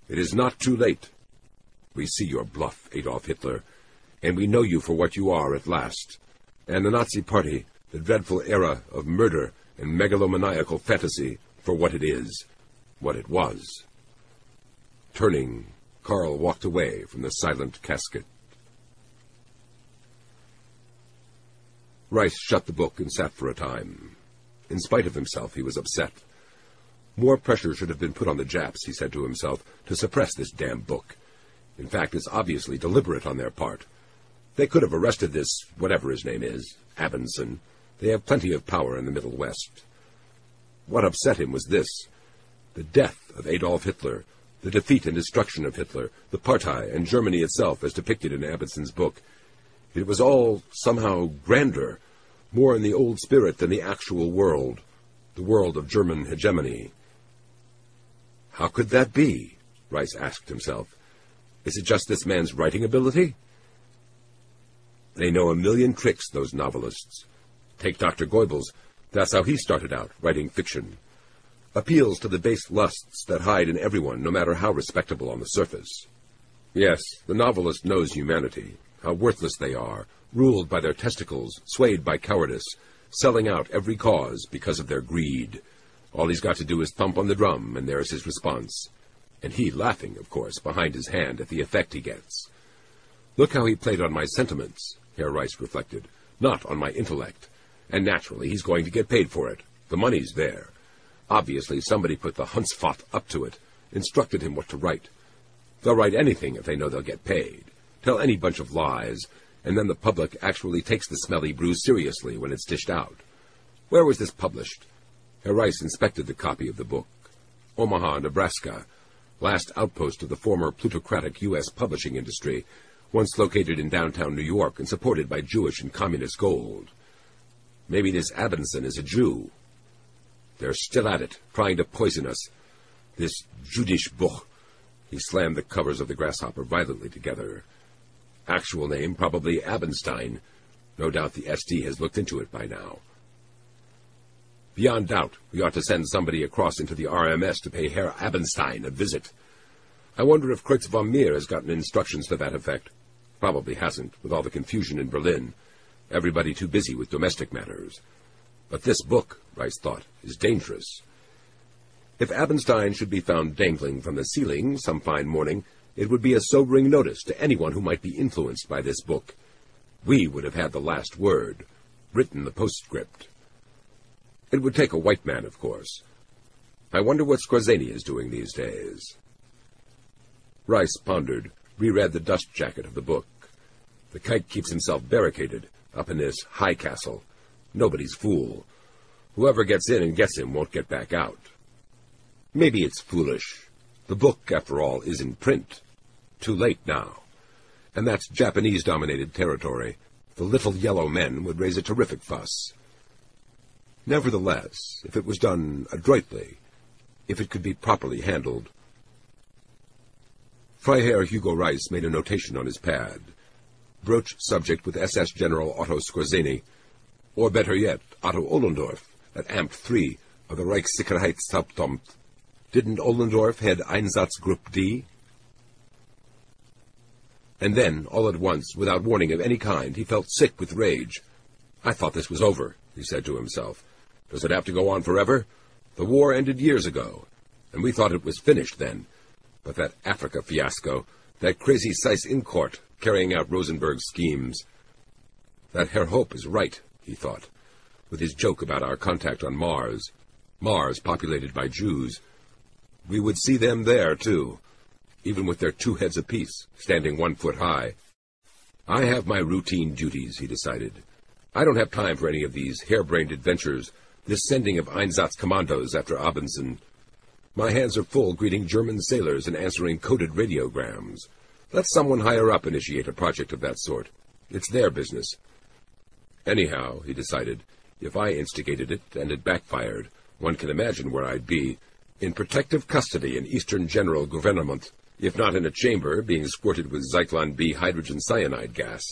It is not too late. We see your bluff, Adolf Hitler, and we know you for what you are at last. And the Nazi Party, the dreadful era of murder and megalomaniacal fantasy, for what it is, what it was. Turning, Karl walked away from the silent casket. Reiss shut the book and sat for a time. In spite of himself, he was upset. More pressure should have been put on the Japs, he said to himself, to suppress this damn book. In fact, it's obviously deliberate on their part. They could have arrested this, whatever his name is, Abendsen. They have plenty of power in the Middle West. What upset him was this. The death of Adolf Hitler, the defeat and destruction of Hitler, the Partei, and Germany itself as depicted in Abendsen's book. It was all somehow grander, more in the old spirit than the actual world, the world of German hegemony. How could that be? Reiss asked himself. Is it just this man's writing ability? They know a million tricks, those novelists. Take Dr. Goebbels. That's how he started out, writing fiction. Appeals to the base lusts that hide in everyone, no matter how respectable on the surface. Yes, the novelist knows humanity, how worthless they are, ruled by their testicles, swayed by cowardice, selling out every cause because of their greed. All he's got to do is thump on the drum, and there's his response. And he laughing, of course, behind his hand at the effect he gets. Look how he played on my sentiments, Herr Reiss reflected, not on my intellect. And naturally, he's going to get paid for it. The money's there. Obviously, somebody put the Hundsfott up to it, instructed him what to write. They'll write anything if they know they'll get paid. Tell any bunch of lies, and then the public actually takes the smelly brew seriously when it's dished out. Where was this published? Herr Reiss inspected the copy of the book. Omaha, Nebraska, last outpost of the former plutocratic U.S. publishing industry, once located in downtown New York and supported by Jewish and communist gold. Maybe this Abendsen is a Jew. They're still at it, trying to poison us. This Judish Buch. He slammed the covers of the grasshopper violently together. Actual name, probably Abenstein. No doubt the SD has looked into it by now. Beyond doubt, we ought to send somebody across into the RMS to pay Herr Abenstein a visit. I wonder if Kreuz vom Meere has gotten instructions to that effect. Probably hasn't, with all the confusion in Berlin. Everybody too busy with domestic matters. But this book, Reiss thought, is dangerous. If Abenstein should be found dangling from the ceiling some fine morning, it would be a sobering notice to anyone who might be influenced by this book. We would have had the last word, written the postscript. It would take a white man, of course. I wonder what Skorzeny is doing these days. Reiss pondered, reread the dust jacket of the book. The kite keeps himself barricaded up in this high castle. Nobody's fool. Whoever gets in and gets him won't get back out. Maybe it's foolish. The book, after all, is in print. Too late now. And that's Japanese-dominated territory. The little yellow men would raise a terrific fuss. Nevertheless, if it was done adroitly, if it could be properly handled, Freiherr Hugo Reiss made a notation on his pad. Broach subject with SS General Otto Skorzeny, or better yet, Otto Ohlendorf, at Amt 3 of the Reichssicherheitshauptamt. Didn't Ohlendorf head Einsatzgruppe D? And then, all at once, without warning of any kind, he felt sick with rage. I thought this was over, he said to himself. Does it have to go on forever? The war ended years ago, and we thought it was finished then. But that Africa fiasco, that crazy Seyss-Inquart carrying out Rosenberg's schemes. That Herr Hope is right, he thought, with his joke about our contact on Mars. Mars populated by Jews. We would see them there, too, even with their two heads apiece, standing one foot high. I have my routine duties, he decided. I don't have time for any of these harebrained adventures, this sending of Einsatzkommandos after Abendsen. My hands are full greeting German sailors and answering coded radiograms. Let someone higher up initiate a project of that sort. It's their business. Anyhow, he decided, if I instigated it and it backfired, one can imagine where I'd be, in protective custody in Eastern General Gouvernement, if not in a chamber being squirted with Zyklon B hydrogen cyanide gas.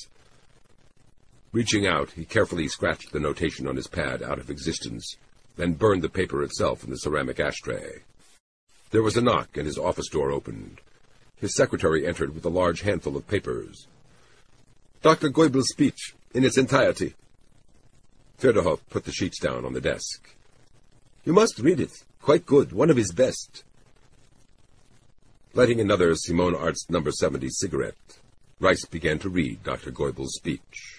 Reaching out, he carefully scratched the notation on his pad out of existence, then burned the paper itself in the ceramic ashtray. There was a knock, and his office door opened. His secretary entered with a large handful of papers. Dr. Goebbels' speech, in its entirety. Pferdehuf put the sheets down on the desk. You must read it. Quite good. One of his best. Lighting another Simon Arzt number 70 cigarette, Reiss began to read Dr. Goebbels' speech.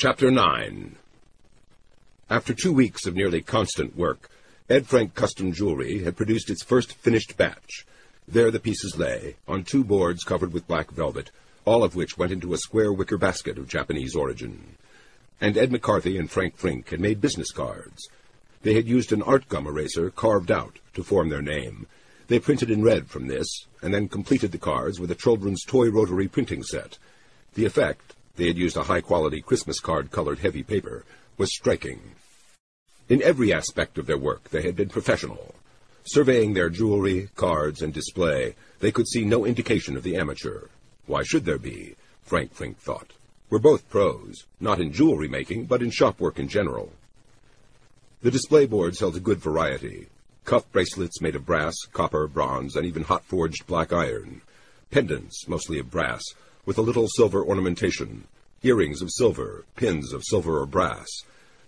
Chapter 9 After two weeks of nearly constant work, Ed Frank Custom Jewelry had produced its first finished batch. There the pieces lay, on two boards covered with black velvet, all of which went into a square wicker basket of Japanese origin. And Ed McCarthy and Frank Frink had made business cards. They had used an art gum eraser carved out to form their name. They printed in red from this, and then completed the cards with a children's toy rotary printing set. The effect, they had used a high-quality Christmas card-colored heavy paper, was striking. In every aspect of their work they had been professional. Surveying their jewelry, cards, and display, they could see no indication of the amateur. Why should there be? Frank Frink thought. We're both pros, not in jewelry making, but in shop work in general. The display boards held a good variety. Cuff bracelets made of brass, copper, bronze, and even hot-forged black iron. Pendants, mostly of brass, with a little silver ornamentation, earrings of silver, pins of silver or brass.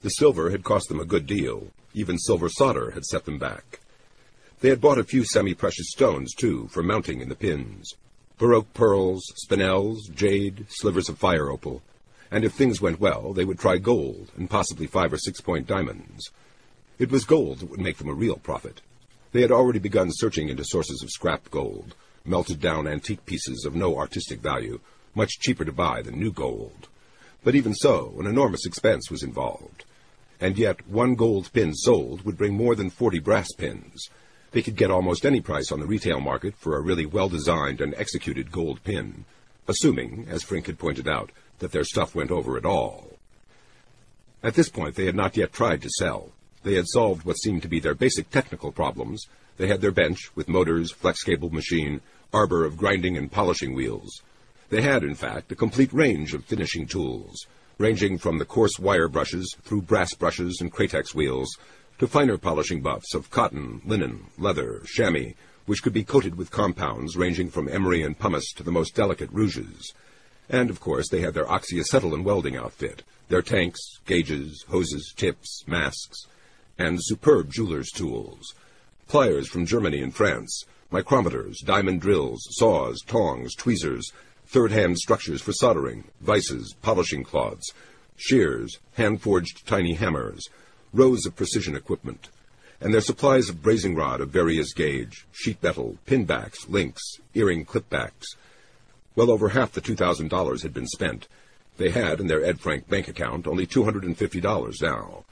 The silver had cost them a good deal. Even silver solder had set them back. They had bought a few semi-precious stones, too, for mounting in the pins. Baroque pearls, spinels, jade, slivers of fire opal. And if things went well, they would try gold, and possibly five or six-point diamonds. It was gold that would make them a real profit. They had already begun searching into sources of scrap gold, melted down antique pieces of no artistic value, much cheaper to buy than new gold. But even so, an enormous expense was involved. And yet, one gold pin sold would bring more than forty brass pins. They could get almost any price on the retail market for a really well-designed and executed gold pin, assuming, as Frink had pointed out, that their stuff went over at all. At this point, they had not yet tried to sell. They had solved what seemed to be their basic technical problems. They had their bench with motors, flex cable machine, arbor of grinding and polishing wheels. They had, in fact, a complete range of finishing tools, ranging from the coarse wire brushes through brass brushes and Kratex wheels to finer polishing buffs of cotton, linen, leather, chamois, which could be coated with compounds ranging from emery and pumice to the most delicate rouges. And, of course, they had their oxyacetylene welding outfit, their tanks, gauges, hoses, tips, masks, and superb jeweler's tools. Pliers from Germany and France, micrometers, diamond drills, saws, tongs, tweezers, third-hand structures for soldering, vices, polishing cloths, shears, hand-forged tiny hammers, rows of precision equipment, and their supplies of brazing rod of various gauge, sheet metal, pinbacks, links, earring clipbacks. Well over half the $2,000 had been spent. They had in their Ed Frank bank account only $250 now.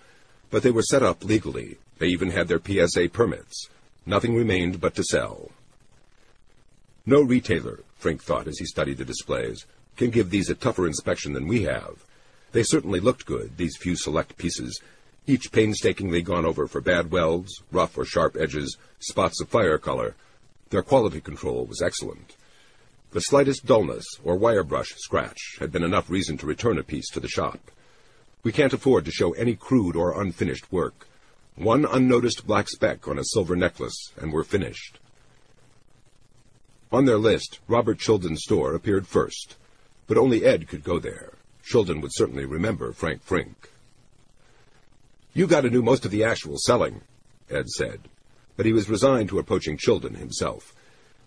But they were set up legally. They even had their PSA permits. Nothing remained but to sell. No retailer, Frink thought as he studied the displays, can give these a tougher inspection than we have. They certainly looked good, these few select pieces, each painstakingly gone over for bad welds, rough or sharp edges, spots of fire color. Their quality control was excellent. The slightest dullness or wire brush scratch had been enough reason to return a piece to the shop. We can't afford to show any crude or unfinished work. One unnoticed black speck on a silver necklace, and we're finished. On their list, Robert Childan's store appeared first, but only Ed could go there. Childan would certainly remember Frank Frink. You got to do most of the actual selling, Ed said. but he was resigned to approaching Childen himself.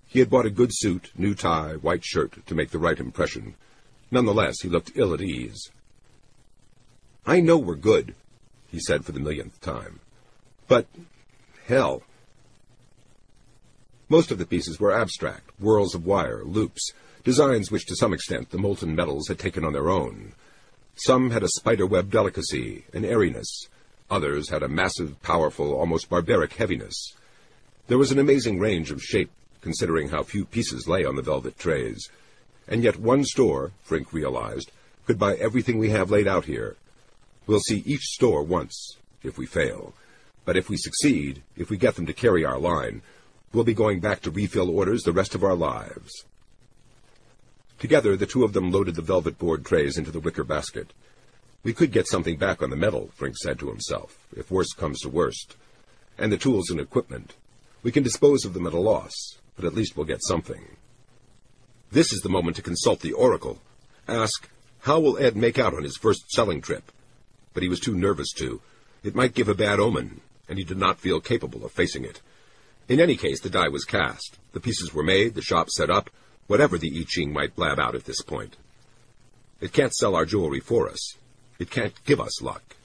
He had bought a good suit, new tie, white shirt, to make the right impression. Nonetheless, he looked ill at ease. I know we're good, he said for the millionth time. But, hell. Most of the pieces were abstract, whirls of wire, loops, designs which to some extent the molten metals had taken on their own. Some had a spiderweb delicacy, an airiness. Others had a massive, powerful, almost barbaric heaviness. There was an amazing range of shape, considering how few pieces lay on the velvet trays. And yet one store, Frink realized, could buy everything we have laid out here. We'll see each store once, if we fail. But if we succeed, if we get them to carry our line, we'll be going back to refill orders the rest of our lives. Together, the two of them loaded the velvet board trays into the wicker basket. We could get something back on the metal, Frink said to himself, if worst comes to worst. And the tools and equipment. We can dispose of them at a loss, but at least we'll get something. This is the moment to consult the Oracle. Ask, how will Ed make out on his first selling trip? But he was too nervous to. It might give a bad omen, and he did not feel capable of facing it. In any case, the die was cast. The pieces were made, the shop set up, whatever the I Ching might blab out at this point. It can't sell our jewelry for us. It can't give us luck.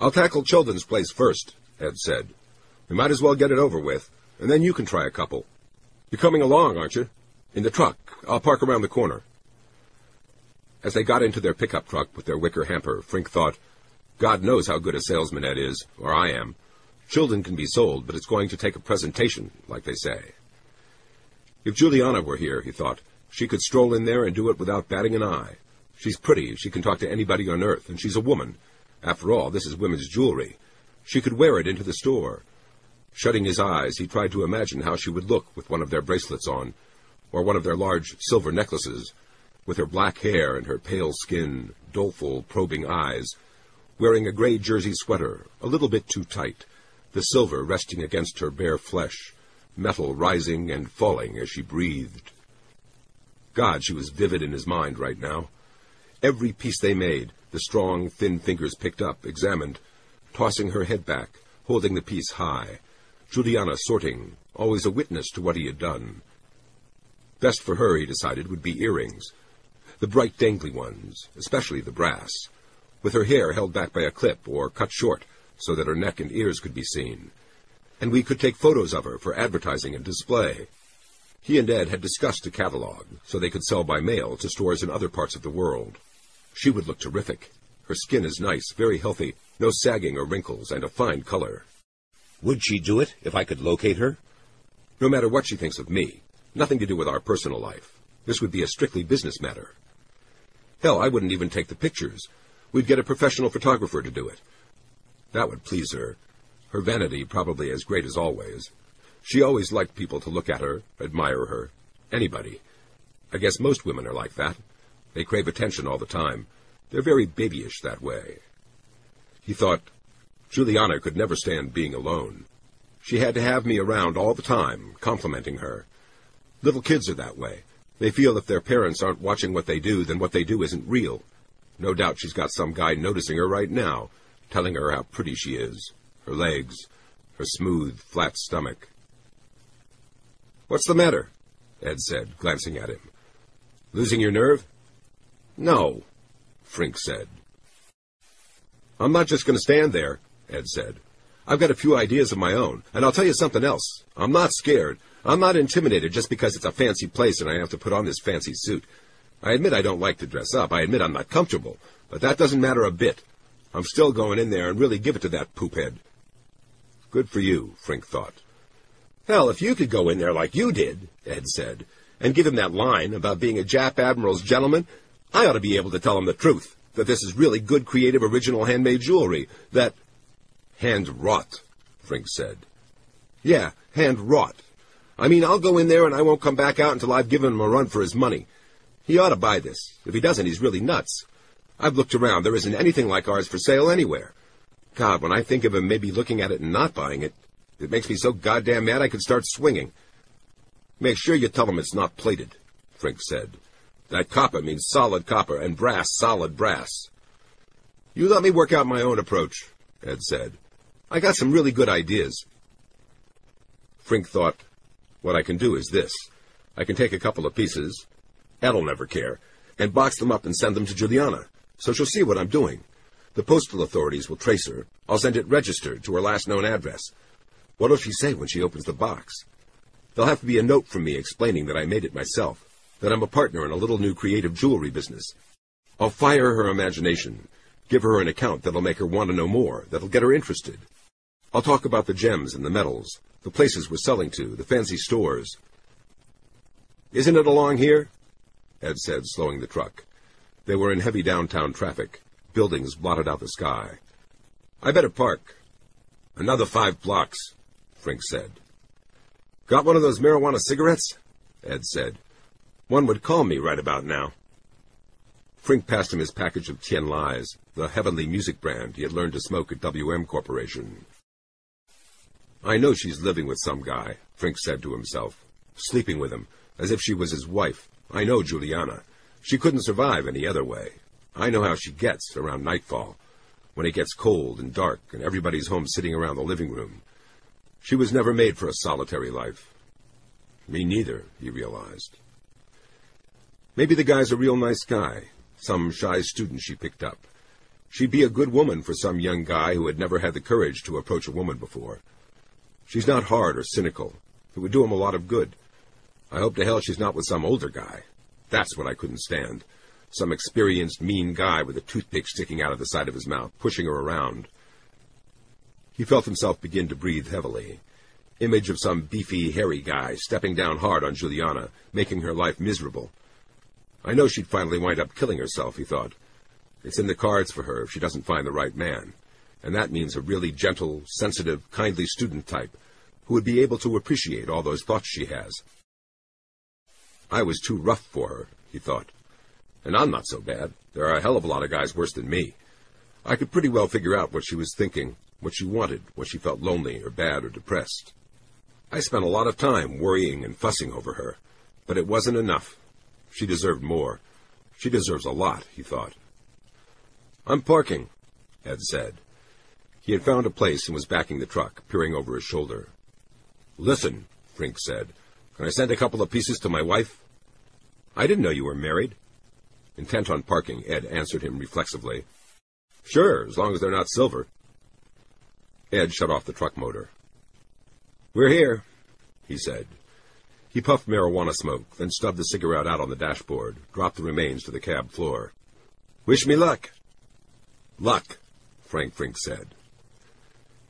I'll tackle Childan's place first, Ed said. We might as well get it over with, and then you can try a couple. You're coming along, aren't you? In the truck. I'll park around the corner. As they got into their pickup truck with their wicker hamper, Frink thought, God knows how good a salesman Ed is, or I am. Childan can be sold, but it's going to take a presentation, like they say. If Juliana were here, he thought, she could stroll in there and do it without batting an eye. She's pretty, she can talk to anybody on earth, and she's a woman. After all, this is women's jewelry. She could wear it into the store. Shutting his eyes, he tried to imagine how she would look with one of their bracelets on, or one of their large silver necklaces, with her black hair and her pale skin, doleful, probing eyes, wearing a gray jersey sweater, a little bit too tight, the silver resting against her bare flesh, metal rising and falling as she breathed. God, she was vivid in his mind right now. Every piece they made, the strong, thin fingers picked up, examined, tossing her head back, holding the piece high. Juliana sorting, always a witness to what he had done. Best for her, he decided, would be earrings. The bright dangly ones, especially the brass, with her hair held back by a clip or cut short so that her neck and ears could be seen and we could take photos of her for advertising and display. He and Ed had discussed a catalog, so they could sell by mail to stores in other parts of the world. She would look terrific. Her skin is nice, very healthy, no sagging or wrinkles, and a fine color. Would she do it if I could locate her? No matter what she thinks of me, nothing to do with our personal life. This would be a strictly business matter. Hell, I wouldn't even take the pictures. We'd get a professional photographer to do it. That would please her, her vanity probably as great as always. She always liked people to look at her, admire her. Anybody. I guess most women are like that. They crave attention all the time. They're very babyish that way. He thought, Juliana could never stand being alone. She had to have me around all the time, complimenting her. Little kids are that way. They feel if their parents aren't watching what they do, then what they do isn't real. No doubt she's got some guy noticing her right now, telling her how pretty she is her legs, her smooth, flat stomach. What's the matter? Ed said, glancing at him. Losing your nerve? No, Frink said. I'm not just going to stand there, Ed said. I've got a few ideas of my own, and I'll tell you something else. I'm not scared. I'm not intimidated just because it's a fancy place and I have to put on this fancy suit. I admit I don't like to dress up. I admit I'm not comfortable. But that doesn't matter a bit. I'm still going in there and really give it to that poophead. Good for you, Frink thought. Hell, if you could go in there like you did, Ed said, and give him that line about being a Jap admiral's gentleman, I ought to be able to tell him the truth, that this is really good, creative, original handmade jewelry, that... Hand-wrought, Frink said. Yeah, hand-wrought. I mean, I'll go in there and I won't come back out until I've given him a run for his money. He ought to buy this. If he doesn't, he's really nuts. I've looked around. There isn't anything like ours for sale anywhere. God, when I think of him maybe looking at it and not buying it, it makes me so goddamn mad I could start swinging. Make sure you tell him it's not plated, Frink said. That copper means solid copper, and brass solid brass. You let me work out my own approach, Ed said. I got some really good ideas. Frink thought, what I can do is this. I can take a couple of pieces, Ed'll never care, and box them up and send them to Juliana, so she'll see what I'm doing. The postal authorities will trace her. I'll send it registered to her last known address. What'll she say when she opens the box? There'll have to be a note from me explaining that I made it myself, that I'm a partner in a little new creative jewelry business. I'll fire her imagination, give her an account that'll make her want to know more, that'll get her interested. I'll talk about the gems and the metals, the places we're selling to, the fancy stores. Isn't it along here? Ed said, slowing the truck. They were in heavy downtown traffic. Buildings blotted out the sky. I better park. Another five blocks, Frink said. Got one of those marijuana cigarettes? Ed said. One would call me right about now. Frink passed him his package of Tien Lais, the heavenly music brand he had learned to smoke at WM Corporation. I know she's living with some guy, Frink said to himself, sleeping with him, as if she was his wife. I know Juliana. She couldn't survive any other way. I know how she gets around nightfall, when it gets cold and dark and everybody's home sitting around the living room. She was never made for a solitary life. Me neither, he realized. Maybe the guy's a real nice guy, some shy student she picked up. She'd be a good woman for some young guy who had never had the courage to approach a woman before. She's not hard or cynical. It would do him a lot of good. I hope to hell she's not with some older guy. That's what I couldn't stand. Some experienced, mean guy with a toothpick sticking out of the side of his mouth, pushing her around. He felt himself begin to breathe heavily. Image of some beefy, hairy guy stepping down hard on Juliana, making her life miserable. I know she'd finally wind up killing herself, he thought. It's in the cards for her if she doesn't find the right man. And that means a really gentle, sensitive, kindly student type who would be able to appreciate all those thoughts she has. I was too rough for her, he thought. And I'm not so bad. There are a hell of a lot of guys worse than me. I could pretty well figure out what she was thinking, what she wanted, when she felt lonely or bad or depressed. I spent a lot of time worrying and fussing over her, but it wasn't enough. She deserved more. She deserves a lot, he thought. I'm parking, Ed said. He had found a place and was backing the truck, peering over his shoulder. Listen, Frink said. Can I send a couple of pieces to my wife? I didn't know you were married. Intent on parking, Ed answered him reflexively. Sure, as long as they're not silver. Ed shut off the truck motor. We're here, he said. He puffed marijuana smoke, then stubbed the cigarette out on the dashboard, dropped the remains to the cab floor. Wish me luck. Luck, Frank Frink said.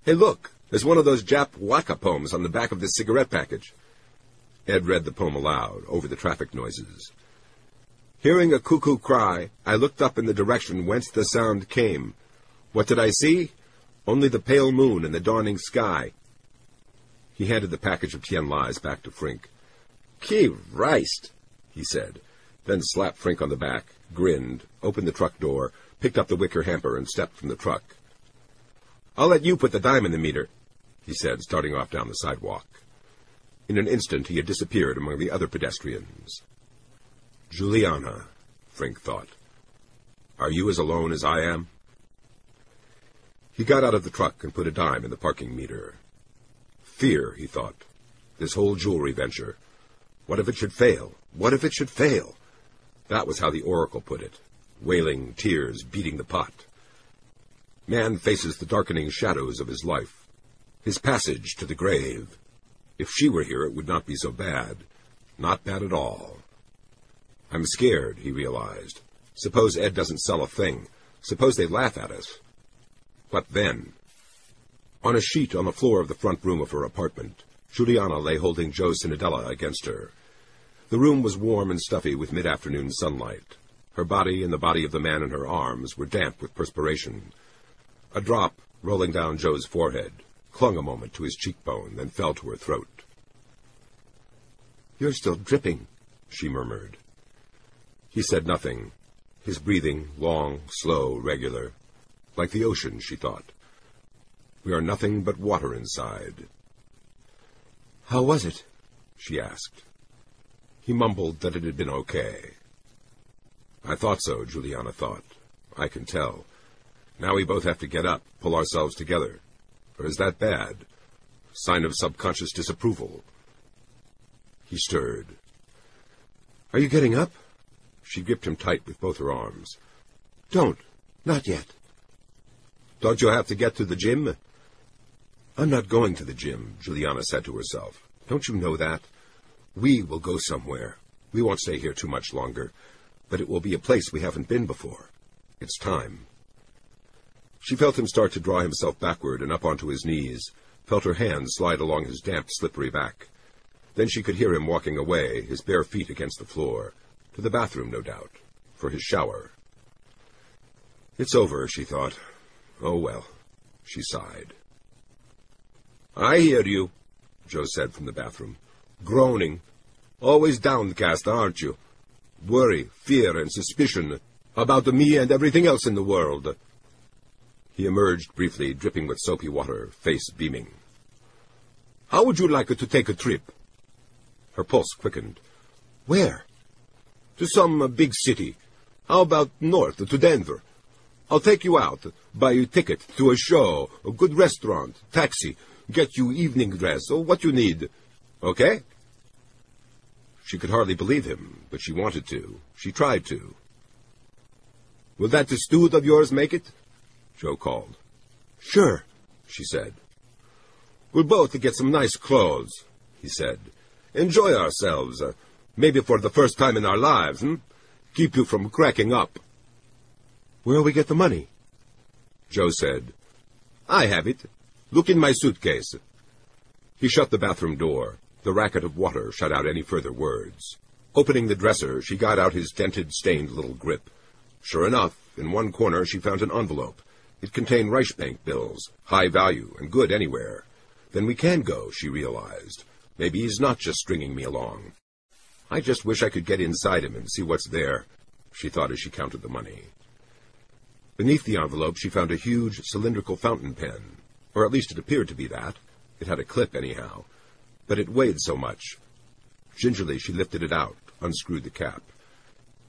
Hey, look, there's one of those Jap waka poems on the back of this cigarette package. Ed read the poem aloud, over the traffic noises. Hearing a cuckoo cry, I looked up in the direction whence the sound came. What did I see? Only the pale moon and the dawning sky. He handed the package of Tien Lais back to Frink. Key Christ, he said, then slapped Frink on the back, grinned, opened the truck door, picked up the wicker hamper, and stepped from the truck. I'll let you put the dime in the meter, he said, starting off down the sidewalk. In an instant he had disappeared among the other pedestrians. Juliana, Frink thought. Are you as alone as I am? He got out of the truck and put a dime in the parking meter. Fear, he thought. This whole jewelry venture. What if it should fail? What if it should fail? That was how the oracle put it. Wailing tears beating the pot. Man faces the darkening shadows of his life. His passage to the grave. If she were here, it would not be so bad. Not bad at all. I'm scared, he realized. Suppose Ed doesn't sell a thing. Suppose they laugh at us. What then? On a sheet on the floor of the front room of her apartment, Juliana lay holding Joe Cinnadella against her. The room was warm and stuffy with mid-afternoon sunlight. Her body and the body of the man in her arms were damp with perspiration. A drop, rolling down Joe's forehead, clung a moment to his cheekbone, then fell to her throat. You're still dripping, she murmured. He said nothing, his breathing long, slow, regular. Like the ocean, she thought. We are nothing but water inside. How was it? she asked. He mumbled that it had been okay. I thought so, Juliana thought. I can tell. Now we both have to get up, pull ourselves together. Or is that bad? sign of subconscious disapproval. He stirred. Are you getting up? She gripped him tight with both her arms. Don't. Not yet. Don't you have to get to the gym? I'm not going to the gym, Juliana said to herself. Don't you know that? We will go somewhere. We won't stay here too much longer, but it will be a place we haven't been before. It's time. She felt him start to draw himself backward and up onto his knees, felt her hands slide along his damp, slippery back. Then she could hear him walking away, his bare feet against the floor. To the bathroom, no doubt. For his shower. It's over, she thought. Oh, well. She sighed. I hear you, Joe said from the bathroom. Groaning. Always downcast, aren't you? Worry, fear, and suspicion about the me and everything else in the world. He emerged briefly, dripping with soapy water, face beaming. How would you like to take a trip? Her pulse quickened. Where? To some big city. How about north, to Denver? I'll take you out, buy you ticket to a show, a good restaurant, taxi, get you evening dress, or what you need. Okay? She could hardly believe him, but she wanted to. She tried to. Will that steward of yours make it? Joe called. Sure, she said. We'll both get some nice clothes, he said. Enjoy ourselves, uh, maybe for the first time in our lives, hmm? Keep you from cracking up. Where'll we get the money? Joe said. I have it. Look in my suitcase. He shut the bathroom door. The racket of water shut out any further words. Opening the dresser, she got out his dented, stained little grip. Sure enough, in one corner she found an envelope. It contained Reichsbank bills, high value and good anywhere. Then we can go, she realized. Maybe he's not just stringing me along. I just wish I could get inside him and see what's there, she thought as she counted the money. Beneath the envelope she found a huge cylindrical fountain pen, or at least it appeared to be that. It had a clip, anyhow, but it weighed so much. Gingerly she lifted it out, unscrewed the cap.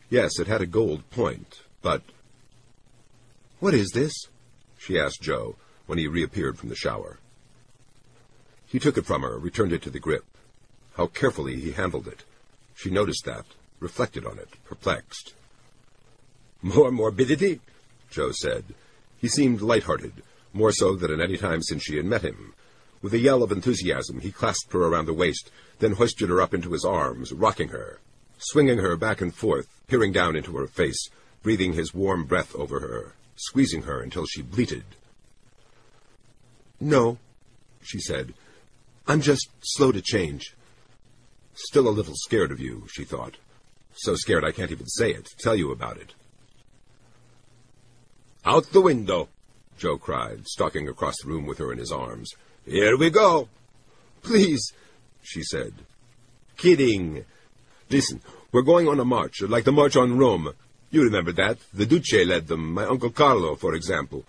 Yes, it had a gold point, but... What is this? she asked Joe when he reappeared from the shower. He took it from her, returned it to the grip. How carefully he handled it. She noticed that, reflected on it, perplexed. More morbidity? Joe said. He seemed light-hearted, more so than at any time since she had met him. With a yell of enthusiasm, he clasped her around the waist, then hoisted her up into his arms, rocking her, swinging her back and forth, peering down into her face, breathing his warm breath over her, squeezing her until she bleated. No, she said. I'm just slow to change. Still a little scared of you, she thought. So scared I can't even say it, tell you about it. Out the window, Joe cried, stalking across the room with her in his arms. Here we go. Please, she said. Kidding. Listen, we're going on a march, like the March on Rome. You remember that? The Duce led them, my Uncle Carlo, for example.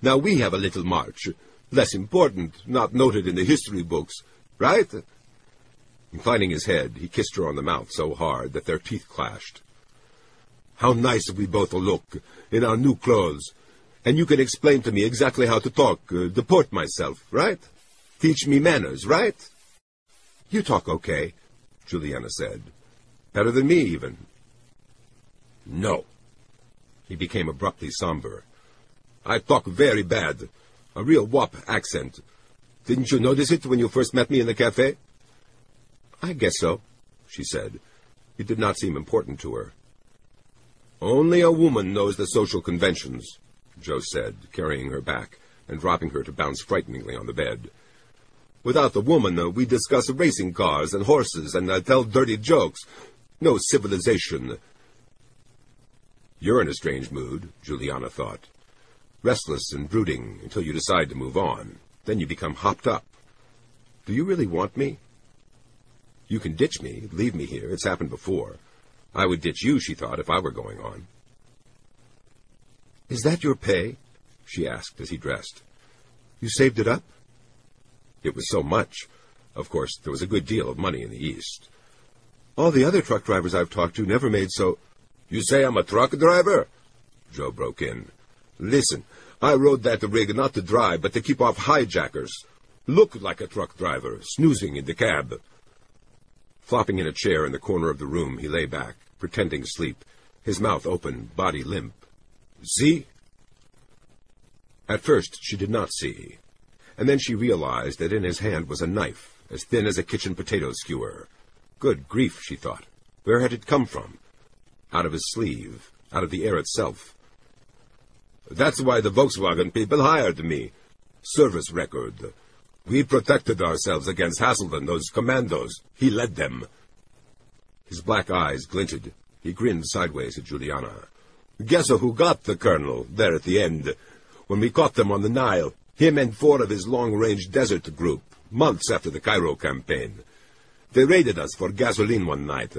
Now we have a little march. Less important, not noted in the history books. Right? Inclining his head, he kissed her on the mouth so hard that their teeth clashed. How nice we both look in our new clothes. And you can explain to me exactly how to talk, uh, deport myself, right? Teach me manners, right? You talk okay, Juliana said. Better than me, even. No. He became abruptly somber. I talk very bad. A real wop accent. Didn't you notice it when you first met me in the cafe? I guess so, she said. It did not seem important to her. Only a woman knows the social conventions, Joe said, carrying her back and dropping her to bounce frighteningly on the bed. Without the woman, uh, we discuss racing cars and horses and uh, tell dirty jokes. No civilization. You're in a strange mood, Juliana thought. Restless and brooding until you decide to move on. Then you become hopped up. Do you really want me? You can ditch me, leave me here. It's happened before. I would ditch you, she thought, if I were going on. Is that your pay? she asked as he dressed. You saved it up? It was so much. Of course, there was a good deal of money in the East. All the other truck drivers I've talked to never made so... You say I'm a truck driver? Joe broke in. Listen, I rode that rig not to drive, but to keep off hijackers. Looked like a truck driver, snoozing in the cab. Flopping in a chair in the corner of the room, he lay back, pretending sleep, his mouth open, body limp. See? At first she did not see, and then she realized that in his hand was a knife, as thin as a kitchen potato skewer. Good grief, she thought. Where had it come from? Out of his sleeve, out of the air itself. That's why the Volkswagen people hired me. Service record. We protected ourselves against Hazelden, those commandos. He led them. His black eyes glinted. He grinned sideways at Juliana. Guess who got the colonel, there at the end? When we caught them on the Nile, him and four of his long-range desert group, months after the Cairo campaign. They raided us for gasoline one night.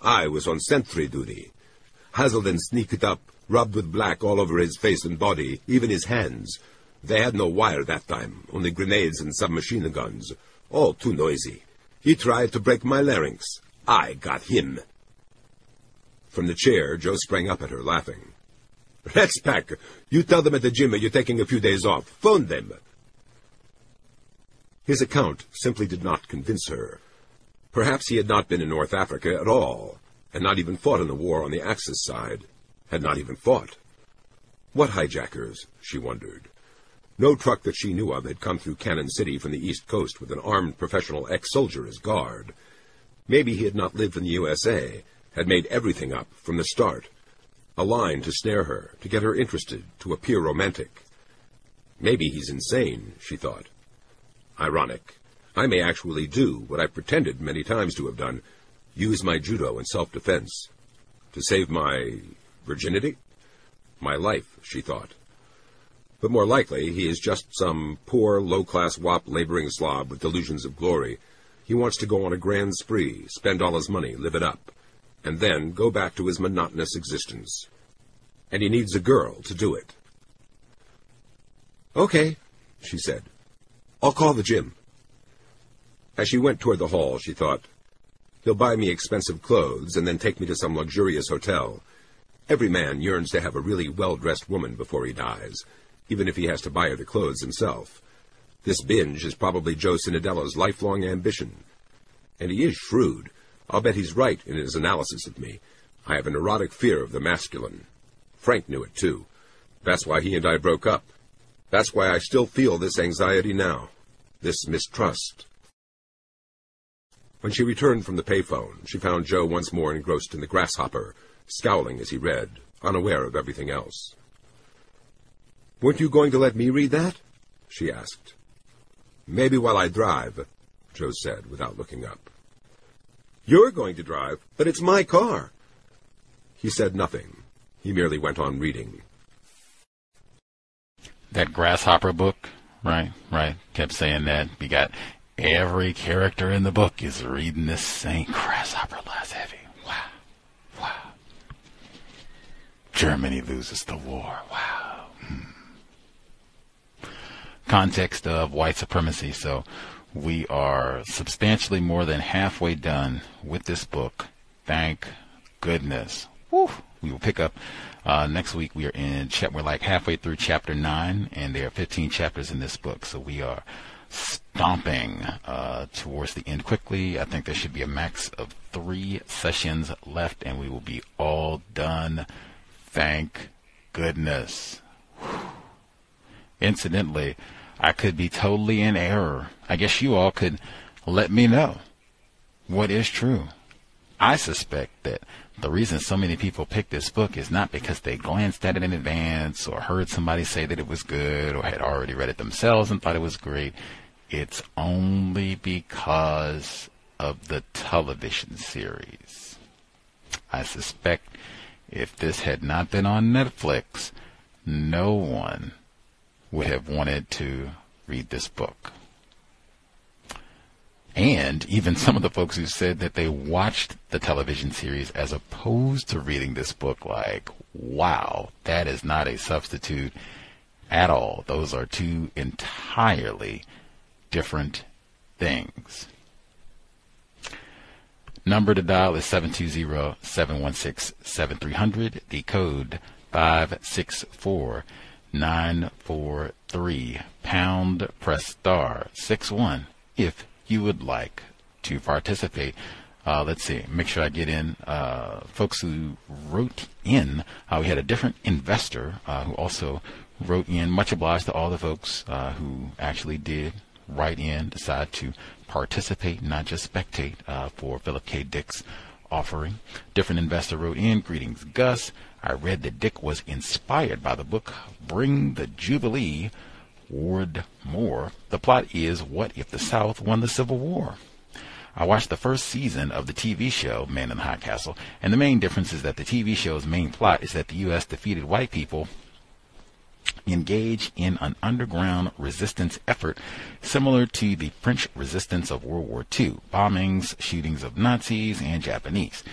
I was on sentry duty. Hazelden sneaked up, rubbed with black all over his face and body, even his hands. They had no wire that time, only grenades and submachine guns. All too noisy. He tried to break my larynx. I got him. From the chair, Joe sprang up at her, laughing. Let's pack. You tell them at the gym you're taking a few days off. Phone them. His account simply did not convince her. Perhaps he had not been in North Africa at all, and not even fought in the war on the Axis side. Had not even fought. What hijackers, she wondered. No truck that she knew of had come through Cannon City from the East Coast with an armed professional ex-soldier as guard. Maybe he had not lived in the USA, had made everything up from the start. A line to snare her, to get her interested, to appear romantic. Maybe he's insane, she thought. Ironic. I may actually do what I've pretended many times to have done, use my judo in self-defense. To save my virginity? My life, she thought. But more likely, he is just some poor, low-class wop laboring slob with delusions of glory. He wants to go on a grand spree, spend all his money, live it up, and then go back to his monotonous existence. And he needs a girl to do it. Okay, she said. I'll call the gym. As she went toward the hall, she thought, He'll buy me expensive clothes and then take me to some luxurious hotel. Every man yearns to have a really well-dressed woman before he dies even if he has to buy her the clothes himself. This binge is probably Joe Cinnadella's lifelong ambition. And he is shrewd. I'll bet he's right in his analysis of me. I have an erotic fear of the masculine. Frank knew it, too. That's why he and I broke up. That's why I still feel this anxiety now, this mistrust. When she returned from the payphone, she found Joe once more engrossed in the grasshopper, scowling as he read, unaware of everything else. Weren't you going to let me read that? she asked. Maybe while I drive, Joe said without looking up. You're going to drive, but it's my car. He said nothing. He merely went on reading. That grasshopper book, right, right, kept saying that. We got every character in the book is reading this same grasshopper lies heavy. Wow, wow. Germany loses the war. Wow context of white supremacy. So we are substantially more than halfway done with this book. Thank goodness. Woo. We will pick up uh, next week. We are in chap. We're like halfway through chapter nine, and there are 15 chapters in this book. So we are stomping uh, towards the end quickly. I think there should be a max of three sessions left, and we will be all done. Thank goodness. Whew. Incidentally, I could be totally in error. I guess you all could let me know what is true. I suspect that the reason so many people pick this book is not because they glanced at it in advance or heard somebody say that it was good or had already read it themselves and thought it was great. It's only because of the television series. I suspect if this had not been on Netflix, no one would have wanted to read this book. And even some of the folks who said that they watched the television series as opposed to reading this book, like, wow, that is not a substitute at all. Those are two entirely different things. Number to dial is 720-716-7300. The code 564 943 pound press star 61 if you would like to participate. Uh, let's see, make sure I get in uh, folks who wrote in. Uh, we had a different investor uh, who also wrote in. Much obliged to all the folks uh, who actually did write in, decide to participate, not just spectate, uh, for Philip K. Dick's offering. Different investor wrote in, Greetings, Gus. I read that Dick was inspired by the book Bring the Jubilee. Ward Moore. The plot is What if the South won the Civil War? I watched the first season of the TV show Man in the High Castle, and the main difference is that the TV show's main plot is that the U.S. defeated white people engage in an underground resistance effort similar to the French resistance of World War II, bombings, shootings of Nazis and Japanese.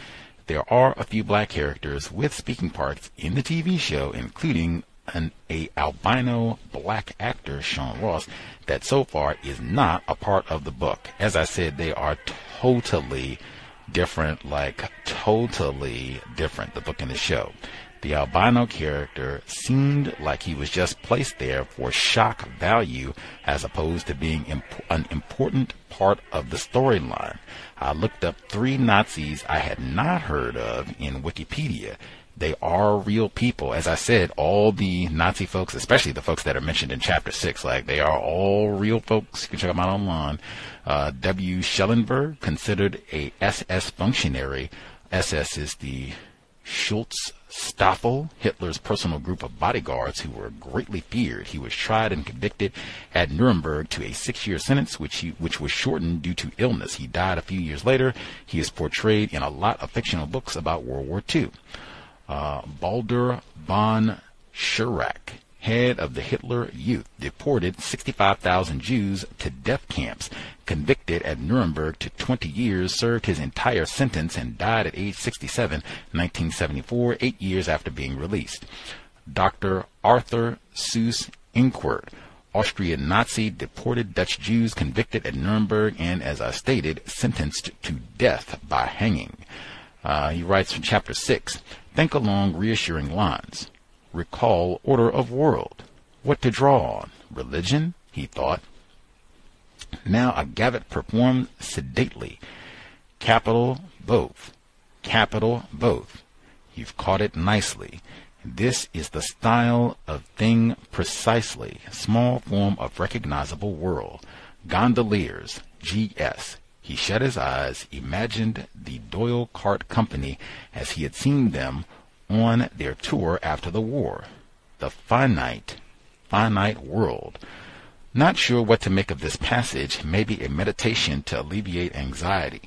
There are a few black characters with speaking parts in the TV show, including an a albino black actor, Sean Ross, that so far is not a part of the book. As I said, they are totally different, like totally different, the book and the show. The albino character seemed like he was just placed there for shock value as opposed to being imp- an important part of the storyline. I looked up three Nazis I had not heard of in Wikipedia. They are real people. As I said, all the Nazi folks, especially the folks that are mentioned in chapter six, like they are all real folks. You can check them out online. Uh, W. Schellenberg, considered a SS functionary. SS is the Schultz Staffel, Hitler's personal group of bodyguards who were greatly feared. He was tried and convicted at Nuremberg to a six-year sentence, which he, which was shortened due to illness. He died a few years later. He is portrayed in a lot of fictional books about World War II. Uh, Baldur von Schirach, head of the Hitler Youth, deported 65,000 Jews to death camps, convicted at Nuremberg to 20 years, served his entire sentence, and died at age 67, 1974, eight years after being released. Dr. Arthur Seyss Inquart, Austrian Nazi, deported Dutch Jews, convicted at Nuremberg, and, as I stated, sentenced to death by hanging. Uh, he writes from chapter 6 Think along reassuring lines. Recall order of world. What to draw on? Religion? He thought. Now a Gavotte performed sedately. Capital both. Capital both. You've caught it nicely. This is the style of thing precisely. Small form of recognizable world. Gondoliers. G.S. He shut his eyes, imagined the D'Oyly Carte Company as he had seen them on their tour after the war. The finite, finite world. Not sure what to make of this passage, maybe a meditation to alleviate anxiety.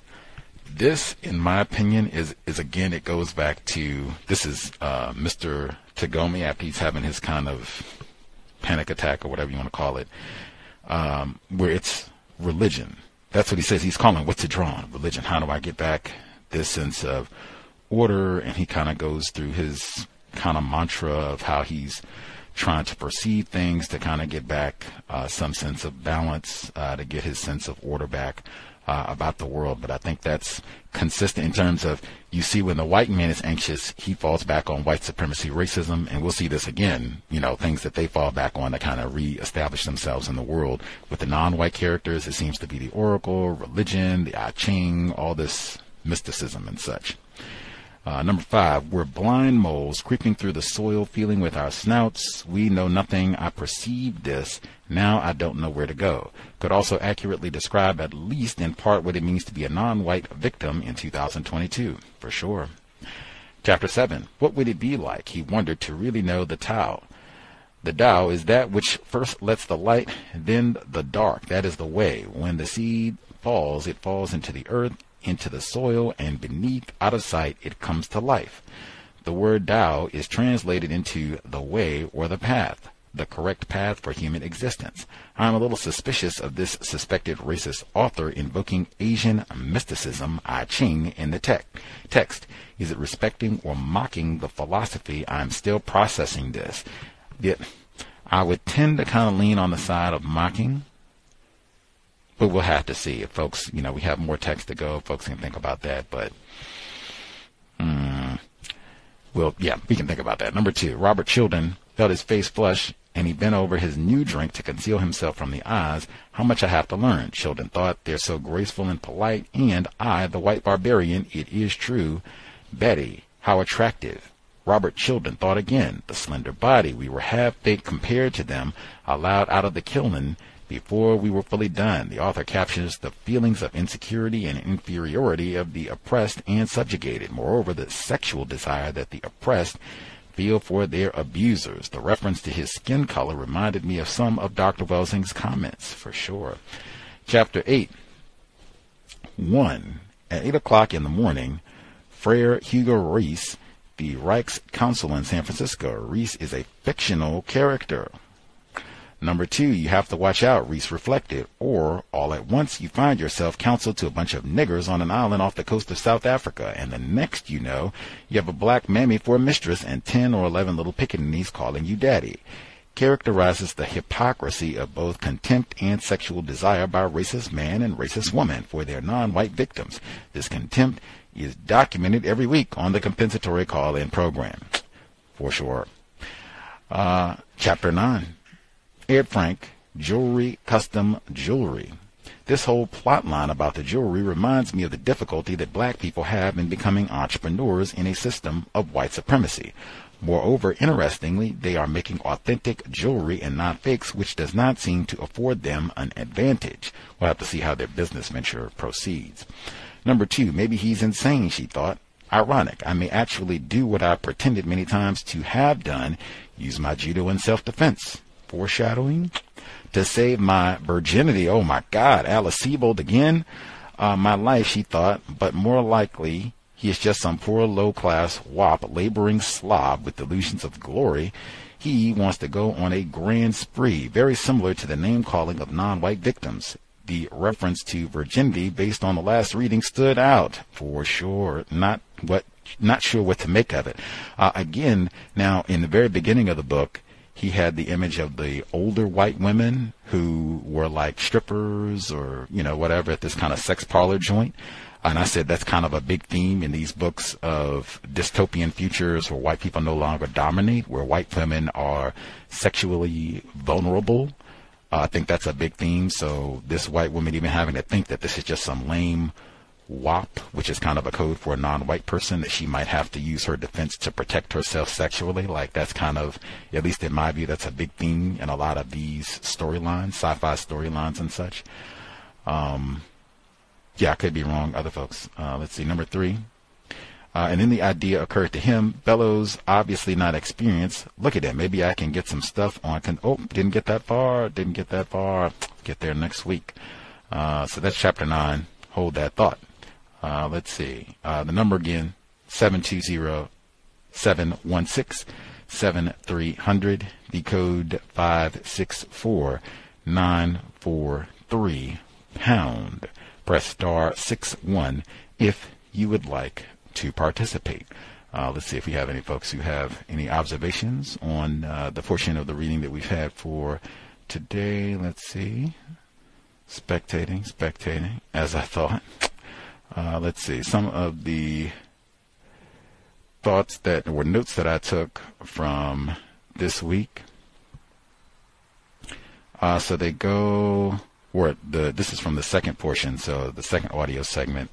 This, in my opinion, is, is again, it goes back to this is uh, Mr. Tagomi after he's having his kind of panic attack or whatever you want to call it, um, where it's religion that's what he says. He's calling what's it drawn? Religion. How do I get back this sense of order? And he kind of goes through his kind of mantra of how he's trying to perceive things to kind of get back uh, some sense of balance, uh, to get his sense of order back uh, about the world. But I think that's consistent in terms of you see when the white man is anxious, he falls back on white supremacy, racism, and we'll see this again. You know, things that they fall back on to kind of reestablish themselves in the world. With the non-white characters, it seems to be the oracle, religion, the I Ching, all this mysticism and such. Uh, number five, we're blind moles creeping through the soil, feeling with our snouts. We know nothing. I perceive this. Now I don't know where to go. Could also accurately describe, at least in part, what it means to be a non-white victim in 2022, for sure. Chapter 7. What would it be like, he wondered, to really know the Tao? The Tao is that which first lets the light, then the dark. That is the way. When the seed falls, it falls into the earth into the soil, and beneath, out of sight, it comes to life. The word Tao is translated into the way or the path, the correct path for human existence. I am a little suspicious of this suspected racist author invoking Asian mysticism, I Ching, in the te- text. Is it respecting or mocking the philosophy? I'm still processing this. Yet, I would tend to kind of lean on the side of mocking but we'll have to see if folks, you know, we have more text to go. Folks can think about that, but mm, well, yeah, we can think about that. Number two, Robert Childan felt his face flush and he bent over his new drink to conceal himself from the eyes. How much I have to learn. Childan thought they're so graceful and polite, and I, the white barbarian, it is true. Betty, how attractive. Robert Childan thought again. The slender body, we were half-baked compared to them, allowed out of the kiln before we were fully done. The author captures the feelings of insecurity and inferiority of the oppressed and subjugated. Moreover, the sexual desire that the oppressed feel for their abusers. The reference to his skin color reminded me of some of Dr. Welsing's comments, for sure. Chapter 8 1. At 8 o'clock in the morning, Friar Hugo Reiss the Reichs Council in San Francisco. Reiss is a fictional character. Number two, you have to watch out, Reiss reflected, or all at once you find yourself counseled to a bunch of niggers on an island off the coast of South Africa, and the next you know, you have a black mammy for a mistress and ten or eleven little pickaninnies calling you daddy. Characterizes the hypocrisy of both contempt and sexual desire by racist man and racist woman for their non-white victims. This contempt is documented every week on the compensatory call-in program, for sure. Uh, chapter 9. Ed Frank, Jewelry Custom Jewelry. This whole plot line about the jewelry reminds me of the difficulty that black people have in becoming entrepreneurs in a system of white supremacy. Moreover, interestingly, they are making authentic jewelry and not fakes, which does not seem to afford them an advantage. We'll have to see how their business venture proceeds. Number two, maybe he's insane, she thought. Ironic, I may actually do what I pretended many times to have done, use my judo in self-defense. Foreshadowing? To save my virginity, oh my God, Alice Sebold again? Uh, my life, she thought, but more likely he is just some poor low-class wop laboring slob with delusions of glory. He wants to go on a grand spree, very similar to the name-calling of non-white victims the reference to virginity based on the last reading stood out for sure. Not what, not sure what to make of it. Uh, again, now in the very beginning of the book, he had the image of the older white women who were like strippers or you know whatever at this kind of sex parlor joint. And I said that's kind of a big theme in these books of dystopian futures where white people no longer dominate, where white women are sexually vulnerable uh, I think that's a big theme. So this white woman even having to think that this is just some lame WAP, which is kind of a code for a non-white person that she might have to use her defense to protect herself sexually. Like that's kind of, at least in my view, that's a big theme in a lot of these storylines, sci-fi storylines and such. Um, yeah, I could be wrong. Other folks. Uh, let's see. Number three, uh, and then the idea occurred to him. Bellows, obviously not experienced. Look at that. Maybe I can get some stuff on. Can, oh, didn't get that far. Didn't get that far. Get there next week. Uh, so that's chapter nine. Hold that thought. Uh, let's see. Uh, the number again, 720-716-7300. The code 564943 pound. Press star 61 if you would like to participate. Uh, let's see if we have any folks who have any observations on uh, the portion of the reading that we've had for today. Let's see. Spectating, spectating, as I thought. Uh, let's see. Some of the thoughts that were notes that I took from this week. Uh, so they go, the, this is from the second portion, so the second audio segment.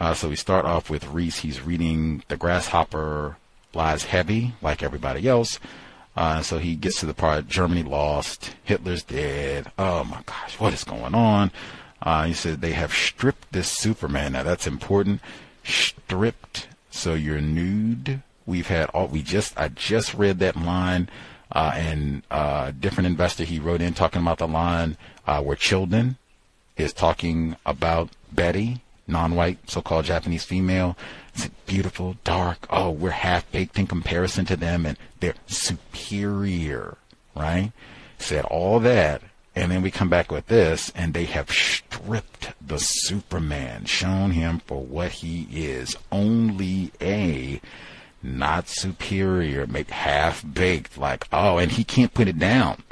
Uh, so we start off with Reiss. He's reading The Grasshopper Lies Heavy, like everybody else. Uh, so he gets to the part Germany lost, Hitler's dead. Oh my gosh, what is going on? Uh, he said they have stripped this Superman. Now that's important. Stripped, so you're nude. We've had all. We just I just read that line, uh, and uh, different investor he wrote in talking about the line uh, where Childan is talking about Betty non-white, so-called Japanese female. It's beautiful, dark. Oh, we're half baked in comparison to them, and they're superior, right? Said all that, and then we come back with this, and they have stripped the Superman, shown him for what he is, only a not superior, make half baked, like oh, and he can't put it down.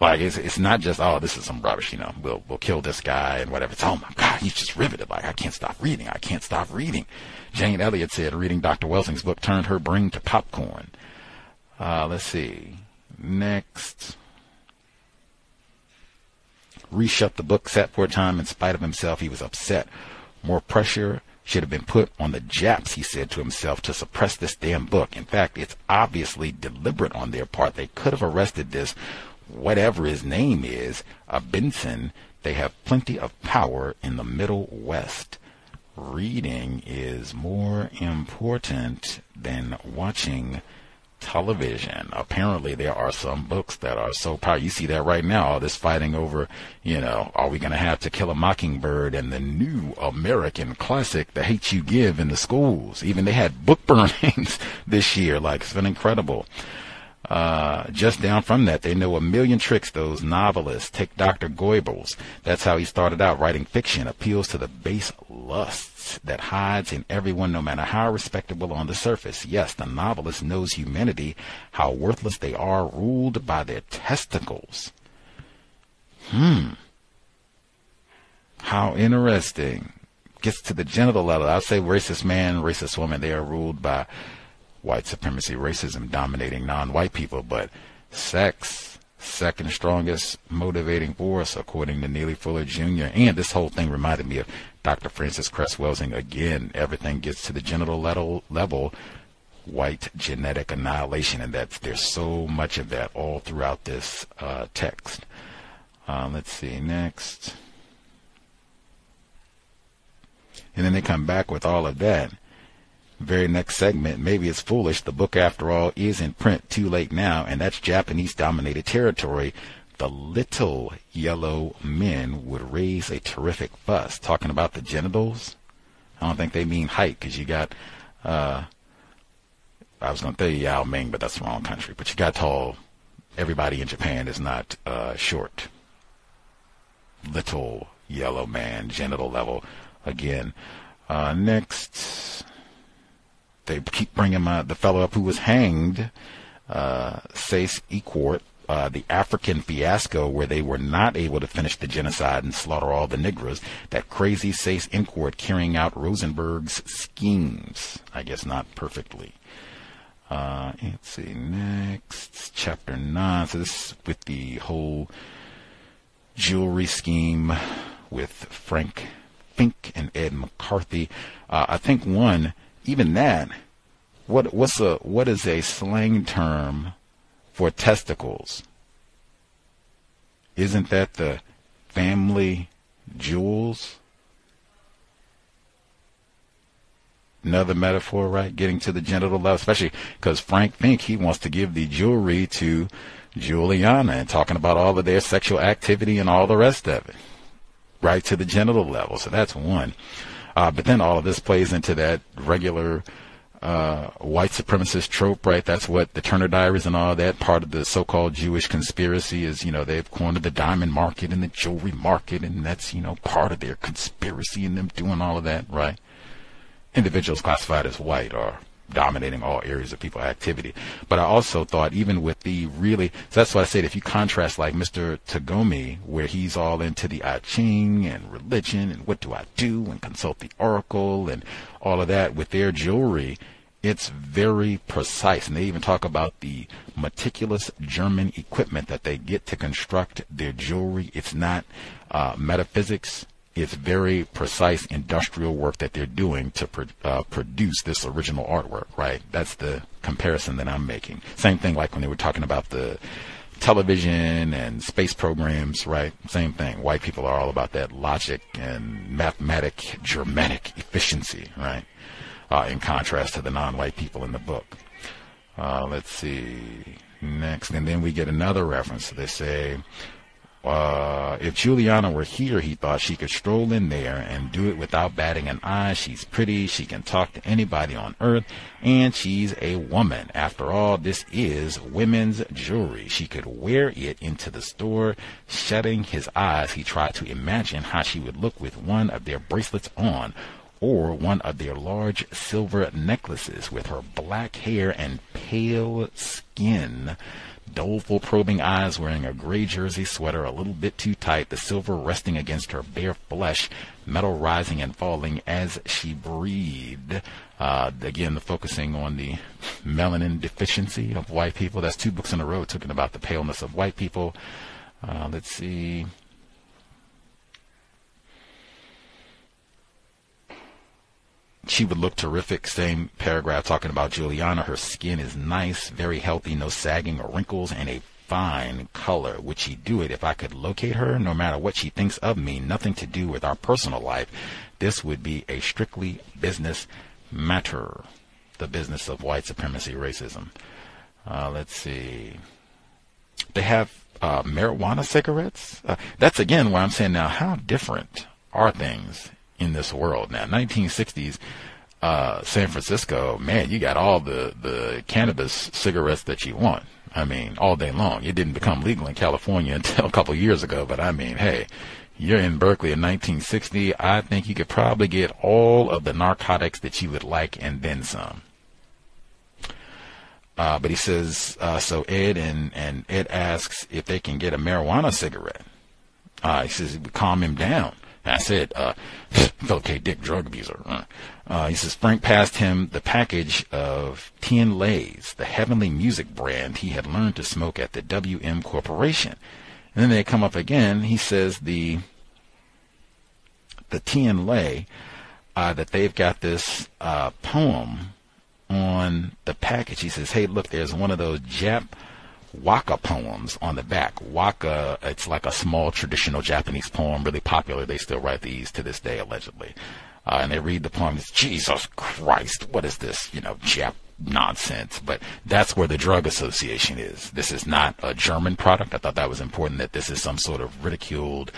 Like it's it's not just oh this is some rubbish you know we'll we'll kill this guy and whatever. It's oh my god he's just riveted. Like I can't stop reading. I can't stop reading. Jane Elliott said reading Dr. Welsing's book turned her brain to popcorn. Uh, let's see. next. Reshut the book set for a time in spite of himself. He was upset. More pressure should have been put on the Japs, he said to himself, to suppress this damn book. In fact, it's obviously deliberate on their part. They could have arrested this, whatever his name is, Abendsen. They have plenty of power in the Middle West. Reading is more important than watching television. Apparently, there are some books that are so powerful. You see that right now, all this fighting over, you know, are we going to have To Kill a Mockingbird and the new American classic, The Hate You Give, in the schools? Even they had book burnings this year. Like, it's been incredible. Uh, just down from that, they know a million tricks, those novelists. Take Dr. Goebbels. That's how he started out writing fiction, appeals to the base lusts that hides in everyone, no matter how respectable on the surface. Yes, the novelist knows humanity, how worthless they are, ruled by their testicles. Hmm. How interesting. Gets to the genital level. I'd say racist man, racist woman, they are ruled by white supremacy, racism dominating non-white people, but sex, second strongest motivating force, according to Neely Fuller Jr. And this whole thing reminded me of Dr. Frances Cress Welsing. Again, everything gets to the genital level, level white genetic annihilation, and that there's so much of that all throughout this uh, text. Uh, let's see next. And then they come back with all of that very next segment, maybe it's foolish. The book, after all, is in print too late now, and that's Japanese dominated territory. The little yellow men would raise a terrific fuss. Talking about the genitals, I don't think they mean height because you got, uh, I was going to say Yao Ming, but that's the wrong country. But you got tall. Everybody in Japan is not uh, short. Little yellow man, genital level. Again, uh, next they keep bringing my, the fellow up who was hanged, uh, Seyss Inquart, uh, the African fiasco where they were not able to finish the genocide and slaughter all the Negroes. That crazy Seyss Inquart carrying out Rosenberg's schemes. I guess not perfectly. Uh, let's see, next, chapter 9. So this with the whole jewelry scheme with Frank Fink and Ed McCarthy. Uh, I think one even that, what what's a what is a slang term for testicles? Isn't that the family jewels? Another metaphor, right? Getting to the genital level, especially because Frank Fink he wants to give the jewelry to Juliana and talking about all of their sexual activity and all the rest of it, right to the genital level. So that's one. Uh, but then all of this plays into that regular uh, white supremacist trope, right? That's what the Turner Diaries and all that part of the so-called Jewish conspiracy is. You know, they've cornered the diamond market and the jewelry market, and that's you know part of their conspiracy and them doing all of that, right? Individuals classified as white are dominating all areas of people activity. But I also thought even with the really, so that's why I said if you contrast like Mr. Tagomi, where he's all into the I Ching and religion and what do I do and consult the oracle and all of that with their jewelry, it's very precise. And they even talk about the meticulous German equipment that they get to construct their jewelry. It's not uh, metaphysics it's very precise industrial work that they're doing to uh, produce this original artwork, right? That's the comparison that I'm making. Same thing like when they were talking about the television and space programs, right? Same thing. White people are all about that logic and mathematic, Germanic efficiency, right? Uh, in contrast to the non-white people in the book. Uh, let's see. Next, and then we get another reference. They say, uh, if Juliana were here, he thought she could stroll in there and do it without batting an eye. She's pretty, she can talk to anybody on earth, and she's a woman. After all, this is women's jewelry. She could wear it into the store. Shutting his eyes, he tried to imagine how she would look with one of their bracelets on or one of their large silver necklaces with her black hair and pale skin doleful, probing eyes, wearing a gray jersey sweater a little bit too tight, the silver resting against her bare flesh, metal rising and falling as she breathed. Uh, again, the focusing on the melanin deficiency of white people. That's two books in a row talking about the paleness of white people. Uh, let's see. She would look terrific. Same paragraph talking about Juliana. Her skin is nice, very healthy, no sagging or wrinkles, and a fine color. Would she do it if I could locate her? No matter what she thinks of me, nothing to do with our personal life. This would be a strictly business matter. The business of white supremacy racism. Uh, let's see. They have uh, marijuana cigarettes. Uh, that's again why I'm saying now, how different are things in this world now. 1960s, uh, San Francisco, man, you got all the, the cannabis cigarettes that you want. I mean, all day long. It didn't become legal in California until a couple years ago, but I mean, hey, you're in Berkeley in 1960. I think you could probably get all of the narcotics that you would like and then some. Uh, but he says, uh, so Ed and, and Ed asks if they can get a marijuana cigarette. Uh, he says calm him down. That's it. Uh, K. Dick, drug abuser. Uh, uh, he says Frank passed him the package of Ten Lays, the heavenly music brand he had learned to smoke at the WM Corporation. And then they come up again. He says the the Tien Lay uh, that they've got this uh, poem on the package. He says, "Hey, look, there's one of those Jap." Waka poems on the back. Waka, it's like a small traditional Japanese poem, really popular. They still write these to this day, allegedly. Uh, and they read the poem. It's Jesus Christ, what is this? You know, Jap nonsense. But that's where the drug association is. This is not a German product. I thought that was important that this is some sort of ridiculed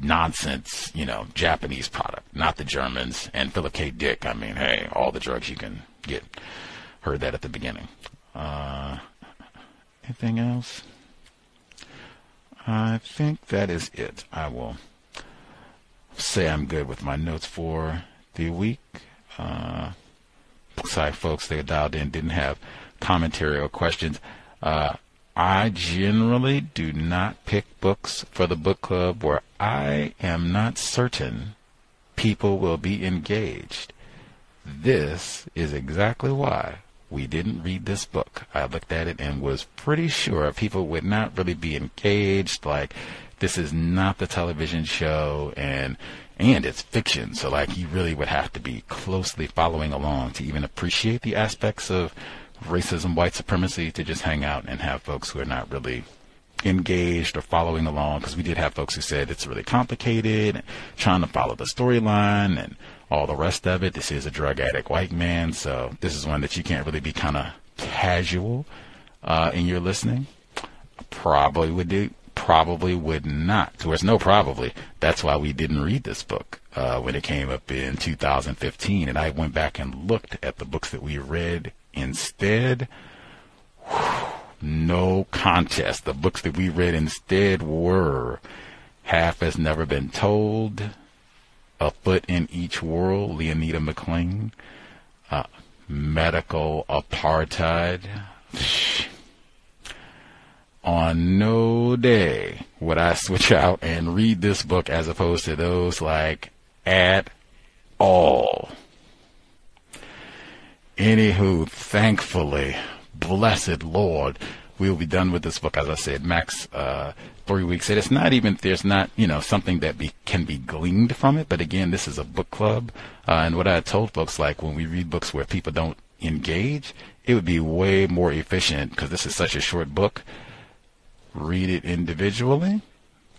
nonsense, you know, Japanese product, not the Germans. And Philip K. Dick, I mean, hey, all the drugs you can get. Heard that at the beginning. Uh, Anything else? I think that is it. I will say I'm good with my notes for the week. Uh, sorry, folks, they dialed in, didn't have commentary or questions. Uh, I generally do not pick books for the book club where I am not certain people will be engaged. This is exactly why we didn't read this book. I looked at it and was pretty sure people would not really be engaged. Like, this is not the television show, and and it's fiction. So, like, you really would have to be closely following along to even appreciate the aspects of racism, white supremacy, to just hang out and have folks who are not really engaged or following along. Because we did have folks who said it's really complicated, trying to follow the storyline and all the rest of it. This is a drug addict white man, so this is one that you can't really be kind of casual uh, in your listening. Probably would do. Probably would not. There's no probably. That's why we didn't read this book uh, when it came up in 2015, and I went back and looked at the books that we read instead. No contest. The books that we read instead were Half Has Never Been Told, a Foot in Each World, Leanita McClain. Uh, medical Apartheid. On no day would I switch out and read this book as opposed to those like at all. Anywho, thankfully, blessed Lord, we will be done with this book. As I said, max uh, three weeks. And it's not even there's not you know something that be, can be gleaned from it. But again, this is a book club, uh, and what I told folks like when we read books where people don't engage, it would be way more efficient because this is such a short book. Read it individually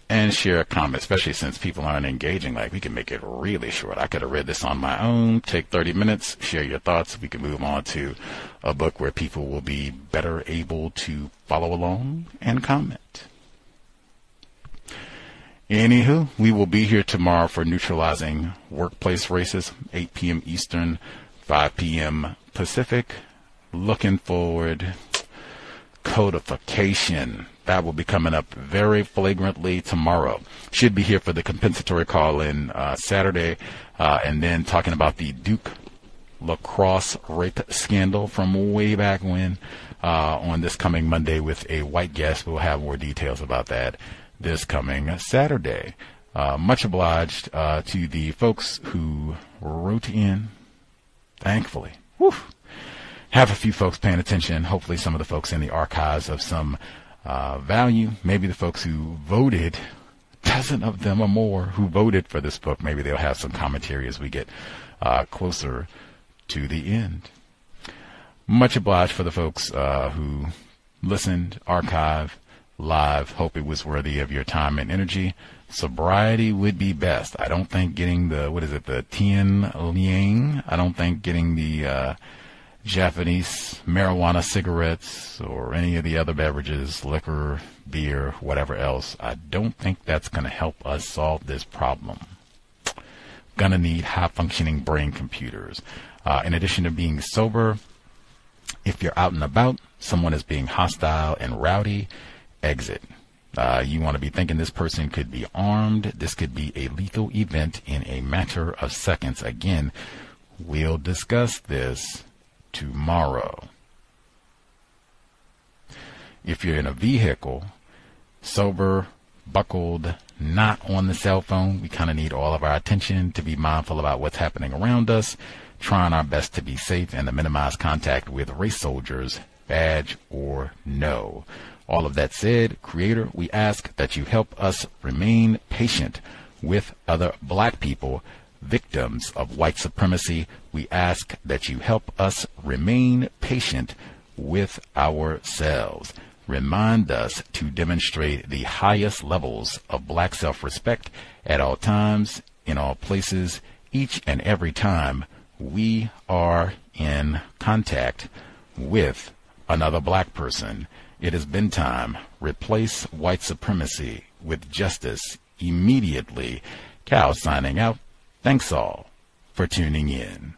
and share a comment, especially since people aren't engaging. Like we can make it really short. I could have read this on my own, take 30 minutes, share your thoughts. We can move on to a book where people will be better able to follow along and comment. Anywho, we will be here tomorrow for neutralizing workplace racism, 8 p.m. Eastern, 5 p.m. Pacific. Looking forward. Codification. That will be coming up very flagrantly tomorrow. Should be here for the compensatory call in uh, Saturday, uh, and then talking about the Duke lacrosse rape scandal from way back when uh, on this coming Monday with a white guest. We'll have more details about that this coming Saturday. Uh, much obliged uh, to the folks who wrote in. Thankfully, Whew. have a few folks paying attention. Hopefully, some of the folks in the archives of some uh, value. Maybe the folks who voted, dozen of them or more, who voted for this book. Maybe they'll have some commentary as we get uh, closer to the end. Much obliged for the folks uh, who listened, archive, live. Hope it was worthy of your time and energy. Sobriety would be best. I don't think getting the what is it, the Tien Liang. I don't think getting the uh, Japanese marijuana cigarettes or any of the other beverages, liquor, beer, whatever else. I don't think that's going to help us solve this problem. Gonna need high functioning brain computers. Uh, in addition to being sober, if you're out and about, someone is being hostile and rowdy, exit. Uh, you want to be thinking this person could be armed. This could be a lethal event in a matter of seconds. Again, we'll discuss this tomorrow. If you're in a vehicle, sober, buckled, not on the cell phone, we kind of need all of our attention to be mindful about what's happening around us, trying our best to be safe and to minimize contact with race soldiers, badge or no. All of that said, Creator, we ask that you help us remain patient with other black people, victims of white supremacy. We ask that you help us remain patient with ourselves. Remind us to demonstrate the highest levels of black self respect at all times, in all places, each and every time we are in contact with another black person. It has been time. Replace white supremacy with justice immediately. Cal signing out. Thanks all for tuning in.